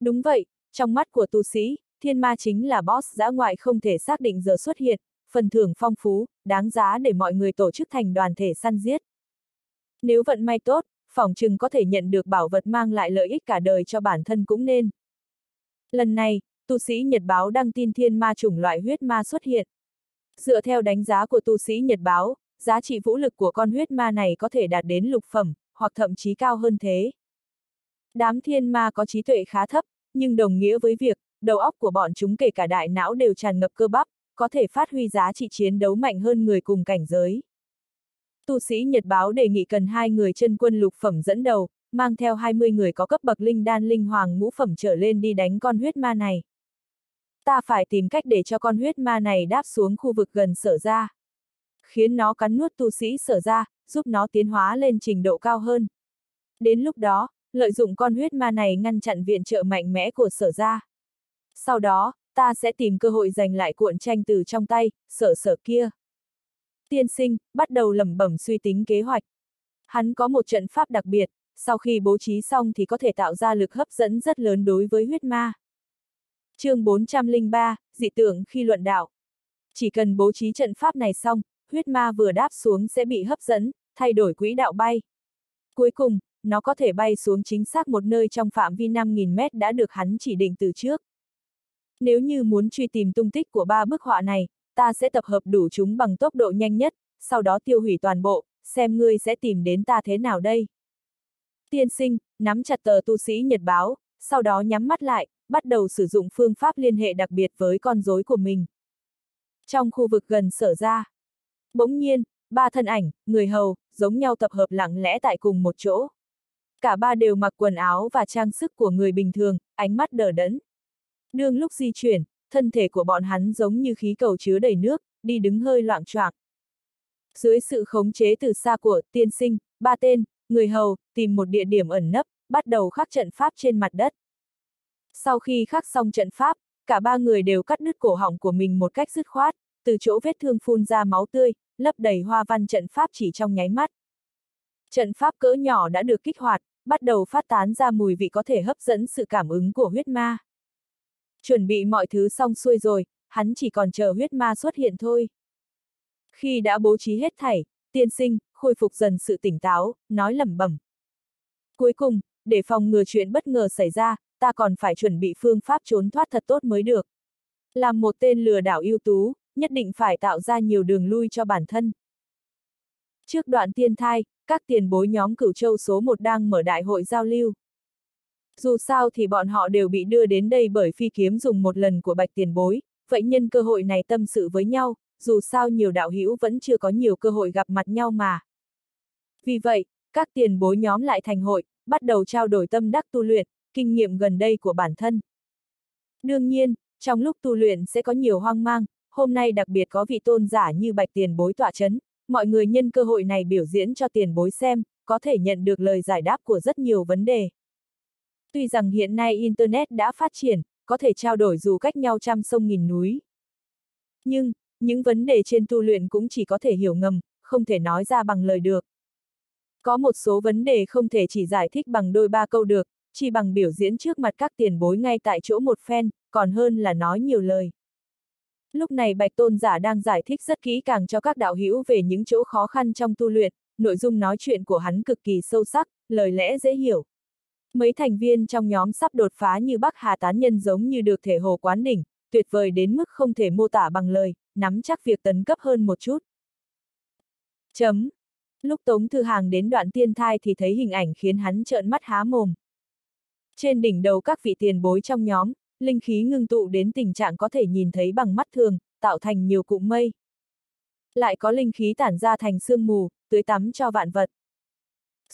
Đúng vậy, trong mắt của tu sĩ, thiên ma chính là boss giã ngoại không thể xác định giờ xuất hiện, phần thưởng phong phú, đáng giá để mọi người tổ chức thành đoàn thể săn giết. Nếu vận may tốt, phỏng chừng có thể nhận được bảo vật mang lại lợi ích cả đời cho bản thân cũng nên. Lần này, tu sĩ Nhật Báo đăng tin thiên ma chủng loại huyết ma xuất hiện. Dựa theo đánh giá của tu sĩ Nhật Báo, giá trị vũ lực của con huyết ma này có thể đạt đến lục phẩm, hoặc thậm chí cao hơn thế. Đám thiên ma có trí tuệ khá thấp, nhưng đồng nghĩa với việc, đầu óc của bọn chúng kể cả đại não đều tràn ngập cơ bắp, có thể phát huy giá trị chiến đấu mạnh hơn người cùng cảnh giới. Tu sĩ Nhật Báo đề nghị cần hai người chân quân lục phẩm dẫn đầu, mang theo 20 người có cấp bậc linh đan linh hoàng ngũ phẩm trở lên đi đánh con huyết ma này. Ta phải tìm cách để cho con huyết ma này đáp xuống khu vực gần sở ra. Khiến nó cắn nuốt tu sĩ sở ra, giúp nó tiến hóa lên trình độ cao hơn. Đến lúc đó, lợi dụng con huyết ma này ngăn chặn viện trợ mạnh mẽ của sở ra. Sau đó, ta sẽ tìm cơ hội giành lại cuộn tranh từ trong tay, sở sở kia. Tiên sinh, bắt đầu lẩm bẩm suy tính kế hoạch. Hắn có một trận pháp đặc biệt, sau khi bố trí xong thì có thể tạo ra lực hấp dẫn rất lớn đối với huyết ma chương 403, dị tưởng khi luận đạo. Chỉ cần bố trí trận pháp này xong, huyết ma vừa đáp xuống sẽ bị hấp dẫn, thay đổi quỹ đạo bay. Cuối cùng, nó có thể bay xuống chính xác một nơi trong phạm vi 5.000 mét đã được hắn chỉ định từ trước. Nếu như muốn truy tìm tung tích của ba bức họa này, ta sẽ tập hợp đủ chúng bằng tốc độ nhanh nhất, sau đó tiêu hủy toàn bộ, xem ngươi sẽ tìm đến ta thế nào đây. Tiên sinh, nắm chặt tờ tu sĩ nhật báo, sau đó nhắm mắt lại, bắt đầu sử dụng phương pháp liên hệ đặc biệt với con rối của mình. Trong khu vực gần sở ra, bỗng nhiên, ba thân ảnh, người hầu, giống nhau tập hợp lặng lẽ tại cùng một chỗ. Cả ba đều mặc quần áo và trang sức của người bình thường, ánh mắt đờ đẫn. Đương lúc di chuyển, thân thể của bọn hắn giống như khí cầu chứa đầy nước, đi đứng hơi loạn choạng. Dưới sự khống chế từ xa của tiên sinh, ba tên, người hầu, tìm một địa điểm ẩn nấp, bắt đầu khắc trận pháp trên mặt đất. Sau khi khắc xong trận pháp, cả ba người đều cắt đứt cổ họng của mình một cách dứt khoát, từ chỗ vết thương phun ra máu tươi, lấp đầy hoa văn trận pháp chỉ trong nháy mắt. Trận pháp cỡ nhỏ đã được kích hoạt, bắt đầu phát tán ra mùi vị có thể hấp dẫn sự cảm ứng của huyết ma. Chuẩn bị mọi thứ xong xuôi rồi, hắn chỉ còn chờ huyết ma xuất hiện thôi. Khi đã bố trí hết thảy, tiên sinh, khôi phục dần sự tỉnh táo, nói lẩm bẩm. Cuối cùng, để phòng ngừa chuyện bất ngờ xảy ra, ta còn phải chuẩn bị phương pháp trốn thoát thật tốt mới được. Làm một tên lừa đảo ưu tú, nhất định phải tạo ra nhiều đường lui cho bản thân. Trước đoạn tiên thai, các tiền bối nhóm cửu châu số 1 đang mở đại hội giao lưu. Dù sao thì bọn họ đều bị đưa đến đây bởi phi kiếm dùng một lần của bạch tiền bối, vậy nhân cơ hội này tâm sự với nhau, dù sao nhiều đạo hữu vẫn chưa có nhiều cơ hội gặp mặt nhau mà. Vì vậy, các tiền bối nhóm lại thành hội, bắt đầu trao đổi tâm đắc tu luyện, kinh nghiệm gần đây của bản thân. Đương nhiên, trong lúc tu luyện sẽ có nhiều hoang mang, hôm nay đặc biệt có vị tôn giả như bạch tiền bối tỏa chấn, mọi người nhân cơ hội này biểu diễn cho tiền bối xem, có thể nhận được lời giải đáp của rất nhiều vấn đề. Tuy rằng hiện nay Internet đã phát triển, có thể trao đổi dù cách nhau trăm sông nghìn núi. Nhưng, những vấn đề trên tu luyện cũng chỉ có thể hiểu ngầm, không thể nói ra bằng lời được. Có một số vấn đề không thể chỉ giải thích bằng đôi ba câu được, chỉ bằng biểu diễn trước mặt các tiền bối ngay tại chỗ một phen, còn hơn là nói nhiều lời. Lúc này Bạch Tôn giả đang giải thích rất kỹ càng cho các đạo hữu về những chỗ khó khăn trong tu luyện, nội dung nói chuyện của hắn cực kỳ sâu sắc, lời lẽ dễ hiểu. Mấy thành viên trong nhóm sắp đột phá như Bắc Hà Tán Nhân giống như được thể hồ quán đỉnh, tuyệt vời đến mức không thể mô tả bằng lời, nắm chắc việc tấn cấp hơn một chút. Chấm. Lúc Tống Thư Hàng đến đoạn tiên thai thì thấy hình ảnh khiến hắn trợn mắt há mồm. Trên đỉnh đầu các vị tiền bối trong nhóm, linh khí ngưng tụ đến tình trạng có thể nhìn thấy bằng mắt thường, tạo thành nhiều cụm mây. Lại có linh khí tản ra thành sương mù, tưới tắm cho vạn vật.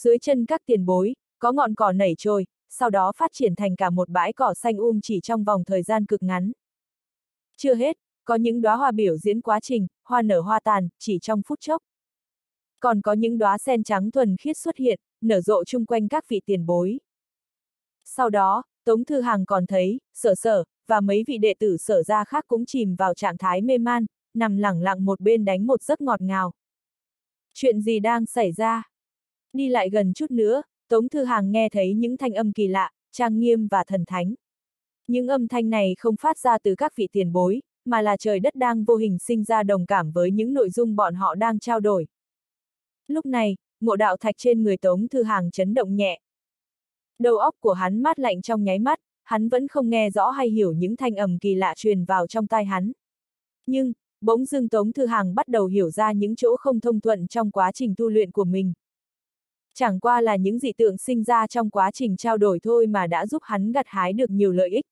Dưới chân các tiền bối, có ngọn cỏ nảy trôi, sau đó phát triển thành cả một bãi cỏ xanh um chỉ trong vòng thời gian cực ngắn. Chưa hết, có những đóa hoa biểu diễn quá trình, hoa nở hoa tàn, chỉ trong phút chốc. Còn có những đóa sen trắng thuần khiết xuất hiện, nở rộ chung quanh các vị tiền bối. Sau đó, Tống Thư Hàng còn thấy, sở sở, và mấy vị đệ tử sở ra khác cũng chìm vào trạng thái mê man, nằm lẳng lặng một bên đánh một giấc ngọt ngào. Chuyện gì đang xảy ra? Đi lại gần chút nữa, Tống Thư Hàng nghe thấy những thanh âm kỳ lạ, trang nghiêm và thần thánh. Những âm thanh này không phát ra từ các vị tiền bối, mà là trời đất đang vô hình sinh ra đồng cảm với những nội dung bọn họ đang trao đổi. Lúc này, ngộ đạo thạch trên người Tống Thư Hàng chấn động nhẹ. Đầu óc của hắn mát lạnh trong nháy mắt, hắn vẫn không nghe rõ hay hiểu những thanh ầm kỳ lạ truyền vào trong tai hắn. Nhưng, bỗng dưng Tống Thư Hàng bắt đầu hiểu ra những chỗ không thông thuận trong quá trình tu luyện của mình. Chẳng qua là những dị tượng sinh ra trong quá trình trao đổi thôi mà đã giúp hắn gặt hái được nhiều lợi ích.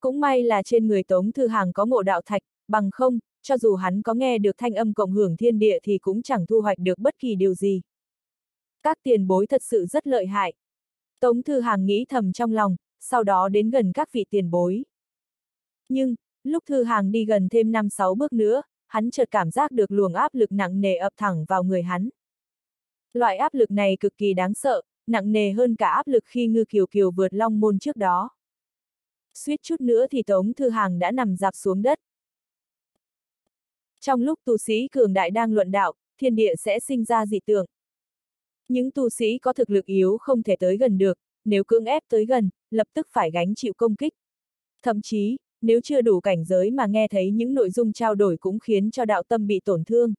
Cũng may là trên người Tống Thư Hàng có ngộ đạo thạch, bằng không, cho dù hắn có nghe được thanh âm cộng hưởng thiên địa thì cũng chẳng thu hoạch được bất kỳ điều gì. Các tiền bối thật sự rất lợi hại. Tống Thư Hàng nghĩ thầm trong lòng, sau đó đến gần các vị tiền bối. Nhưng, lúc Thư Hàng đi gần thêm 5-6 bước nữa, hắn chợt cảm giác được luồng áp lực nặng nề ập thẳng vào người hắn. Loại áp lực này cực kỳ đáng sợ, nặng nề hơn cả áp lực khi ngư kiều kiều vượt long môn trước đó. Suýt chút nữa thì Tống Thư Hàng đã nằm dạp xuống đất. Trong lúc tu sĩ cường đại đang luận đạo, thiên địa sẽ sinh ra dị tượng. Những tu sĩ có thực lực yếu không thể tới gần được, nếu cưỡng ép tới gần, lập tức phải gánh chịu công kích. Thậm chí, nếu chưa đủ cảnh giới mà nghe thấy những nội dung trao đổi cũng khiến cho đạo tâm bị tổn thương.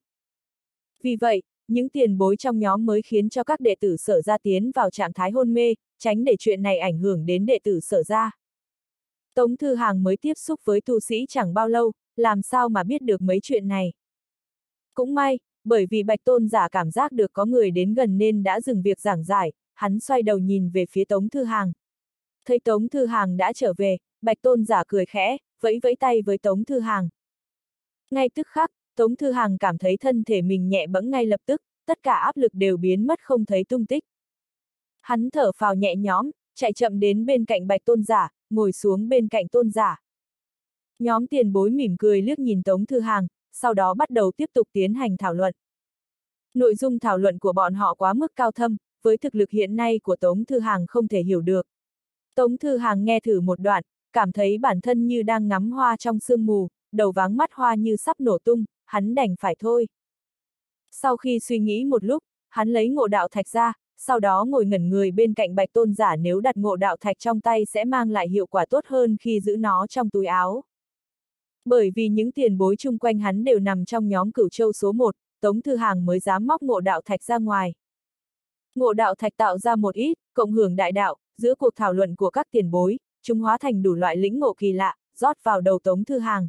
Vì vậy, những tiền bối trong nhóm mới khiến cho các đệ tử sở ra tiến vào trạng thái hôn mê, tránh để chuyện này ảnh hưởng đến đệ tử sở ra. Tống Thư Hàng mới tiếp xúc với tu sĩ chẳng bao lâu, làm sao mà biết được mấy chuyện này. Cũng may, bởi vì Bạch Tôn giả cảm giác được có người đến gần nên đã dừng việc giảng giải, hắn xoay đầu nhìn về phía Tống Thư Hàng. Thấy Tống Thư Hàng đã trở về, Bạch Tôn giả cười khẽ, vẫy vẫy tay với Tống Thư Hàng. Ngay tức khắc, Tống Thư Hàng cảm thấy thân thể mình nhẹ bẫng ngay lập tức, tất cả áp lực đều biến mất không thấy tung tích. Hắn thở phào nhẹ nhõm, chạy chậm đến bên cạnh Bạch Tôn giả, ngồi xuống bên cạnh Tôn giả. Nhóm tiền bối mỉm cười liếc nhìn Tống Thư Hàng, sau đó bắt đầu tiếp tục tiến hành thảo luận. Nội dung thảo luận của bọn họ quá mức cao thâm, với thực lực hiện nay của Tống Thư Hàng không thể hiểu được. Tống Thư Hàng nghe thử một đoạn, cảm thấy bản thân như đang ngắm hoa trong sương mù, đầu váng mắt hoa như sắp nổ tung, hắn đành phải thôi. Sau khi suy nghĩ một lúc, hắn lấy ngộ đạo thạch ra, sau đó ngồi ngẩn người bên cạnh bạch tôn giả nếu đặt ngộ đạo thạch trong tay sẽ mang lại hiệu quả tốt hơn khi giữ nó trong túi áo. Bởi vì những tiền bối chung quanh hắn đều nằm trong nhóm cửu châu số 1, Tống Thư Hàng mới dám móc ngộ đạo thạch ra ngoài. Ngộ đạo thạch tạo ra một ít, cộng hưởng đại đạo, giữa cuộc thảo luận của các tiền bối, chúng hóa thành đủ loại lĩnh ngộ kỳ lạ, rót vào đầu Tống Thư Hàng.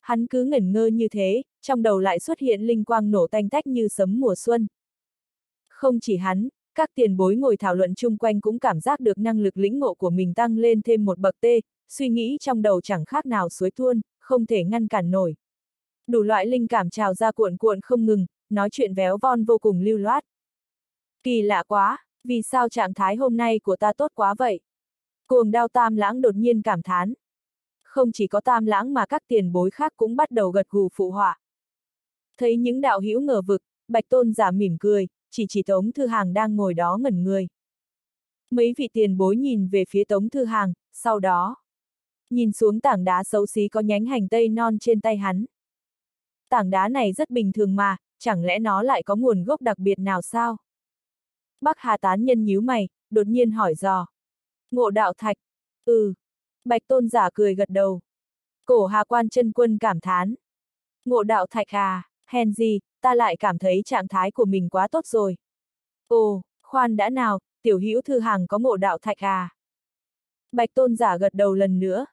Hắn cứ ngẩn ngơ như thế, trong đầu lại xuất hiện linh quang nổ tanh tách như sấm mùa xuân. Không chỉ hắn, các tiền bối ngồi thảo luận chung quanh cũng cảm giác được năng lực lĩnh ngộ của mình tăng lên thêm một bậc tê, suy nghĩ trong đầu chẳng khác nào suối tuôn, không thể ngăn cản nổi. Đủ loại linh cảm trào ra cuộn cuộn không ngừng, nói chuyện véo von vô cùng lưu loát. Kỳ lạ quá, vì sao trạng thái hôm nay của ta tốt quá vậy? Cuồng đao tam lãng đột nhiên cảm thán. Không chỉ có tam lãng mà các tiền bối khác cũng bắt đầu gật gù phụ họa. Thấy những đạo hữu ngờ vực, bạch tôn giả mỉm cười, chỉ chỉ Tống Thư Hàng đang ngồi đó ngẩn người. Mấy vị tiền bối nhìn về phía Tống Thư Hàng, sau đó, nhìn xuống tảng đá xấu xí có nhánh hành tây non trên tay hắn. Tảng đá này rất bình thường mà, chẳng lẽ nó lại có nguồn gốc đặc biệt nào sao? Bắc Hà tán nhân nhíu mày, đột nhiên hỏi dò. Ngộ đạo thạch. Ừ. Bạch tôn giả cười gật đầu. Cổ hà quan chân quân cảm thán. Ngộ đạo thạch à, hèn gì, ta lại cảm thấy trạng thái của mình quá tốt rồi. Ồ, khoan đã nào, tiểu hữu thư hàng có ngộ đạo thạch à. Bạch tôn giả gật đầu lần nữa.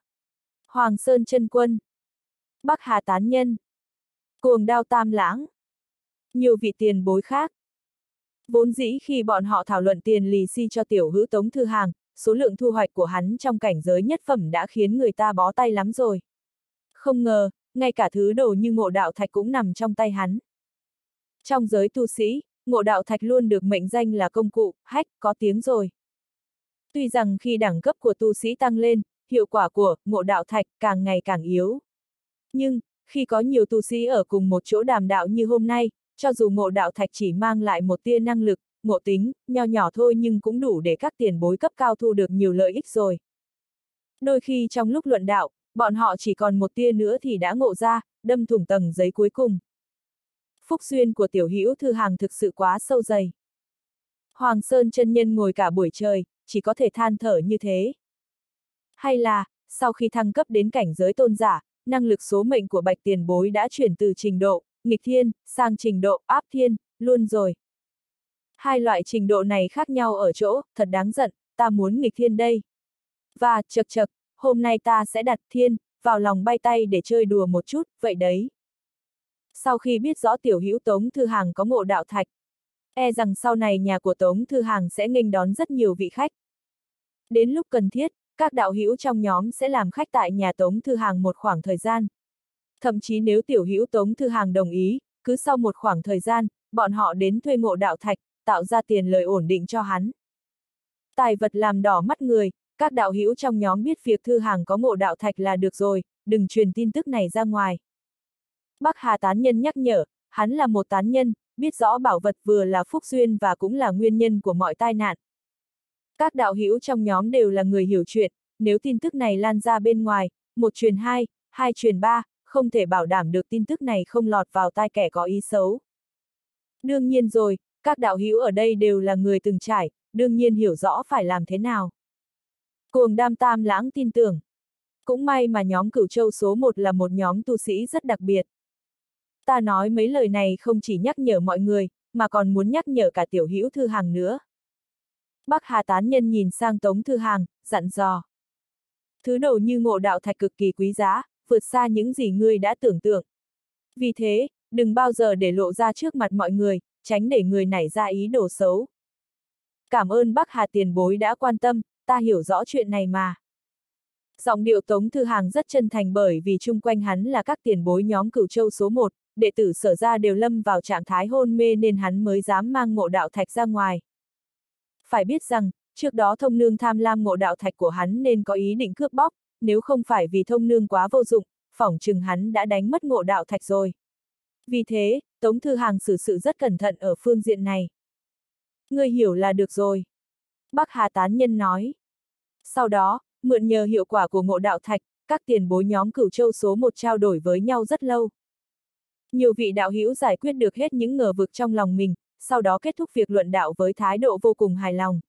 Hoàng Sơn chân quân, Bắc Hà Tán Nhân, Cuồng Đao Tam Lãng, nhiều vị tiền bối khác. Vốn dĩ khi bọn họ thảo luận tiền lì xi cho tiểu hữu Tống Thư Hàng, số lượng thu hoạch của hắn trong cảnh giới nhất phẩm đã khiến người ta bó tay lắm rồi. Không ngờ, ngay cả thứ đồ như ngộ đạo thạch cũng nằm trong tay hắn. Trong giới tu sĩ, ngộ đạo thạch luôn được mệnh danh là công cụ, hách, có tiếng rồi. Tuy rằng khi đẳng cấp của tu sĩ tăng lên, hiệu quả của ngộ đạo thạch càng ngày càng yếu. Nhưng, khi có nhiều tu sĩ ở cùng một chỗ đàm đạo như hôm nay, cho dù ngộ đạo thạch chỉ mang lại một tia năng lực, ngộ tính, nho nhỏ thôi nhưng cũng đủ để các tiền bối cấp cao thu được nhiều lợi ích rồi. Đôi khi trong lúc luận đạo, bọn họ chỉ còn một tia nữa thì đã ngộ ra, đâm thủng tầng giấy cuối cùng. Phúc duyên của tiểu hữu thư hàng thực sự quá sâu dày. Hoàng Sơn chân nhân ngồi cả buổi trời, chỉ có thể than thở như thế. Hay là, sau khi thăng cấp đến cảnh giới tôn giả, năng lực số mệnh của bạch tiền bối đã chuyển từ trình độ, nghịch thiên, sang trình độ, áp thiên, luôn rồi. Hai loại trình độ này khác nhau ở chỗ, thật đáng giận, ta muốn nghịch thiên đây. Và, chật chật, hôm nay ta sẽ đặt thiên, vào lòng bay tay để chơi đùa một chút, vậy đấy. Sau khi biết rõ tiểu hữu Tống Thư Hàng có ngộ đạo thạch, e rằng sau này nhà của Tống Thư Hàng sẽ nghênh đón rất nhiều vị khách. Đến lúc cần thiết, các đạo hữu trong nhóm sẽ làm khách tại nhà Tống Thư Hàng một khoảng thời gian. Thậm chí nếu tiểu hữu Tống Thư Hàng đồng ý, cứ sau một khoảng thời gian, bọn họ đến thuê ngộ đạo thạch, tạo ra tiền lời ổn định cho hắn. Tài vật làm đỏ mắt người, các đạo hữu trong nhóm biết việc Thư Hàng có ngộ đạo thạch là được rồi, đừng truyền tin tức này ra ngoài. Bắc Hà tán nhân nhắc nhở, hắn là một tán nhân, biết rõ bảo vật vừa là phúc duyên và cũng là nguyên nhân của mọi tai nạn. Các đạo hữu trong nhóm đều là người hiểu chuyện, nếu tin tức này lan ra bên ngoài, một truyền hai, hai truyền ba, không thể bảo đảm được tin tức này không lọt vào tai kẻ có ý xấu. Đương nhiên rồi, các đạo hữu ở đây đều là người từng trải, đương nhiên hiểu rõ phải làm thế nào. Cuồng đam tam lãng tin tưởng. Cũng may mà nhóm cửu châu số 1 là một nhóm tu sĩ rất đặc biệt. Ta nói mấy lời này không chỉ nhắc nhở mọi người, mà còn muốn nhắc nhở cả tiểu hữu thư hàng nữa. Bắc Hà tán nhân nhìn sang Tống Thư Hàng, dặn dò. Thứ đầu như ngộ đạo thạch cực kỳ quý giá, vượt xa những gì ngươi đã tưởng tượng. Vì thế, đừng bao giờ để lộ ra trước mặt mọi người, tránh để người nảy ra ý đồ xấu. Cảm ơn Bắc Hà tiền bối đã quan tâm, ta hiểu rõ chuyện này mà. Giọng điệu Tống Thư Hàng rất chân thành bởi vì chung quanh hắn là các tiền bối nhóm cửu châu số 1, đệ tử sở ra đều lâm vào trạng thái hôn mê nên hắn mới dám mang ngộ đạo thạch ra ngoài. Phải biết rằng, trước đó thông nương tham lam ngộ đạo thạch của hắn nên có ý định cướp bóc, nếu không phải vì thông nương quá vô dụng, phỏng chừng hắn đã đánh mất ngộ đạo thạch rồi. Vì thế, Tống Thư Hàng xử sự rất cẩn thận ở phương diện này. Ngươi hiểu là được rồi. Bắc Hà Tán Nhân nói. Sau đó, mượn nhờ hiệu quả của ngộ đạo thạch, các tiền bối nhóm cửu châu số một trao đổi với nhau rất lâu. Nhiều vị đạo hữu giải quyết được hết những ngờ vực trong lòng mình, sau đó kết thúc việc luận đạo với thái độ vô cùng hài lòng.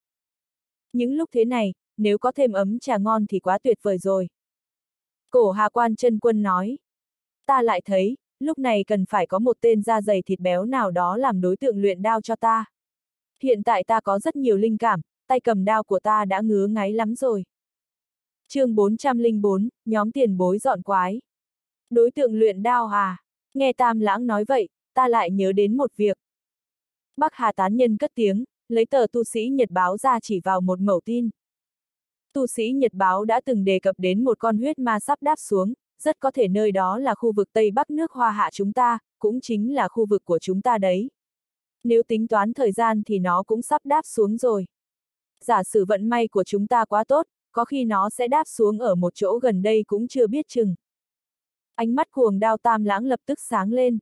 Những lúc thế này, nếu có thêm ấm trà ngon thì quá tuyệt vời rồi. Cổ Hà Quan chân quân nói. Ta lại thấy, lúc này cần phải có một tên da dày thịt béo nào đó làm đối tượng luyện đao cho ta. Hiện tại ta có rất nhiều linh cảm, tay cầm đao của ta đã ngứa ngáy lắm rồi. chương 404, nhóm tiền bối dọn quái. Đối tượng luyện đao à? Nghe Tam Lãng nói vậy, ta lại nhớ đến một việc. Bắc Hà tán nhân cất tiếng, lấy tờ tu sĩ Nhật báo ra chỉ vào một mẩu tin. Tu sĩ Nhật báo đã từng đề cập đến một con huyết ma sắp đáp xuống, rất có thể nơi đó là khu vực Tây Bắc nước Hoa Hạ chúng ta, cũng chính là khu vực của chúng ta đấy. Nếu tính toán thời gian thì nó cũng sắp đáp xuống rồi. Giả sử vận may của chúng ta quá tốt, có khi nó sẽ đáp xuống ở một chỗ gần đây cũng chưa biết chừng. Ánh mắt cuồng đao tam lãng lập tức sáng lên.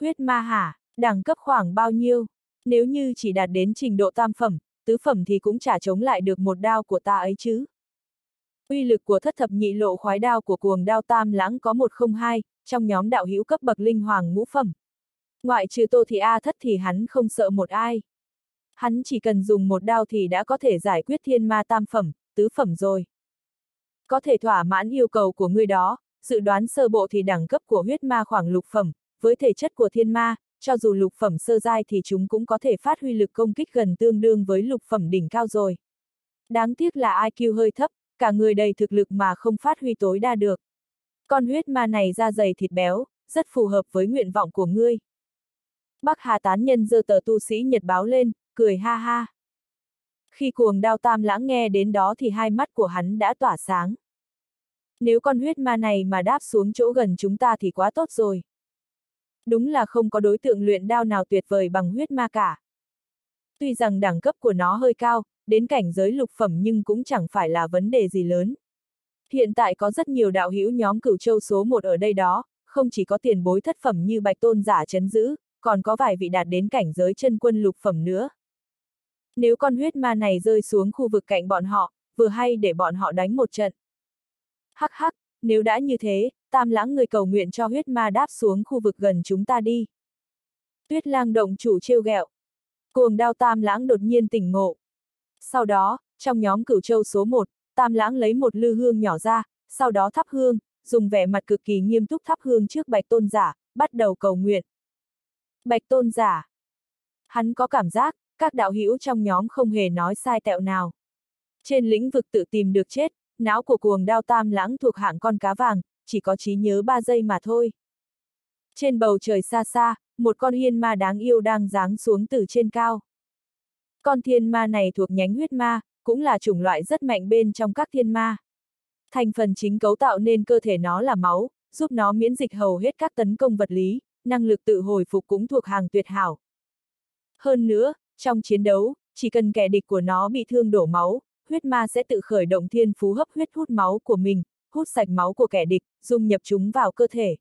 Huyết ma hả, đẳng cấp khoảng bao nhiêu? Nếu như chỉ đạt đến trình độ tam phẩm, tứ phẩm thì cũng chả chống lại được một đao của ta ấy chứ. Uy lực của thất thập nhị lộ khoái đao của cuồng đao tam lãng có một không hai, trong nhóm đạo hữu cấp bậc linh hoàng ngũ phẩm. Ngoại trừ tô thì A thất thì hắn không sợ một ai. Hắn chỉ cần dùng một đao thì đã có thể giải quyết thiên ma tam phẩm, tứ phẩm rồi. Có thể thỏa mãn yêu cầu của người đó, dự đoán sơ bộ thì đẳng cấp của huyết ma khoảng lục phẩm, với thể chất của thiên ma, cho dù lục phẩm sơ giai thì chúng cũng có thể phát huy lực công kích gần tương đương với lục phẩm đỉnh cao rồi. Đáng tiếc là IQ hơi thấp, cả người đầy thực lực mà không phát huy tối đa được. Con huyết ma này da dày thịt béo, rất phù hợp với nguyện vọng của ngươi. Bắc Hà tán nhân giơ tờ tu sĩ nhật báo lên, cười ha ha. Khi cuồng đao tam lãng nghe đến đó thì hai mắt của hắn đã tỏa sáng. Nếu con huyết ma này mà đáp xuống chỗ gần chúng ta thì quá tốt rồi. Đúng là không có đối tượng luyện đao nào tuyệt vời bằng huyết ma cả. Tuy rằng đẳng cấp của nó hơi cao, đến cảnh giới lục phẩm nhưng cũng chẳng phải là vấn đề gì lớn. Hiện tại có rất nhiều đạo hữu nhóm cửu châu số 1 ở đây đó, không chỉ có tiền bối thất phẩm như bạch tôn giả chấn giữ, còn có vài vị đạt đến cảnh giới chân quân lục phẩm nữa. Nếu con huyết ma này rơi xuống khu vực cạnh bọn họ, vừa hay để bọn họ đánh một trận. Hắc hắc, nếu đã như thế, tam lãng người cầu nguyện cho huyết ma đáp xuống khu vực gần chúng ta đi. Tuyết lang động chủ trêu ghẹo. Cuồng đao tam lãng đột nhiên tỉnh ngộ. Sau đó, trong nhóm cửu châu số 1, tam lãng lấy một lư hương nhỏ ra, sau đó thắp hương, dùng vẻ mặt cực kỳ nghiêm túc thắp hương trước bạch tôn giả, bắt đầu cầu nguyện. Bạch tôn giả. Hắn có cảm giác, các đạo hữu trong nhóm không hề nói sai tẹo nào. Trên lĩnh vực tự tìm được chết, não của cuồng đao tam lãng thuộc hạng con cá vàng, chỉ có trí nhớ 3 giây mà thôi. Trên bầu trời xa xa, một con hiên ma đáng yêu đang giáng xuống từ trên cao. Con thiên ma này thuộc nhánh huyết ma, cũng là chủng loại rất mạnh bên trong các thiên ma. Thành phần chính cấu tạo nên cơ thể nó là máu, giúp nó miễn dịch hầu hết các tấn công vật lý, năng lực tự hồi phục cũng thuộc hàng tuyệt hảo. Hơn nữa, trong chiến đấu, chỉ cần kẻ địch của nó bị thương đổ máu, huyết ma sẽ tự khởi động thiên phú hấp huyết hút máu của mình, hút sạch máu của kẻ địch, dung nhập chúng vào cơ thể.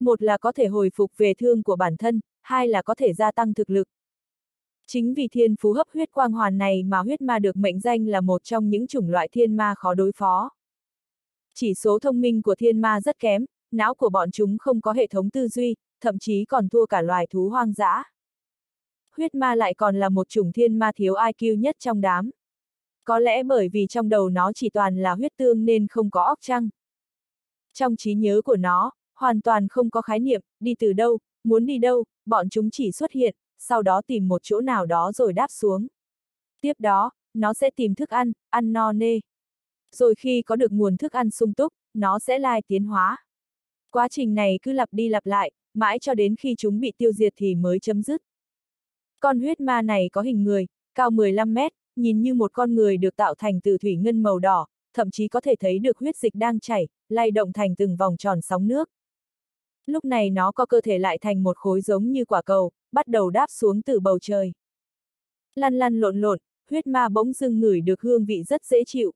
Một là có thể hồi phục về thương của bản thân, hai là có thể gia tăng thực lực. Chính vì thiên phú hấp huyết quang hoàn này mà huyết ma được mệnh danh là một trong những chủng loại thiên ma khó đối phó. Chỉ số thông minh của thiên ma rất kém, não của bọn chúng không có hệ thống tư duy, thậm chí còn thua cả loài thú hoang dã. Huyết ma lại còn là một chủng thiên ma thiếu IQ nhất trong đám. Có lẽ bởi vì trong đầu nó chỉ toàn là huyết tương nên không có óc trăng. Trong trí nhớ của nó, hoàn toàn không có khái niệm, đi từ đâu, muốn đi đâu, bọn chúng chỉ xuất hiện, sau đó tìm một chỗ nào đó rồi đáp xuống. Tiếp đó, nó sẽ tìm thức ăn, ăn no nê. Rồi khi có được nguồn thức ăn sung túc, nó sẽ lai tiến hóa. Quá trình này cứ lặp đi lặp lại, mãi cho đến khi chúng bị tiêu diệt thì mới chấm dứt. Con huyết ma này có hình người, cao 15 mét, nhìn như một con người được tạo thành từ thủy ngân màu đỏ, thậm chí có thể thấy được huyết dịch đang chảy, lay động thành từng vòng tròn sóng nước. Lúc này nó có cơ thể lại thành một khối giống như quả cầu, bắt đầu đáp xuống từ bầu trời. Lăn lăn lộn lộn, huyết ma bỗng dưng ngửi được hương vị rất dễ chịu.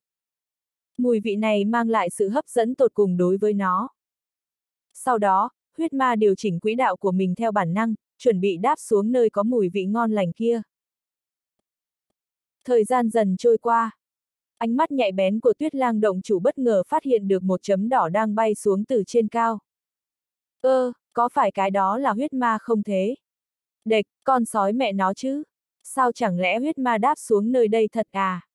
Mùi vị này mang lại sự hấp dẫn tột cùng đối với nó. Sau đó, huyết ma điều chỉnh quỹ đạo của mình theo bản năng, chuẩn bị đáp xuống nơi có mùi vị ngon lành kia. Thời gian dần trôi qua. Ánh mắt nhạy bén của tuyết lang động chủ bất ngờ phát hiện được một chấm đỏ đang bay xuống từ trên cao. Ơ, có phải cái đó là huyết ma không thế? Địch, con sói mẹ nó chứ? Sao chẳng lẽ huyết ma đáp xuống nơi đây thật à?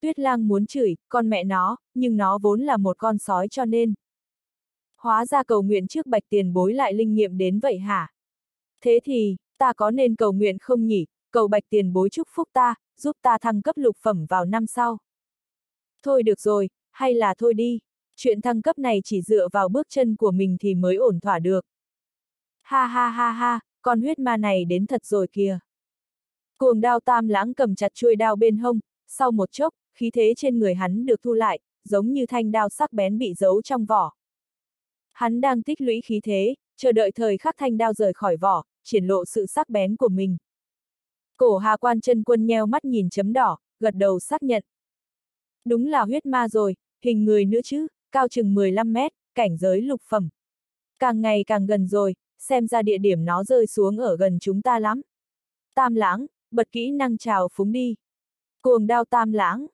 Tuyết lang muốn chửi, con mẹ nó, nhưng nó vốn là một con sói cho nên. Hóa ra cầu nguyện trước bạch tiền bối lại linh nghiệm đến vậy hả? Thế thì, ta có nên cầu nguyện không nhỉ? Cầu bạch tiền bối chúc phúc ta, giúp ta thăng cấp lục phẩm vào năm sau. Thôi được rồi, hay là thôi đi. Chuyện thăng cấp này chỉ dựa vào bước chân của mình thì mới ổn thỏa được. Ha ha ha ha, con huyết ma này đến thật rồi kìa. Cuồng đao tam lãng cầm chặt chuôi đao bên hông, sau một chốc, khí thế trên người hắn được thu lại, giống như thanh đao sắc bén bị giấu trong vỏ. Hắn đang tích lũy khí thế, chờ đợi thời khắc thanh đao rời khỏi vỏ, triển lộ sự sắc bén của mình. Cổ hà quan chân quân nheo mắt nhìn chấm đỏ, gật đầu xác nhận. Đúng là huyết ma rồi, hình người nữa chứ, cao chừng 15 mét, cảnh giới lục phẩm. Càng ngày càng gần rồi, xem ra địa điểm nó rơi xuống ở gần chúng ta lắm. Tam lãng, bật kỹ năng trào phúng đi. Cuồng đao tam lãng.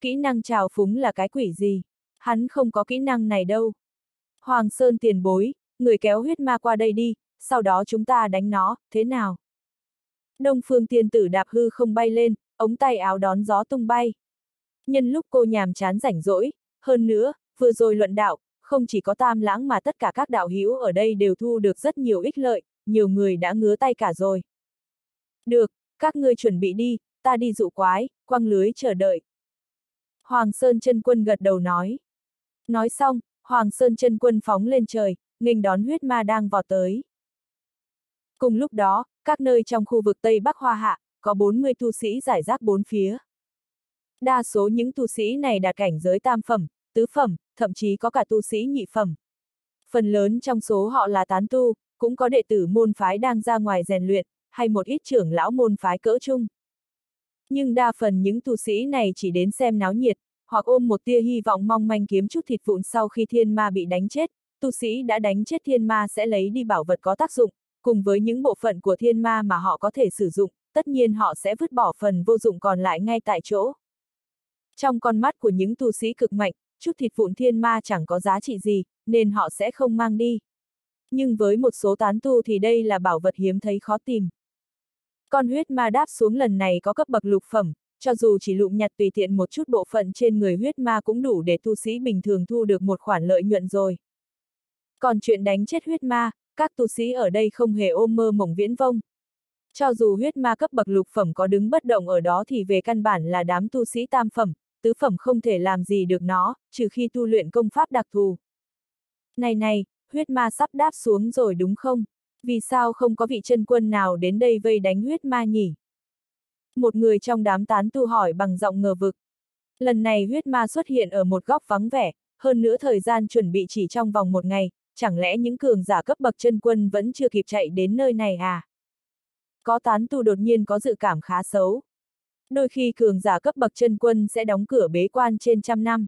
Kỹ năng trào phúng là cái quỷ gì? Hắn không có kỹ năng này đâu. Hoàng Sơn tiền bối, người kéo huyết ma qua đây đi, sau đó chúng ta đánh nó, thế nào? Đông phương tiên tử đạp hư không bay lên, ống tay áo đón gió tung bay. Nhân lúc cô nhàm chán rảnh rỗi, hơn nữa, vừa rồi luận đạo, không chỉ có tam lãng mà tất cả các đạo hữu ở đây đều thu được rất nhiều ích lợi, nhiều người đã ngứa tay cả rồi. Được, các ngươi chuẩn bị đi, ta đi dụ quái, quăng lưới chờ đợi. Hoàng Sơn chân quân gật đầu nói. Nói xong, Hoàng Sơn chân quân phóng lên trời, nghênh đón huyết ma đang vọt tới. Cùng lúc đó, các nơi trong khu vực Tây Bắc Hoa Hạ, có 40 tu sĩ giải rác bốn phía. Đa số những tu sĩ này đạt cảnh giới tam phẩm, tứ phẩm, thậm chí có cả tu sĩ nhị phẩm. Phần lớn trong số họ là tán tu, cũng có đệ tử môn phái đang ra ngoài rèn luyện, hay một ít trưởng lão môn phái cỡ chung. Nhưng đa phần những tu sĩ này chỉ đến xem náo nhiệt, hoặc ôm một tia hy vọng mong manh kiếm chút thịt vụn sau khi thiên ma bị đánh chết, tu sĩ đã đánh chết thiên ma sẽ lấy đi bảo vật có tác dụng, cùng với những bộ phận của thiên ma mà họ có thể sử dụng, tất nhiên họ sẽ vứt bỏ phần vô dụng còn lại ngay tại chỗ. Trong con mắt của những tu sĩ cực mạnh, chút thịt vụn thiên ma chẳng có giá trị gì, nên họ sẽ không mang đi. Nhưng với một số tán tu thì đây là bảo vật hiếm thấy khó tìm. Con huyết ma đáp xuống lần này có cấp bậc lục phẩm, cho dù chỉ lụm nhặt tùy tiện một chút bộ phận trên người huyết ma cũng đủ để tu sĩ bình thường thu được một khoản lợi nhuận rồi. Còn chuyện đánh chết huyết ma, các tu sĩ ở đây không hề ôm mơ mộng viễn vông. Cho dù huyết ma cấp bậc lục phẩm có đứng bất động ở đó thì về căn bản là đám tu sĩ tam phẩm, tứ phẩm không thể làm gì được nó, trừ khi tu luyện công pháp đặc thù. Này này, huyết ma sắp đáp xuống rồi đúng không? Vì sao không có vị chân quân nào đến đây vây đánh huyết ma nhỉ? Một người trong đám tán tu hỏi bằng giọng ngờ vực. Lần này huyết ma xuất hiện ở một góc vắng vẻ, hơn nữa thời gian chuẩn bị chỉ trong vòng một ngày, chẳng lẽ những cường giả cấp bậc chân quân vẫn chưa kịp chạy đến nơi này à? Có tán tu đột nhiên có dự cảm khá xấu. Đôi khi cường giả cấp bậc chân quân sẽ đóng cửa bế quan trên trăm năm.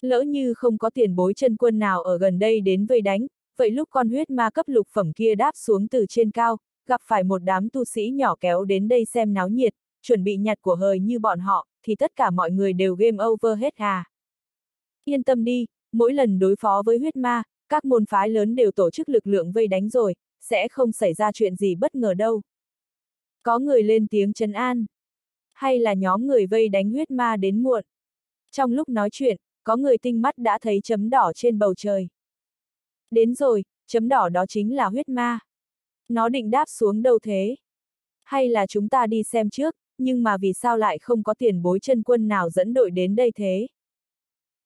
Lỡ như không có tiền bối chân quân nào ở gần đây đến vây đánh, vậy lúc con huyết ma cấp lục phẩm kia đáp xuống từ trên cao, gặp phải một đám tu sĩ nhỏ kéo đến đây xem náo nhiệt, chuẩn bị nhặt của hời như bọn họ, thì tất cả mọi người đều game over hết à. Yên tâm đi, mỗi lần đối phó với huyết ma, các môn phái lớn đều tổ chức lực lượng vây đánh rồi, sẽ không xảy ra chuyện gì bất ngờ đâu. Có người lên tiếng trấn an. Hay là nhóm người vây đánh huyết ma đến muộn. Trong lúc nói chuyện, có người tinh mắt đã thấy chấm đỏ trên bầu trời. Đến rồi, chấm đỏ đó chính là huyết ma. Nó định đáp xuống đâu thế? Hay là chúng ta đi xem trước, nhưng mà vì sao lại không có tiền bối chân quân nào dẫn đội đến đây thế?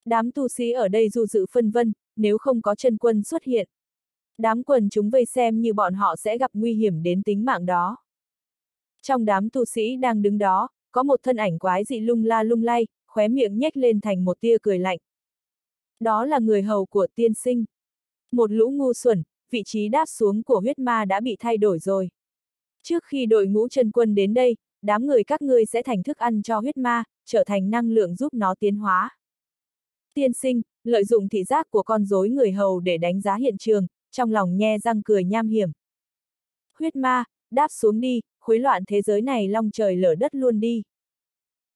Đám tu sĩ ở đây du dự phân vân, nếu không có chân quân xuất hiện. Đám quần chúng vây xem như bọn họ sẽ gặp nguy hiểm đến tính mạng đó. Trong đám tu sĩ đang đứng đó, có một thân ảnh quái dị lung la lung lay, khóe miệng nhếch lên thành một tia cười lạnh. Đó là người hầu của tiên sinh. Một lũ ngu xuẩn, vị trí đáp xuống của huyết ma đã bị thay đổi rồi. Trước khi đội ngũ chân quân đến đây, đám người các ngươi sẽ thành thức ăn cho huyết ma, trở thành năng lượng giúp nó tiến hóa. Tiên sinh, lợi dụng thị giác của con rối người hầu để đánh giá hiện trường, trong lòng nhe răng cười nham hiểm. Huyết ma, đáp xuống đi, khối loạn thế giới này long trời lở đất luôn đi.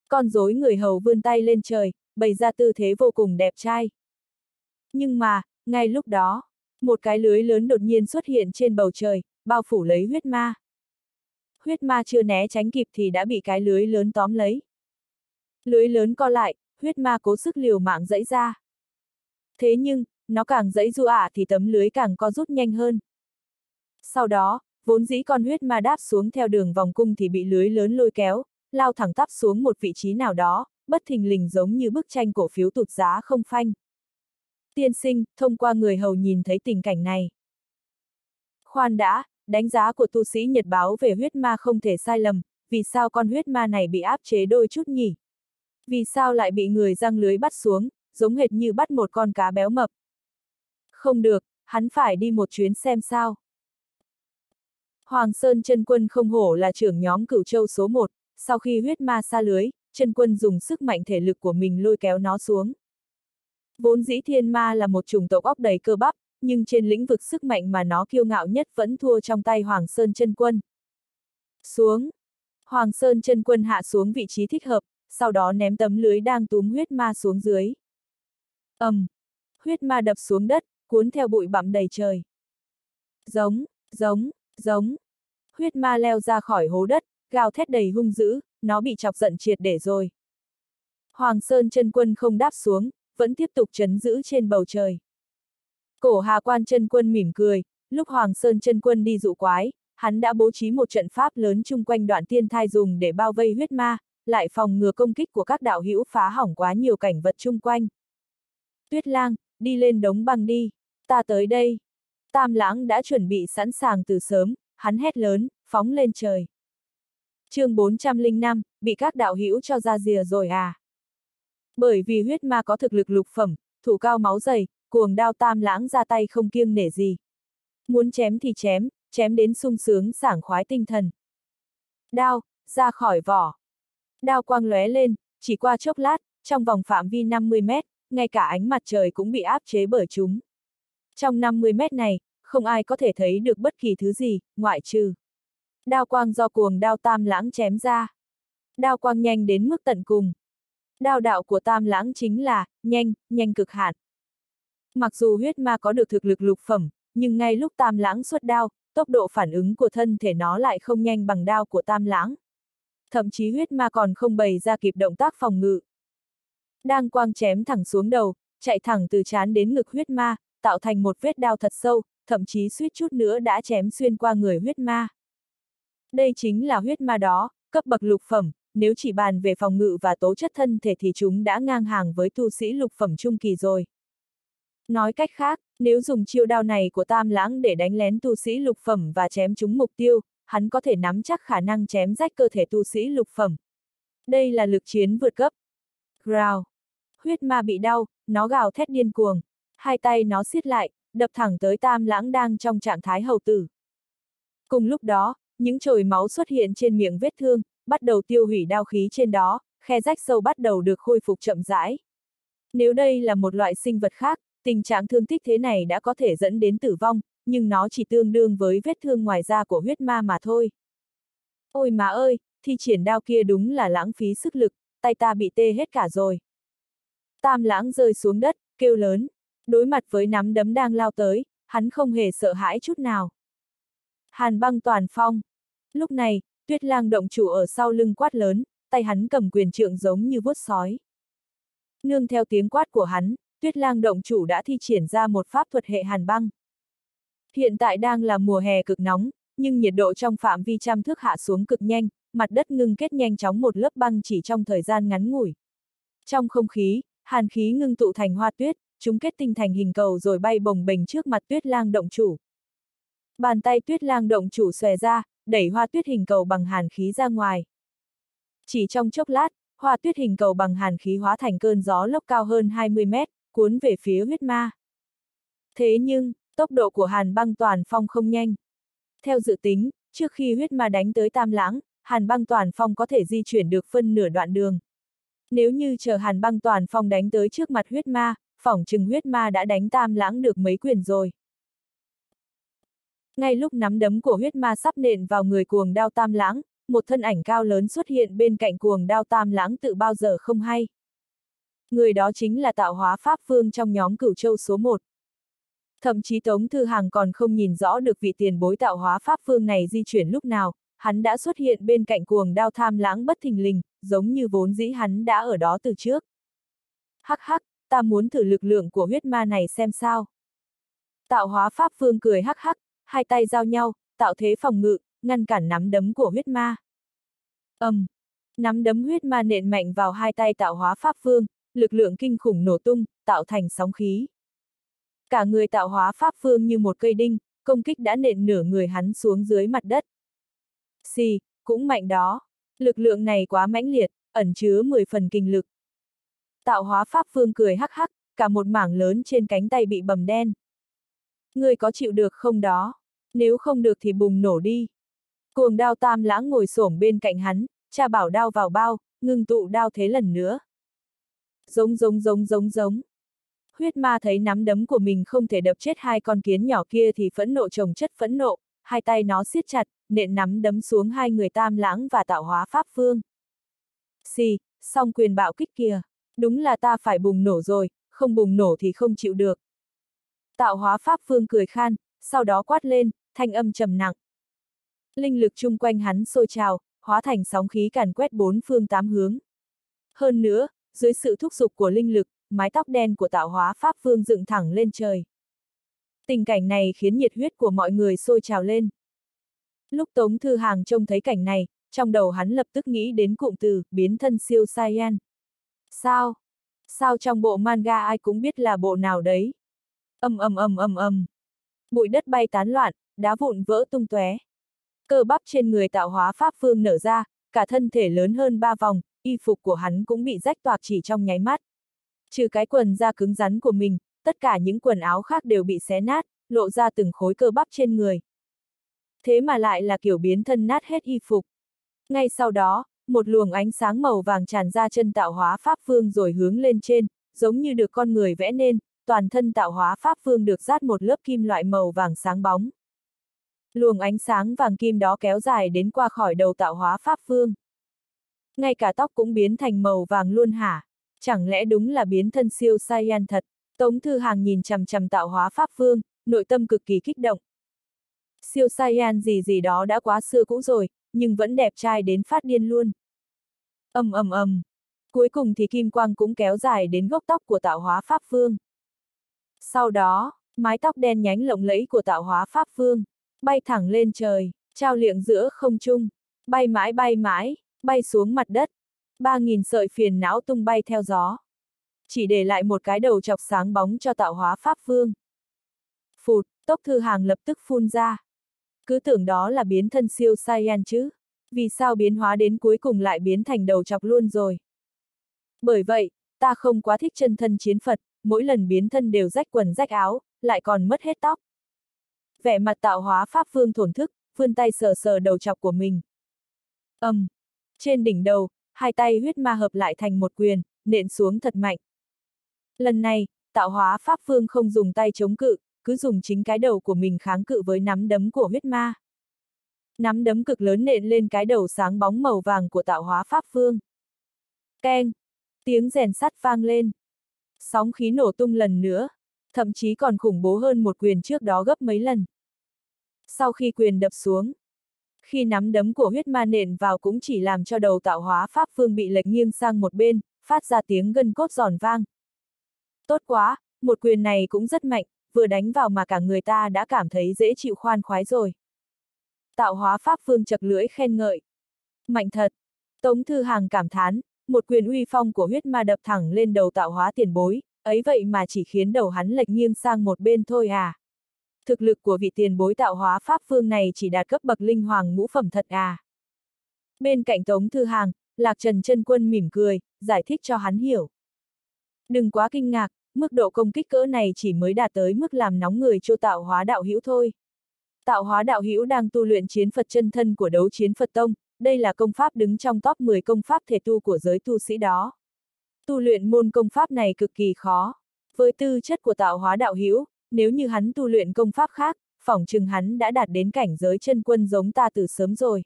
Con rối người hầu vươn tay lên trời, bày ra tư thế vô cùng đẹp trai. Nhưng mà, ngay lúc đó, một cái lưới lớn đột nhiên xuất hiện trên bầu trời, bao phủ lấy huyết ma. Huyết ma chưa né tránh kịp thì đã bị cái lưới lớn tóm lấy. Lưới lớn co lại, huyết ma cố sức liều mạng dẫy ra. Thế nhưng, nó càng dẫy du ả thì tấm lưới càng co rút nhanh hơn. Sau đó, vốn dĩ con huyết ma đáp xuống theo đường vòng cung thì bị lưới lớn lôi kéo, lao thẳng tắp xuống một vị trí nào đó, bất thình lình giống như bức tranh cổ phiếu tụt giá không phanh. Tiên sinh, thông qua người hầu nhìn thấy tình cảnh này. Khoan đã, đánh giá của tu sĩ Nhật báo về huyết ma không thể sai lầm, vì sao con huyết ma này bị áp chế đôi chút nhỉ? Vì sao lại bị người răng lưới bắt xuống, giống hệt như bắt một con cá béo mập? Không được, hắn phải đi một chuyến xem sao. Hoàng Sơn chân quân không hổ là trưởng nhóm cửu châu số 1, sau khi huyết ma xa lưới, chân quân dùng sức mạnh thể lực của mình lôi kéo nó xuống. Vốn dĩ thiên ma là một chủng tộc óc đầy cơ bắp, nhưng trên lĩnh vực sức mạnh mà nó kiêu ngạo nhất vẫn thua trong tay Hoàng Sơn chân quân. Xuống! Hoàng Sơn chân quân hạ xuống vị trí thích hợp, sau đó ném tấm lưới đang túm huyết ma xuống dưới. ầm, um, Huyết ma đập xuống đất, cuốn theo bụi bặm đầy trời. Giống, giống, giống. Huyết ma leo ra khỏi hố đất, gào thét đầy hung dữ, nó bị chọc giận triệt để rồi. Hoàng Sơn chân quân không đáp xuống, vẫn tiếp tục chấn giữ trên bầu trời. Cổ Hà Quan chân quân mỉm cười, lúc Hoàng Sơn chân quân đi dụ quái, hắn đã bố trí một trận pháp lớn chung quanh đoạn tiên thai dùng để bao vây huyết ma, lại phòng ngừa công kích của các đạo hữu phá hỏng quá nhiều cảnh vật chung quanh. Tuyết lang, đi lên đống băng đi, ta tới đây. Tam lãng đã chuẩn bị sẵn sàng từ sớm, hắn hét lớn, phóng lên trời. chương 405, bị các đạo hữu cho ra rìa rồi à? Bởi vì huyết ma có thực lực lục phẩm, thủ cao máu dày, cuồng đao tam lãng ra tay không kiêng nể gì. Muốn chém thì chém, chém đến sung sướng sảng khoái tinh thần. Đao, ra khỏi vỏ. Đao quang lóe lên, chỉ qua chốc lát, trong vòng phạm vi 50 mét, ngay cả ánh mặt trời cũng bị áp chế bởi chúng. Trong 50 mét này, không ai có thể thấy được bất kỳ thứ gì, ngoại trừ. Đao quang do cuồng đao tam lãng chém ra. Đao quang nhanh đến mức tận cùng. Đao đạo của tam lãng chính là, nhanh, nhanh cực hạn. Mặc dù huyết ma có được thực lực lục phẩm, nhưng ngay lúc tam lãng xuất đao, tốc độ phản ứng của thân thể nó lại không nhanh bằng đao của tam lãng. Thậm chí huyết ma còn không bày ra kịp động tác phòng ngự. Đang quang chém thẳng xuống đầu, chạy thẳng từ chán đến ngực huyết ma, tạo thành một vết đao thật sâu, thậm chí suýt chút nữa đã chém xuyên qua người huyết ma. Đây chính là huyết ma đó, cấp bậc lục phẩm, nếu chỉ bàn về phòng ngự và tố chất thân thể thì chúng đã ngang hàng với tu sĩ lục phẩm trung kỳ rồi. Nói cách khác, nếu dùng chiêu đao này của Tam Lãng để đánh lén tu sĩ lục phẩm và chém chúng mục tiêu, hắn có thể nắm chắc khả năng chém rách cơ thể tu sĩ lục phẩm. Đây là lực chiến vượt cấp. Growl. Huyết ma bị đau, nó gào thét điên cuồng. Hai tay nó siết lại, đập thẳng tới Tam Lãng đang trong trạng thái hầu tử. Cùng lúc đó, những chồi máu xuất hiện trên miệng vết thương, bắt đầu tiêu hủy đao khí trên đó, khe rách sâu bắt đầu được khôi phục chậm rãi. Nếu đây là một loại sinh vật khác, tình trạng thương tích thế này đã có thể dẫn đến tử vong, nhưng nó chỉ tương đương với vết thương ngoài da của huyết ma mà thôi. Ôi mà ơi, thi triển đao kia đúng là lãng phí sức lực, tay ta bị tê hết cả rồi. Tam lãng rơi xuống đất, kêu lớn. Đối mặt với nắm đấm đang lao tới, hắn không hề sợ hãi chút nào. Hàn băng toàn phong. Lúc này, tuyết lang động chủ ở sau lưng quát lớn, tay hắn cầm quyền trượng giống như vuốt sói. Nương theo tiếng quát của hắn, tuyết lang động chủ đã thi triển ra một pháp thuật hệ hàn băng. Hiện tại đang là mùa hè cực nóng, nhưng nhiệt độ trong phạm vi trăm thước hạ xuống cực nhanh, mặt đất ngưng kết nhanh chóng một lớp băng chỉ trong thời gian ngắn ngủi. Trong không khí, hàn khí ngưng tụ thành hoa tuyết, chúng kết tinh thành hình cầu rồi bay bồng bềnh trước mặt tuyết lang động chủ. Bàn tay tuyết lang động chủ xòe ra, đẩy hoa tuyết hình cầu bằng hàn khí ra ngoài. Chỉ trong chốc lát, hoa tuyết hình cầu bằng hàn khí hóa thành cơn gió lốc cao hơn 20 mét, cuốn về phía huyết ma. Thế nhưng, tốc độ của hàn băng toàn phong không nhanh. Theo dự tính, trước khi huyết ma đánh tới tam lãng, hàn băng toàn phong có thể di chuyển được phân nửa đoạn đường. Nếu như chờ hàn băng toàn phong đánh tới trước mặt huyết ma, phỏng chừng huyết ma đã đánh tam lãng được mấy quyền rồi. Ngay lúc nắm đấm của huyết ma sắp nện vào người cuồng đao tam lãng, một thân ảnh cao lớn xuất hiện bên cạnh cuồng đao tam lãng tự bao giờ không hay. Người đó chính là tạo hóa pháp Vương trong nhóm cửu châu số 1. Thậm chí Tống Thư Hàng còn không nhìn rõ được vị tiền bối tạo hóa pháp phương này di chuyển lúc nào, hắn đã xuất hiện bên cạnh cuồng đao tham lãng bất thình lình, giống như vốn dĩ hắn đã ở đó từ trước. Hắc hắc, ta muốn thử lực lượng của huyết ma này xem sao. Tạo hóa pháp phương cười hắc hắc, hai tay giao nhau, tạo thế phòng ngự, ngăn cản nắm đấm của huyết ma. ầm, um, nắm đấm huyết ma nện mạnh vào hai tay tạo hóa pháp phương, lực lượng kinh khủng nổ tung, tạo thành sóng khí. Cả người tạo hóa pháp phương như một cây đinh, công kích đã nện nửa người hắn xuống dưới mặt đất. Xì, cũng mạnh đó. Lực lượng này quá mãnh liệt, ẩn chứa 10 phần kinh lực. Tạo hóa pháp phương cười hắc hắc, cả một mảng lớn trên cánh tay bị bầm đen. Người có chịu được không đó? Nếu không được thì bùng nổ đi. Cuồng đao tam lãng ngồi xổm bên cạnh hắn, cha bảo đao vào bao, ngưng tụ đao thế lần nữa. Giống giống giống giống giống. Huyết ma thấy nắm đấm của mình không thể đập chết hai con kiến nhỏ kia thì phẫn nộ chồng chất phẫn nộ, hai tay nó siết chặt, nện nắm đấm xuống hai người tam lãng và tạo hóa pháp phương. Xì, song quyền bạo kích kia. Đúng là ta phải bùng nổ rồi, không bùng nổ thì không chịu được. Tạo hóa pháp phương cười khan, sau đó quát lên, thanh âm trầm nặng. Linh lực chung quanh hắn sôi trào, hóa thành sóng khí càn quét bốn phương tám hướng. Hơn nữa, dưới sự thúc giục của linh lực, mái tóc đen của tạo hóa pháp phương dựng thẳng lên trời. Tình cảnh này khiến nhiệt huyết của mọi người sôi trào lên. Lúc Tống Thư Hàng trông thấy cảnh này, trong đầu hắn lập tức nghĩ đến cụm từ, biến thân siêu Saiyan. Sao? Sao trong bộ manga ai cũng biết là bộ nào đấy? Ầm ầm ầm ầm ầm. Bụi đất bay tán loạn, đá vụn vỡ tung tóe. Cơ bắp trên người tạo hóa pháp phương nở ra, cả thân thể lớn hơn ba vòng, y phục của hắn cũng bị rách toạc chỉ trong nháy mắt. Trừ cái quần da cứng rắn của mình, tất cả những quần áo khác đều bị xé nát, lộ ra từng khối cơ bắp trên người. Thế mà lại là kiểu biến thân nát hết y phục. Ngay sau đó, một luồng ánh sáng màu vàng tràn ra chân tạo hóa pháp phương rồi hướng lên trên, giống như được con người vẽ nên, toàn thân tạo hóa pháp phương được dát một lớp kim loại màu vàng sáng bóng. Luồng ánh sáng vàng kim đó kéo dài đến qua khỏi đầu tạo hóa pháp phương. Ngay cả tóc cũng biến thành màu vàng luôn hả? Chẳng lẽ đúng là biến thân siêu Saiyan thật? Tống Thư Hàng nhìn chằm chằm tạo hóa pháp phương, nội tâm cực kỳ kích động. Siêu Saiyan gì gì đó đã quá xưa cũ rồi, nhưng vẫn đẹp trai đến phát điên luôn. ầm ầm ầm. Cuối cùng thì kim quang cũng kéo dài đến gốc tóc của tạo hóa pháp phương. Sau đó, mái tóc đen nhánh lộng lẫy của tạo hóa pháp phương, bay thẳng lên trời, trao liệng giữa không trung, bay mãi bay mãi, bay xuống mặt đất. Ba nghìn sợi phiền não tung bay theo gió. Chỉ để lại một cái đầu chọc sáng bóng cho tạo hóa pháp phương. Phụt, tốc thư hàng lập tức phun ra. Cứ tưởng đó là biến thân siêu Saiyan chứ. Vì sao biến hóa đến cuối cùng lại biến thành đầu chọc luôn rồi? Bởi vậy, ta không quá thích chân thân chiến Phật, mỗi lần biến thân đều rách quần rách áo, lại còn mất hết tóc. Vẻ mặt tạo hóa pháp phương thổn thức, vươn tay sờ sờ đầu chọc của mình. ầm, um, trên đỉnh đầu, hai tay huyết ma hợp lại thành một quyền, nện xuống thật mạnh. Lần này, tạo hóa pháp vương không dùng tay chống cự, cứ dùng chính cái đầu của mình kháng cự với nắm đấm của huyết ma. Nắm đấm cực lớn nện lên cái đầu sáng bóng màu vàng của tạo hóa pháp vương. Keng! Tiếng rèn sắt vang lên. Sóng khí nổ tung lần nữa, thậm chí còn khủng bố hơn một quyền trước đó gấp mấy lần. Sau khi quyền đập xuống, khi nắm đấm của huyết ma nện vào cũng chỉ làm cho đầu tạo hóa pháp phương bị lệch nghiêng sang một bên, phát ra tiếng gân cốt giòn vang. Tốt quá, một quyền này cũng rất mạnh, vừa đánh vào mà cả người ta đã cảm thấy dễ chịu khoan khoái rồi. Tạo hóa pháp phương chật lưỡi khen ngợi. Mạnh thật. Tống Thư Hàng cảm thán, một quyền uy phong của huyết ma đập thẳng lên đầu tạo hóa tiền bối, ấy vậy mà chỉ khiến đầu hắn lệch nghiêng sang một bên thôi à. Thực lực của vị tiền bối tạo hóa pháp phương này chỉ đạt cấp bậc linh hoàng ngũ phẩm thật à. Bên cạnh Tống Thư Hàng, Lạc Trần chân Quân mỉm cười, giải thích cho hắn hiểu. Đừng quá kinh ngạc, mức độ công kích cỡ này chỉ mới đạt tới mức làm nóng người cho tạo hóa đạo hữu thôi. Tạo hóa đạo hữu đang tu luyện chiến Phật chân thân của đấu chiến Phật Tông, đây là công pháp đứng trong top 10 công pháp thể tu của giới tu sĩ đó. Tu luyện môn công pháp này cực kỳ khó. Với tư chất của tạo hóa đạo hữu, nếu như hắn tu luyện công pháp khác, phỏng chừng hắn đã đạt đến cảnh giới chân quân giống ta từ sớm rồi.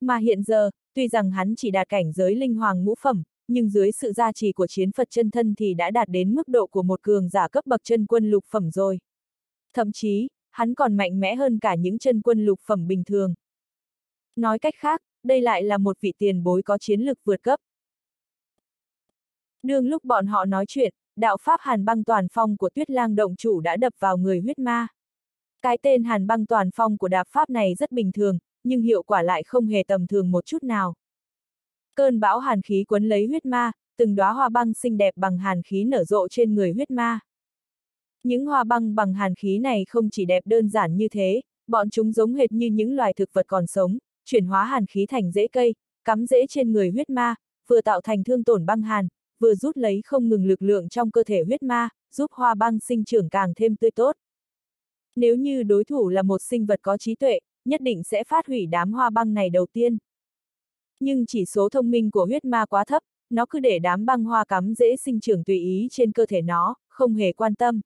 Mà hiện giờ, tuy rằng hắn chỉ đạt cảnh giới linh hoàng ngũ phẩm, nhưng dưới sự gia trì của chiến Phật chân thân thì đã đạt đến mức độ của một cường giả cấp bậc chân quân lục phẩm rồi. Thậm chí, hắn còn mạnh mẽ hơn cả những chân quân lục phẩm bình thường. Nói cách khác, đây lại là một vị tiền bối có chiến lực vượt cấp. Đương lúc bọn họ nói chuyện, đạo pháp hàn băng toàn phong của tuyết lang động chủ đã đập vào người huyết ma. Cái tên hàn băng toàn phong của đạp pháp này rất bình thường, nhưng hiệu quả lại không hề tầm thường một chút nào. Cơn bão hàn khí quấn lấy huyết ma, từng đóa hoa băng xinh đẹp bằng hàn khí nở rộ trên người huyết ma. Những hoa băng bằng hàn khí này không chỉ đẹp đơn giản như thế, bọn chúng giống hệt như những loài thực vật còn sống, chuyển hóa hàn khí thành rễ cây, cắm rễ trên người huyết ma, vừa tạo thành thương tổn băng hàn, vừa rút lấy không ngừng lực lượng trong cơ thể huyết ma, giúp hoa băng sinh trưởng càng thêm tươi tốt. Nếu như đối thủ là một sinh vật có trí tuệ, nhất định sẽ phát hủy đám hoa băng này đầu tiên. Nhưng chỉ số thông minh của huyết ma quá thấp, nó cứ để đám băng hoa cắm dễ sinh trưởng tùy ý trên cơ thể nó, không hề quan tâm.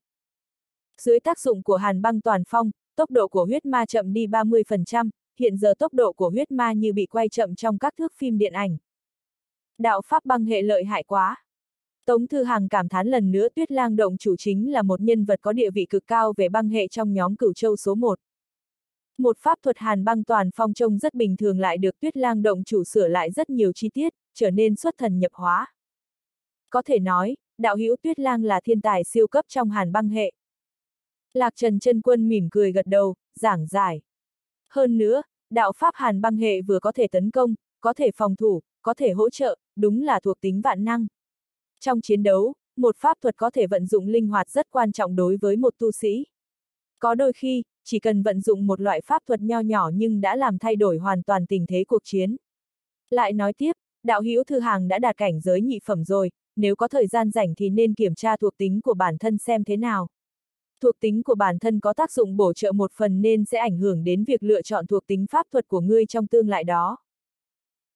Dưới tác dụng của hàn băng toàn phong, tốc độ của huyết ma chậm đi 30%, hiện giờ tốc độ của huyết ma như bị quay chậm trong các thước phim điện ảnh. Đạo pháp băng hệ lợi hại quá. Tống Thư Hằng cảm thán lần nữa Tuyết Lang Động chủ chính là một nhân vật có địa vị cực cao về băng hệ trong nhóm cửu châu số 1. Một pháp thuật hàn băng toàn phong trông rất bình thường lại được Tuyết Lang Động chủ sửa lại rất nhiều chi tiết, trở nên xuất thần nhập hóa. Có thể nói, đạo hữu Tuyết Lang là thiên tài siêu cấp trong hàn băng hệ. Lạc Trần chân quân mỉm cười gật đầu, giảng giải. Hơn nữa, đạo pháp hàn băng hệ vừa có thể tấn công, có thể phòng thủ, có thể hỗ trợ, đúng là thuộc tính vạn năng. Trong chiến đấu, một pháp thuật có thể vận dụng linh hoạt rất quan trọng đối với một tu sĩ. Có đôi khi, chỉ cần vận dụng một loại pháp thuật nho nhỏ nhưng đã làm thay đổi hoàn toàn tình thế cuộc chiến. Lại nói tiếp, đạo hữu thư hàng đã đạt cảnh giới nhị phẩm rồi, nếu có thời gian rảnh thì nên kiểm tra thuộc tính của bản thân xem thế nào. Thuộc tính của bản thân có tác dụng bổ trợ một phần nên sẽ ảnh hưởng đến việc lựa chọn thuộc tính pháp thuật của ngươi trong tương lai đó.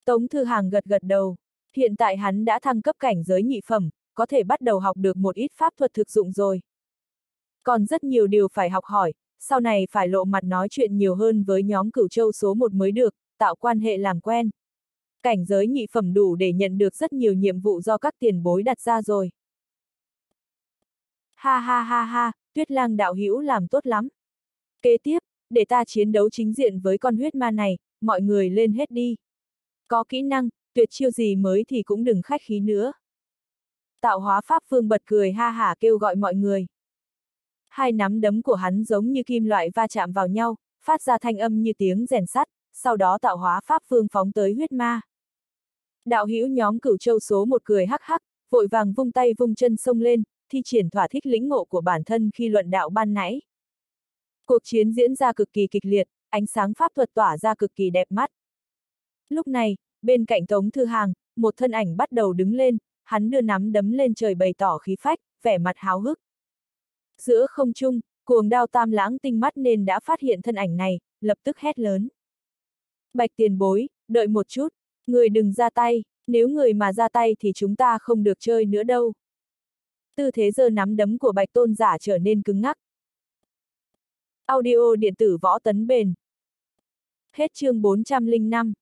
Tống Thư Hàng gật gật đầu. Hiện tại hắn đã thăng cấp cảnh giới nhị phẩm, có thể bắt đầu học được một ít pháp thuật thực dụng rồi. Còn rất nhiều điều phải học hỏi, sau này phải lộ mặt nói chuyện nhiều hơn với nhóm cửu châu số 1 mới được, tạo quan hệ làm quen. Cảnh giới nhị phẩm đủ để nhận được rất nhiều nhiệm vụ do các tiền bối đặt ra rồi. Ha ha ha ha, tuyết lang đạo hữu làm tốt lắm. Kế tiếp, để ta chiến đấu chính diện với con huyết ma này, mọi người lên hết đi. Có kỹ năng, tuyệt chiêu gì mới thì cũng đừng khách khí nữa. Tạo hóa pháp phương bật cười ha hả kêu gọi mọi người. Hai nắm đấm của hắn giống như kim loại va chạm vào nhau, phát ra thanh âm như tiếng rèn sắt, sau đó tạo hóa pháp phương phóng tới huyết ma. Đạo hữu nhóm cửu châu số một cười hắc hắc, vội vàng vung tay vung chân xông lên, thi triển thỏa thích lĩnh ngộ của bản thân khi luận đạo ban nãy. Cuộc chiến diễn ra cực kỳ kịch liệt, ánh sáng pháp thuật tỏa ra cực kỳ đẹp mắt. Lúc này, bên cạnh Tống Thư Hàng, một thân ảnh bắt đầu đứng lên, hắn đưa nắm đấm lên trời bày tỏ khí phách, vẻ mặt háo hức. Giữa không trung, cuồng đao tam lãng tinh mắt nên đã phát hiện thân ảnh này, lập tức hét lớn. Bạch tiền bối, đợi một chút, người đừng ra tay, nếu người mà ra tay thì chúng ta không được chơi nữa đâu. Tư thế giơ nắm đấm của bạch tôn giả trở nên cứng ngắc. Audio điện tử võ tấn bền. Hết chương 405